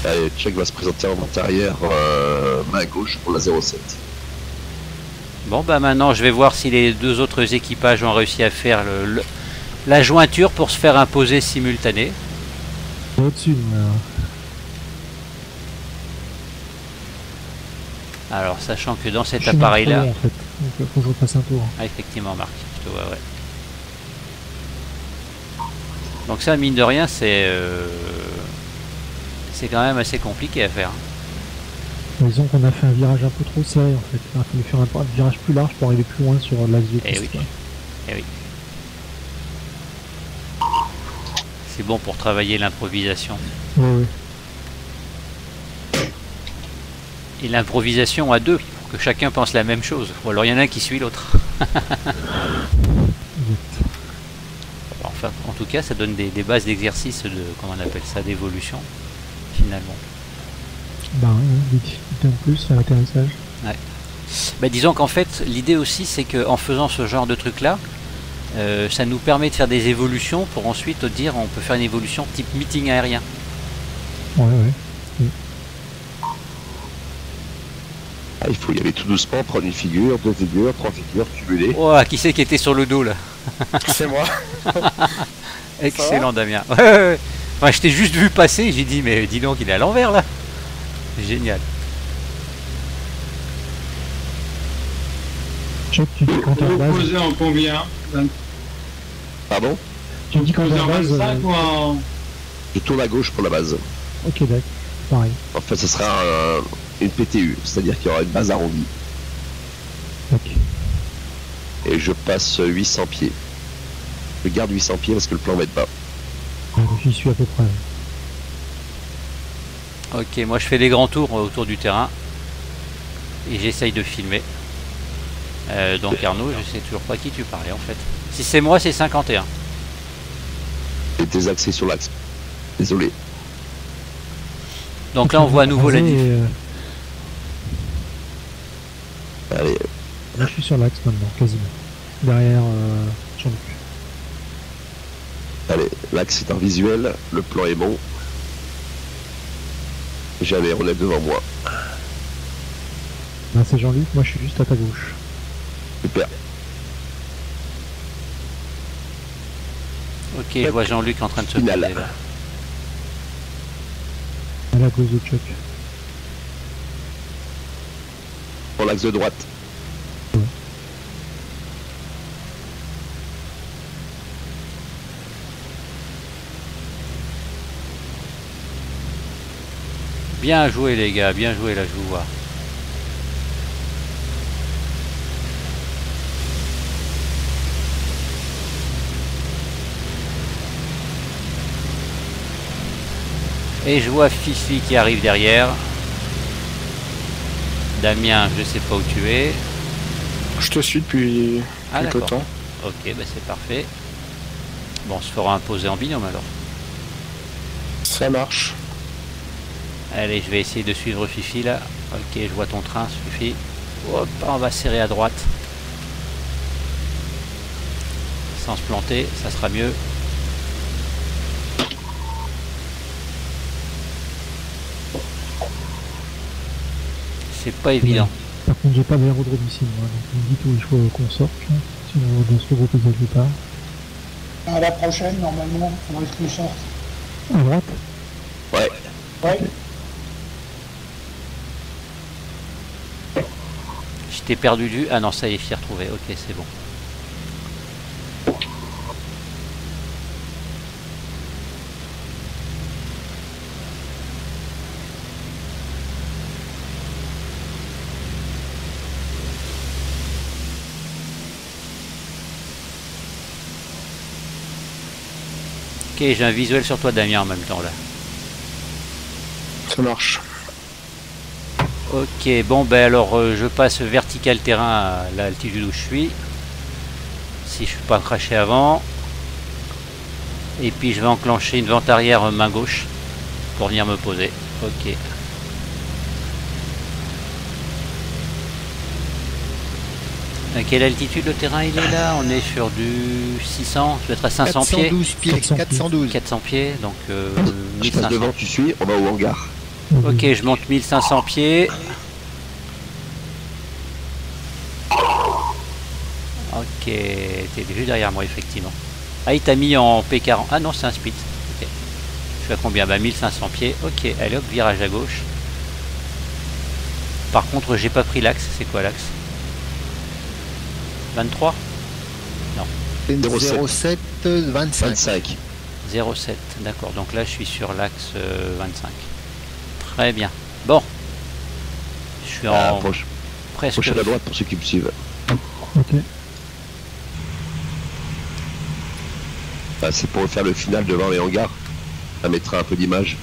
Allez, Chuck va se présenter en arrière, euh, main gauche pour la 07.
Bon, bah maintenant, je vais voir si les deux autres équipages ont réussi à faire le- le- la jointure pour se faire imposer simultané.
Au-dessus, là.
Alors, sachant que dans cet
trop long, en fait. Donc, faut que je repasse un tour.
Ah, effectivement, Marc, je te vois, ouais. Donc ça, mine de rien, c'est... euh, C'est quand même assez compliqué à faire.
Disons qu'on a fait un virage un peu trop serré en fait. Il a fallu faire un, virage plus large pour arriver plus loin sur l'axe de
Eh
piste.
oui.
quoi.
Eh oui. C'est bon pour travailler l'improvisation.
Ouais.
Et l'improvisation à deux, pour que chacun pense la même chose. Ou alors il y en a un qui suit l'autre. Enfin, en tout cas, ça donne des, des bases d'exercice de, comment on appelle ça, d'évolution, finalement.
Bah ouais, ouais, des difficultés en plus à l'atterrissage.
Bah, disons qu'en fait, l'idée aussi, c'est qu'en faisant ce genre de truc-là, euh, ça nous permet de faire des évolutions pour ensuite dire on peut faire une évolution type meeting aérien.
Ouais, ouais.
Ah, il faut y aller tout doucement, prendre une figure, deux figures, trois figures, cumuler.
Oh, qui c'est qui était sur le dos là
C'est moi.
Excellent Damien. Ouais, ouais, ouais. Enfin, je t'ai juste vu passer, j'ai dit mais dis donc il est à l'envers là. Génial.
Chuck, tu dis quand en
Vous
base.
posez en combien
Pardon
Tu dis quand en
en
base.
25
euh,
ou en...
Je tourne à gauche pour la base.
Ok, d'accord. Pareil.
En fait, ce sera un- une PTU, c'est-à-dire qu'il y aura une base arrondie.
Ok.
Et je passe 800 pieds. Je garde 800 pieds parce que le plan va être bas.
Ouais, donc J'y suis à peu près.
Ok, moi je fais des grands tours autour du terrain et j'essaye de filmer. Euh, donc Arnaud, je sais toujours pas qui tu parlais en fait. Si c'est moi, c'est 51.
Et tes accès sur l'axe. Désolé.
Donc là, on voit à nouveau la diff.
euh,
Allez,
Là, je suis sur l'axe maintenant, quasiment. Derrière euh, Jean-Luc.
allez, l'axe est un visuel, le plan est bon. J'ai un aéronef devant moi.
Là, c'est Jean-Luc, moi je suis juste à ta gauche.
Super.
Ok, je vois Jean-Luc en train de se
Final.
là.
À la gauche de Chuck.
Pour l'axe de droite.
Bien joué les gars, bien joué là, je vous vois. Et je vois Fifi qui arrive derrière. Damien, je sais pas où tu es.
Je te suis depuis
Ah
quelque temps.
Ok, bah c'est parfait. Bon, on se fera imposer en binôme alors.
Ça marche.
Allez, je vais essayer de suivre Fifi là. Ok, je vois ton train, Fifi. Hop, on va serrer à droite. Sans se planter, ça sera mieux. C'est pas évident.
Par contre, j'ai pas d'aérodrome ici, moi. Donc, vous me dites où il faut qu'on sorte. Si on doit se regrouper quelque part.
À la prochaine, normalement, faudrait que je sorte.
À droite
Ouais.
Ouais.
T'ai perdu du... Ah non, ça y est, je t'ai retrouvé. Ok, c'est bon. Ok, j'ai un visuel sur toi, Damien, en même temps, là.
Ça marche.
Ok, bon ben alors euh, je passe vertical terrain à l'altitude où je suis. Si je suis pas craché avant. Et puis je vais enclencher une vente arrière euh, main gauche pour venir me poser. Ok. À quelle altitude le terrain il est là? On est sur du 600, je vais être à 500 pieds.
412 pieds.
400 pieds.
412.
400 pieds, donc euh,
Je passe
1500.
devant, tu suis, on va au hangar.
Ok, je monte 1500 pieds. qui était juste derrière moi, effectivement. Ah, il t'a mis en P40. Ah non, c'est un split. Ok. Je suis à combien? Bah 1500 pieds. Ok, allez hop, virage à gauche. Par contre, j'ai pas pris l'axe. C'est quoi l'axe? 23
07
07,
25.
25.
07, d'accord. Donc là, je suis sur l'axe euh, 25. Très bien. Bon. Je suis
Ah,
en
proche,
presque...
prochaine à droite pour ceux qui me suivent.
Ok.
Ah, c'est pour faire le final devant les hangars. Ça mettra un peu d'image.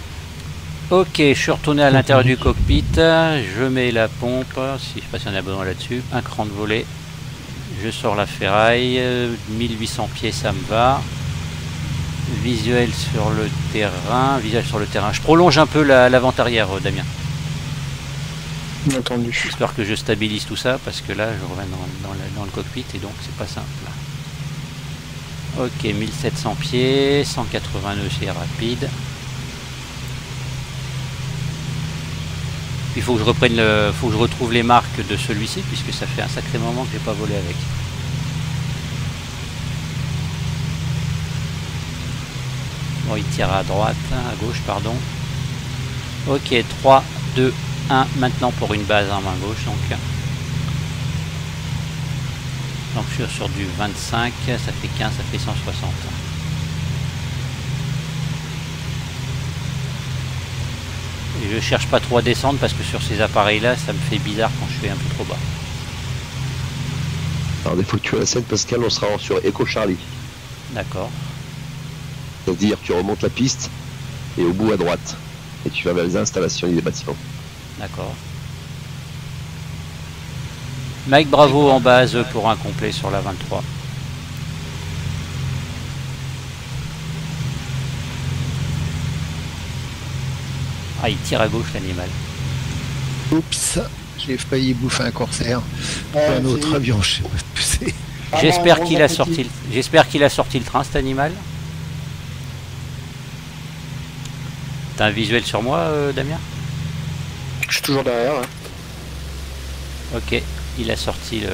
Ok, je suis retourné à l'intérieur du cockpit. Je mets la pompe, si je sais pas si on a besoin là-dessus. Un cran de volet. Je sors la ferraille. euh, 1800 pieds, ça me va. Visuel sur le terrain. Visuel sur le terrain. Je prolonge un peu la- l'avant-arrière, euh, Damien.
Entendu.
Histoire que je stabilise tout ça, parce que là, je reviens dans, dans le- dans le cockpit et donc c'est pas simple. Ok, 1700 pieds, 180 nœuds, c'est rapide. Il faut que je reprenne le, faut que je retrouve les marques de celui-ci, puisque ça fait un sacré moment que j'ai pas volé avec. Bon, il tire à droite, à gauche, pardon. Ok, 3, 2, 1 maintenant pour une base en main gauche donc donc je suis sur du 25 ça fait 15 ça fait 160 et je cherche pas trop à descendre parce que sur ces appareils là ça me fait bizarre quand je suis un peu trop bas
Alors, des fois que tu as la scène, Pascal, on sera sur Echo Charlie.
d'accord
C'est-à-dire, tu remontes la piste et au bout à droite. Et tu vas vers les installations et les bâtiments.
d'accord Mike Bravo en base pour un complet sur la 23 ah il tire à gauche l'animal
Oups, j'ai failli bouffer un corsaire.
Ouais,
un autre avion, je sais pas ce que c'est.
Ah
qu'il a sorti. J'espère qu'il a sorti le train cet animal. T'as un visuel sur moi, euh, Damien?
Je suis toujours derrière. hein.
Ok, il a sorti le.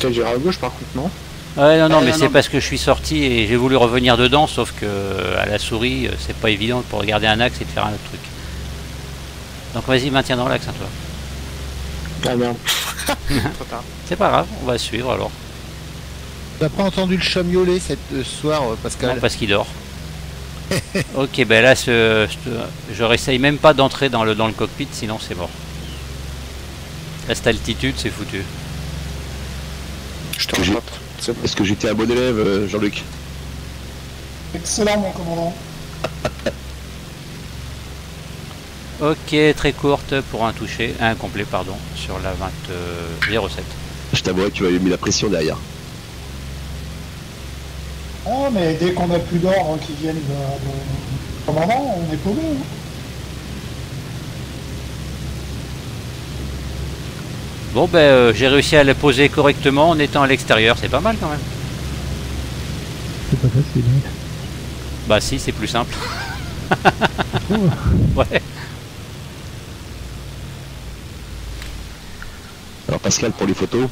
Tu dire à gauche par contre, non?
Ouais, non, non, mais c'est parce que je suis sorti et j'ai voulu revenir dedans, sauf que euh, à la souris, euh, c'est pas évident pour regarder un axe et de faire un autre truc. Donc vas-y, maintiens dans l'axe, hein, toi.
Ah merde.
C'est pas grave, on va suivre alors.
T'as pas entendu le chat miauler cette, euh, ce soir, euh,
Non,
Pascal
parce qu'il dort. ok, ben là, ce, ce- je réessaye même pas d'entrer dans le, dans le cockpit, sinon c'est mort. Reste altitude, c'est foutu.
Je te rattrape.
Est-ce que j'étais un bon élève, euh, Jean-Luc?
Excellent, mon commandant.
Ok, très courte pour un toucher, un complet, pardon, sur la 20, euh, 07.
Je t'avouerais que tu m'avais mis la pression derrière.
Ah, mais dès qu'on a plus d'ordre qui viennent de, de- commandant, on est paumé. hein.
Bon, ben, euh, j'ai réussi à la poser correctement en étant à l'extérieur, c'est pas mal quand même.
C'est pas facile. hein.
Bah, si, c'est plus simple. Ouais.
Pascal, pour les photos,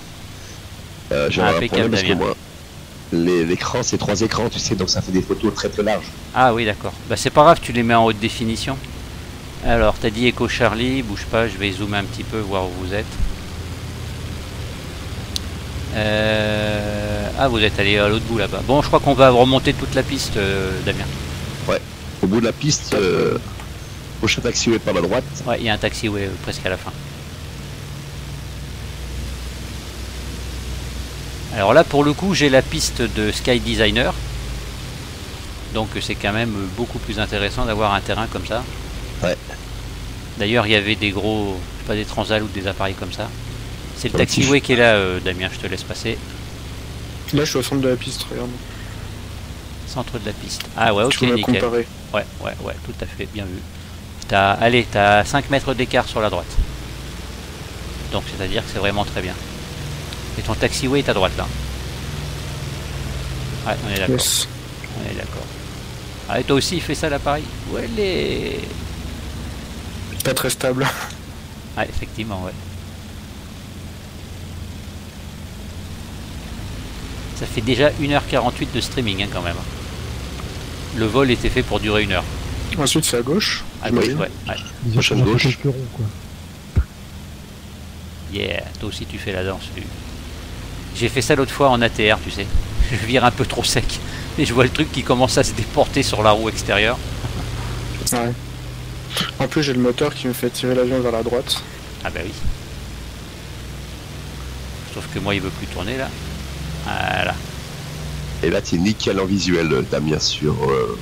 euh, j'ai
Ah,
un problème parce que
Damien.
moi, les- l'écran c'est trois écrans, tu sais, donc ça fait des photos très très larges.
Ah oui, d'accord. Bah, c'est pas grave, tu les mets en haute définition. Alors, t'as dit Echo Charlie, bouge pas, je vais zoomer un petit peu, voir où vous êtes. Euh, Ah, vous êtes allé à l'autre bout là-bas. Bon, je crois qu'on va remonter toute la piste, euh, Damien.
Au bout de la piste, euh, prochain taxiway par la droite,
Ouais, il y a un taxiway euh, presque à la fin. Alors là, pour le coup, j'ai la piste de Sky Designer. Donc c'est quand même beaucoup plus intéressant d'avoir un terrain comme ça.
Ouais.
D'ailleurs, il y avait des gros, je sais pas des transals ou des appareils comme ça. C'est le taxiway qui est là, euh, Damien, je te laisse passer.
Là, je suis au centre de la piste, regarde.
Centre de la piste. Ah ouais, ok,
tu
nickel. Ouais, ouais, ouais, tout à fait, bien vu. T'as, allez, t'as 5 mètres d'écart sur la droite. Donc c'est-à-dire que c'est vraiment très bien. Et ton taxiway est à droite là. Ouais, on est d'accord.
Yes.
On est d'accord. Ah, et toi aussi, il fait ça l'appareil Ouais, les...
Pas très stable.
Ouais, effectivement, ouais. Ça fait déjà 1h48 de streaming hein, quand même. Le vol était fait pour durer une heure.
Ensuite, c'est à gauche.
À gauche, ouais.
a fait
gauche.
ronds, quoi.
Yeah, toi aussi tu fais la danse. lui. J'ai fait ça l'autre fois en ATR, tu sais. Je vire un peu trop sec. Et je vois le truc qui commence à se déporter sur la roue extérieure.
Ouais. En plus, j'ai le moteur qui me fait tirer l'avion vers la droite.
Ah bah oui. Sauf que moi il veut plus tourner là. Voilà.
Et là, t'es nickel en visuel, Damien, sur euh.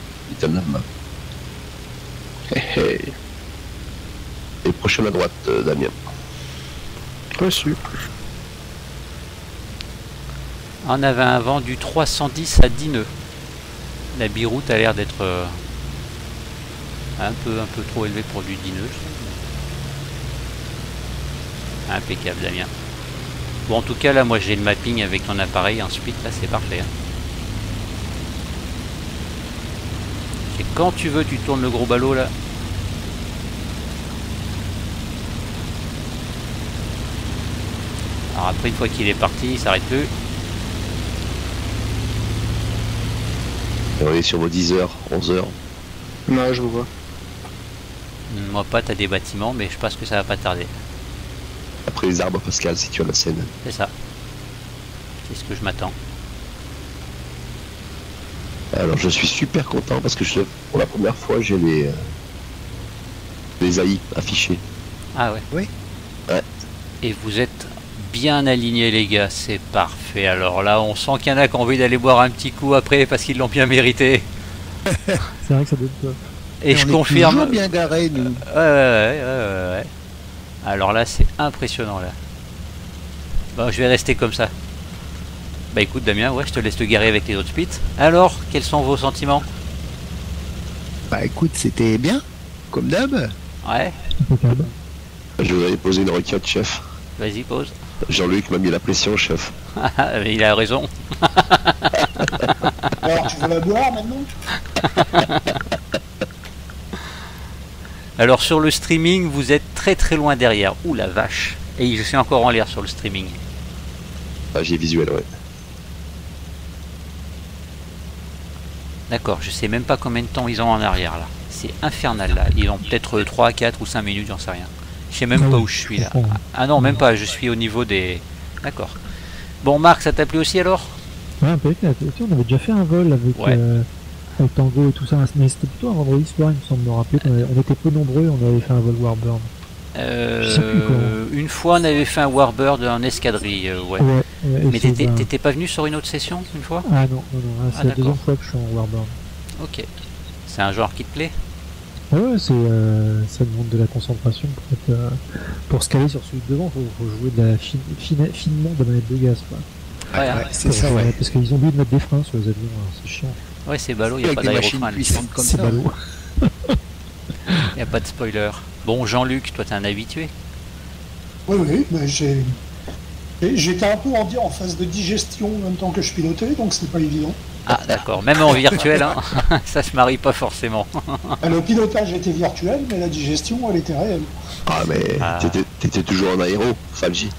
Hé hé.
Et prochaine à droite, euh, Damien.
Reçu.
On avait un vent du 310 à 10 nœuds. La biroute a l'air d'être euh, un peu trop élevée pour du 10 nœuds. Impeccable Damien. Bon en tout cas là moi j'ai le mapping avec ton appareil en speed là c'est parfait. hein. Et quand tu veux tu tournes le gros ballot là. Alors après une fois qu'il est parti il s'arrête plus.
On est sur vos 10h, 11h.
Non, je vous vois.
Moi pas, t'as des bâtiments, mais je pense que ça va pas tarder.
Après les arbres, Pascal, si tu as la scène.
C'est ça. C'est ce que je m'attends.
Alors je suis super content parce que je, pour la première fois j'ai les, euh, les AI affichés.
Ah ouais
Oui.
Ouais.
Et vous êtes bien alignés les gars, c'est parfait. Alors là, on sent qu'il y en a qui ont envie d'aller boire un petit coup après parce qu'ils l'ont bien mérité.
C'est vrai que ça donne peur.
Et,
on
je
est
confirme.
toujours bien garé, nous.
Ouais, ouais, ouais, ouais, ouais, ouais. Alors là, c'est impressionnant là. Bon, je vais rester comme ça. Bah écoute Damien, ouais, je te laisse te garer avec les autres spits. Alors, quels sont vos sentiments?
Bah écoute, c'était bien, comme d'hab.
Ouais.
Je voudrais poser une requête, chef.
vas-y, pose.
Jean-Luc m'a mis la pression, chef.
Mais il a raison.
Alors, tu veux la boire maintenant
Alors sur le streaming, vous êtes très très loin derrière. Ouh la vache. Et je suis encore en l'air sur le streaming.
Ah, j'ai visuel, ouais.
D'accord, je sais même pas combien de temps ils ont en arrière là. C'est infernal là. Ils ont peut-être 3, 4 ou 5 minutes, j'en sais rien. Je sais même
Ah
pas
oui,
où je suis là. Ah non, même pas, je suis au niveau des... D'accord. Bon Marc, ça t'a plu aussi alors?
Ouais, on avait déjà fait un vol avec,
Ouais.
euh, avec Tango et tout ça, mais c'était plutôt un vendredi soir, il me semble me rappeler. avait- On était peu nombreux, on avait fait un vol Warburn.
Euh,
Je sais plus comment.
Une fois on avait fait un Warbird en escadrille, euh, ouais.
Ouais, ouais, et
Mais t'étais pas venu sur une autre session une fois?
Ah non, non, non,
Ah,
c'est la deuxième fois que je suis en Warburn.
Ok. C'est un genre qui te plaît?
Ah ouais, c'est, euh, ça demande de la concentration pour, être, euh, pour se caler sur celui de devant, faut, faut jouer de la fine, fine- finement de la manette de gaz. Quoi.
Ouais, hein.
c'est ça, ouais.
Parce qu'ils ont oublié de mettre des freins sur les avions, alors c'est chiant.
Ouais, c'est ballot, il n'y a pas d'aérofrein.
C'est
ça.
ballot.
Il n'y a pas de spoiler. Bon, Jean-Luc, toi t'es un habitué
Oui, oui, mais j'ai. J'étais un peu en, en phase de digestion en même temps que je pilotais, donc c'était pas évident.
Ah, d'accord. Même en virtuel, hein. ça se marie pas forcément.
Ah, Le pilotage était virtuel, mais la digestion, elle était réelle.
Ah, mais
Ah.
t'étais- toujours en aéro, Falji.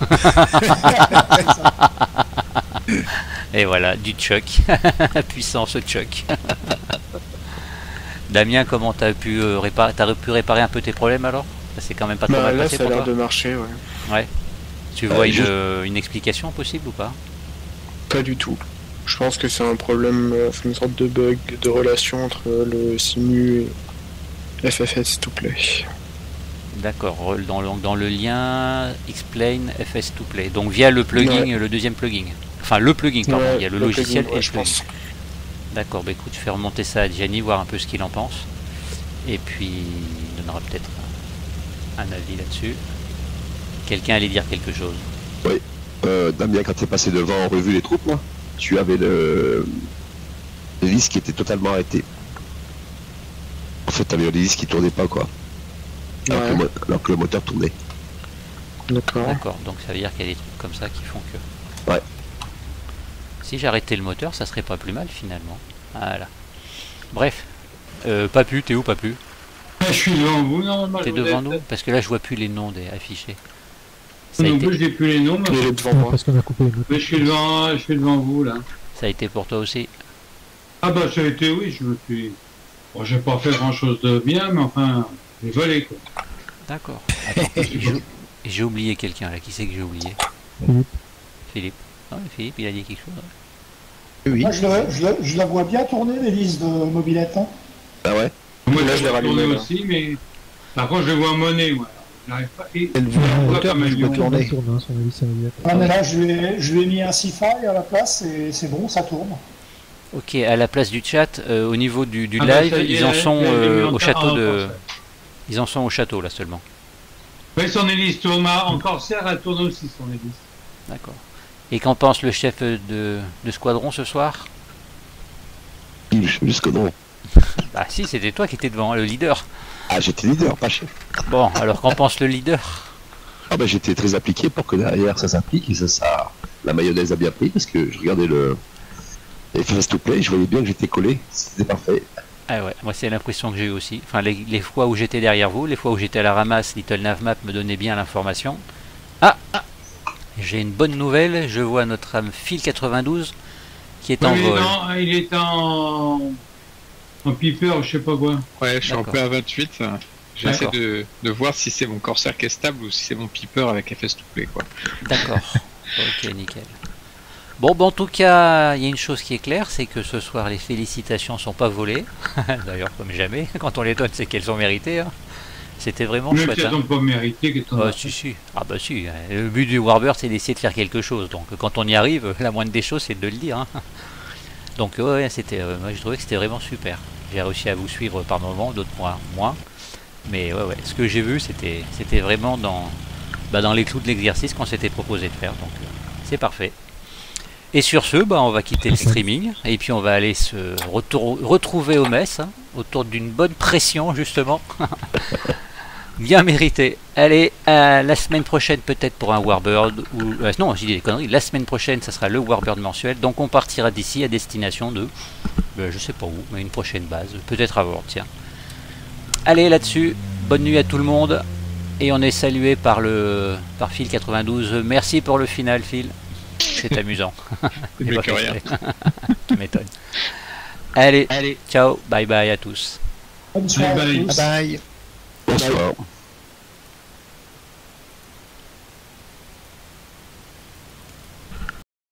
Et voilà, du chuck. Puissance chuck. Damien, comment t'as pu, euh, réparer, t'as pu réparer un peu tes problèmes alors? Ça s'est quand même pas trop
Bah,
mal
là,
passé
ça a
pour
l'air
toi
de marcher, ouais.
Tu
Euh,
vois une,
juste-
euh, une explication possible ou pas?
Pas du tout. Je pense que c'est un problème, euh, c'est une sorte de bug de relation entre le simu et FFS to play.
D'accord, dans le, dans le lien explain FS to play. Donc via le plugin, le deuxième plugin. Enfin le plugin, pardon,
Ouais,
il y a le,
le
logiciel
plugin,
et
ouais,
le
je
plugin.
pense.
D'accord, bah écoute, je fais remonter ça à Gianni, voir un peu ce qu'il en pense. Et puis, il donnera peut-être un, un avis là-dessus. Quelqu'un allait dire quelque chose.
Euh, Damien, quand t'es passé devant en revue les troupes, moi, tu avais le l'hélice qui était totalement arrêtée. En fait, t'avais l'hélice qui tournait pas, quoi. Alors, que, le alors que le moteur tournait.
d'accord.
D'accord, donc ça veut dire qu'il y a des trucs comme ça qui font que.
Ouais.
Si j'arrêtais le moteur, ça serait pas plus mal finalement. Voilà. Bref. Euh, Papu, t'es où Papu
Ah, Je suis devant vous, normalement.
T'es devant nous? Parce que là je vois plus les noms des affichés. Ça a,
Non
été,
plus, j'ai plus les noms, mais,
devant moi.
parce qu'on a coupé les
mais je suis devant, je suis devant vous là.
ça a été pour toi aussi
Ah bah ça a été oui, je me suis. Bon, j'ai pas fait grand chose de bien, mais enfin, j'ai volé quoi.
D'accord. J'ai- oublié quelqu'un là. Qui c'est que j'ai oublié?
Philippe.
Philippe. Ah ouais, Philippe, il a dit quelque chose. ouais.
Oui.
Moi, je, la- je la- je la vois bien tourner, l'hélice de mobilette. hein.
Ah ouais?
Moi
Là,
je
rallumé,
retourné
là.
aussi, mais par contre je le vois en monnaie, moi. J'arrive pas. Et...
Elle hauteur,
comme
mais
un
je peux tourner.
tourne, hein, son avis, ça va être.
Ah, mais là, je lui, ai, je lui ai mis un Sifa à la place et c'est bon, ça tourne.
Ok, à la place du chat, euh, au niveau du, du
Ah bah,
live, ils en
elle-
sont euh, au château
en
de. Ils en sont au château là seulement.
Oui, son hélice tourne en corsaire, elle tourne aussi son hélice.
D'accord. Et qu'en pense le chef de, de squadron ce soir?
Jusqu'au nom.
Bah si, c'était toi qui étais devant, le leader.
Ah, j'étais leader, pas chef.
Bon, alors qu'en pense le leader
Ah bah j'étais très appliqué pour que derrière ça s'applique et ça, ça la mayonnaise a bien pris parce que je regardais le les face to play, je voyais bien que j'étais collé, c'était parfait.
Ah ouais, moi c'est l'impression que j'ai eu aussi. Enfin, les, les fois où j'étais derrière vous, les fois où j'étais à la ramasse, Little Navmap me donnait bien l'information. Ah, ah J'ai une bonne nouvelle, je vois notre âme Phil 92 qui est
Oui,
en
mais
vol.
non, il est en. En piper, je sais pas quoi.
Ouais, je suis un peu à 28. J'essaie de, de voir si c'est mon corsaire qui est stable ou si c'est mon piper avec FS play quoi.
D'accord. ok, nickel. Bon, bah, en tout cas, il y a une chose qui est claire, c'est que ce soir, les félicitations sont pas volées. D'ailleurs, comme jamais, quand on les donne, c'est qu'elles sont méritées. hein. C'était vraiment
Même
chouette.
si
hein.
elles n'ont pas mérité,
Ah si si, ah bah si, le but du Warbird c'est d'essayer de faire quelque chose, donc quand on y arrive, la moindre des choses c'est de le dire. hein. Donc ouais, c'était, euh, moi je trouvais que c'était vraiment super. J'ai réussi à vous suivre par moments, d'autres moins, moins. Mais ouais, ouais, ce que j'ai vu c'était, c'était vraiment dans, bah, dans les clous de l'exercice qu'on s'était proposé de faire, donc euh, c'est parfait. Et sur ce, bah, on va quitter le streaming et puis on va aller se retour- retrouver au mess hein, autour d'une bonne pression justement. Bien mérité. Allez, à la semaine prochaine peut-être pour un Warbird ou euh, non, j'ai dit des conneries. La semaine prochaine, ça sera le Warbird mensuel. Donc on partira d'ici à destination de, ben, je sais pas où, mais une prochaine base, peut-être à Vord, tiens. Allez là-dessus. Bonne nuit à tout le monde. Et on est salué par le par Phil 92. Merci pour le final, Phil. C'est amusant.
C'est mieux que rien.
Tu m'étonnes. Allez, allez, ciao, bye bye
à
bye.
tous.
Bye bye.
Bonsoir.